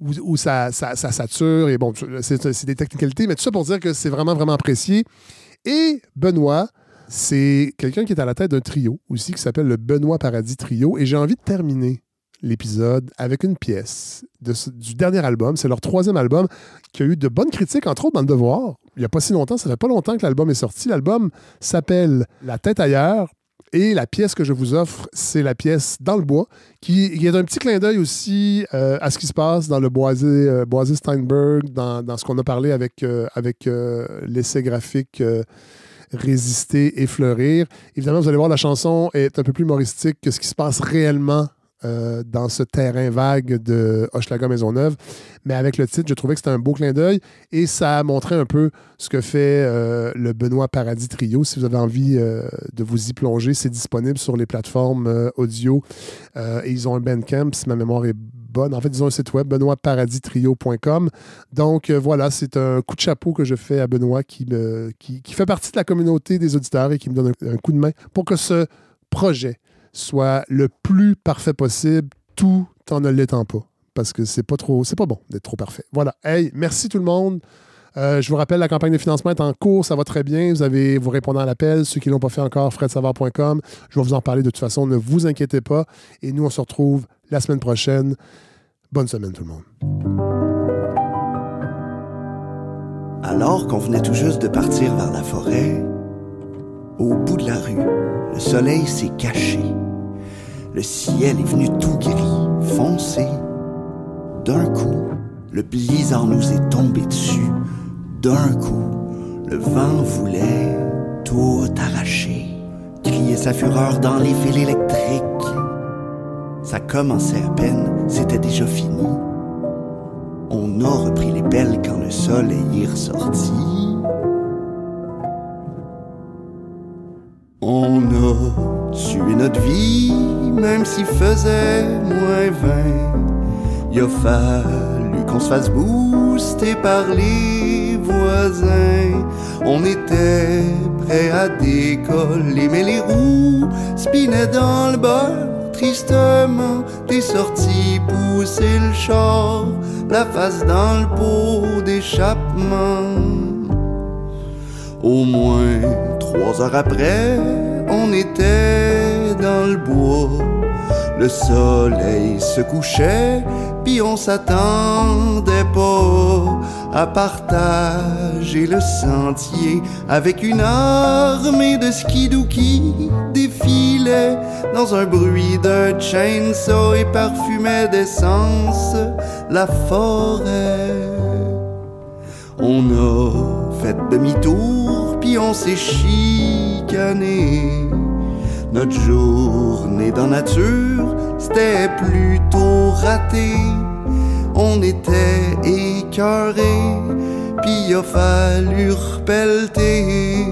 où, ça, ça, ça sature, et bon, c'est des technicalités, mais tout ça pour dire que c'est vraiment, vraiment apprécié. Et Benoît, c'est quelqu'un qui est à la tête d'un trio aussi qui s'appelle le Benoît Paradis Trio. Et j'ai envie de terminer l'épisode avec une pièce du dernier album. C'est leur troisième album qui a eu de bonnes critiques, entre autres dans Le Devoir. Il n'y a pas si longtemps, ça fait pas longtemps que l'album est sorti. L'album s'appelle La tête ailleurs. Et la pièce que je vous offre, c'est la pièce Dans le bois, qui, qui est un petit clin d'œil aussi euh, à ce qui se passe dans le boisé, euh, boisé Steinberg, dans, dans ce qu'on a parlé avec, euh, avec l'essai graphique Résister et fleurir. Évidemment, vous allez voir, la chanson est un peu plus humoristique que ce qui se passe réellement euh, dans ce terrain vague de Hochelaga Maisonneuve. Mais avec le titre, je trouvais que c'était un beau clin d'œil et ça a montré un peu ce que fait euh, le Benoît Paradis Trio. Si vous avez envie euh, de vous y plonger, c'est disponible sur les plateformes audio. Et ils ont un Bandcamp, si ma mémoire est bonne. En fait, ils ont un site web, benoîtparadistrio.com. Donc voilà, c'est un coup de chapeau que je fais à Benoît qui, qui, fait partie de la communauté des auditeurs et qui me donne un coup de main pour que ce projet soit le plus parfait possible tout en ne l'étant pas. Parce que c'est pas trop, c'est pas bon d'être trop parfait. Voilà. Hey, merci tout le monde. Euh, je vous rappelle, la campagne de financement est en cours, ça va très bien. Vous avez vous répondant à l'appel. Ceux qui ne l'ont pas fait encore, fredsavoir.com. Je vais vous en parler de toute façon, ne vous inquiétez pas. Et nous, on se retrouve la semaine prochaine. Bonne semaine tout le monde. Alors qu'on venait tout juste de partir vers la forêt, au bout de la rue, le soleil s'est caché. Le ciel est venu tout gris, foncé. D'un coup, le blizzard nous est tombé dessus. D'un coup, le vent voulait tout arracher. Crier sa fureur dans les fils électriques. Ça commençait à peine, c'était déjà fini. On a repris les pelles quand le soleil est ressorti. On a tué notre vie, même s'il faisait moins vingt. Il a fallu qu'on se fasse booster par les voisins. On était prêt à décoller, mais les roues spinaient dans le bord. Tristement, t'es sorti pousser le char, la face dans le pot d'échappement. Au moins trois heures après, on était dans le bois. Le soleil se couchait, puis on s'attendait pas à partager le sentier avec une armée de skidoo qui défilait dans un bruit de chainsaw et parfumait d'essence la forêt. On a fait demi-tour, puis on s'est chicané. Notre journée dans nature, c'était plutôt raté. On était écœurés, puis il a fallu repelleter.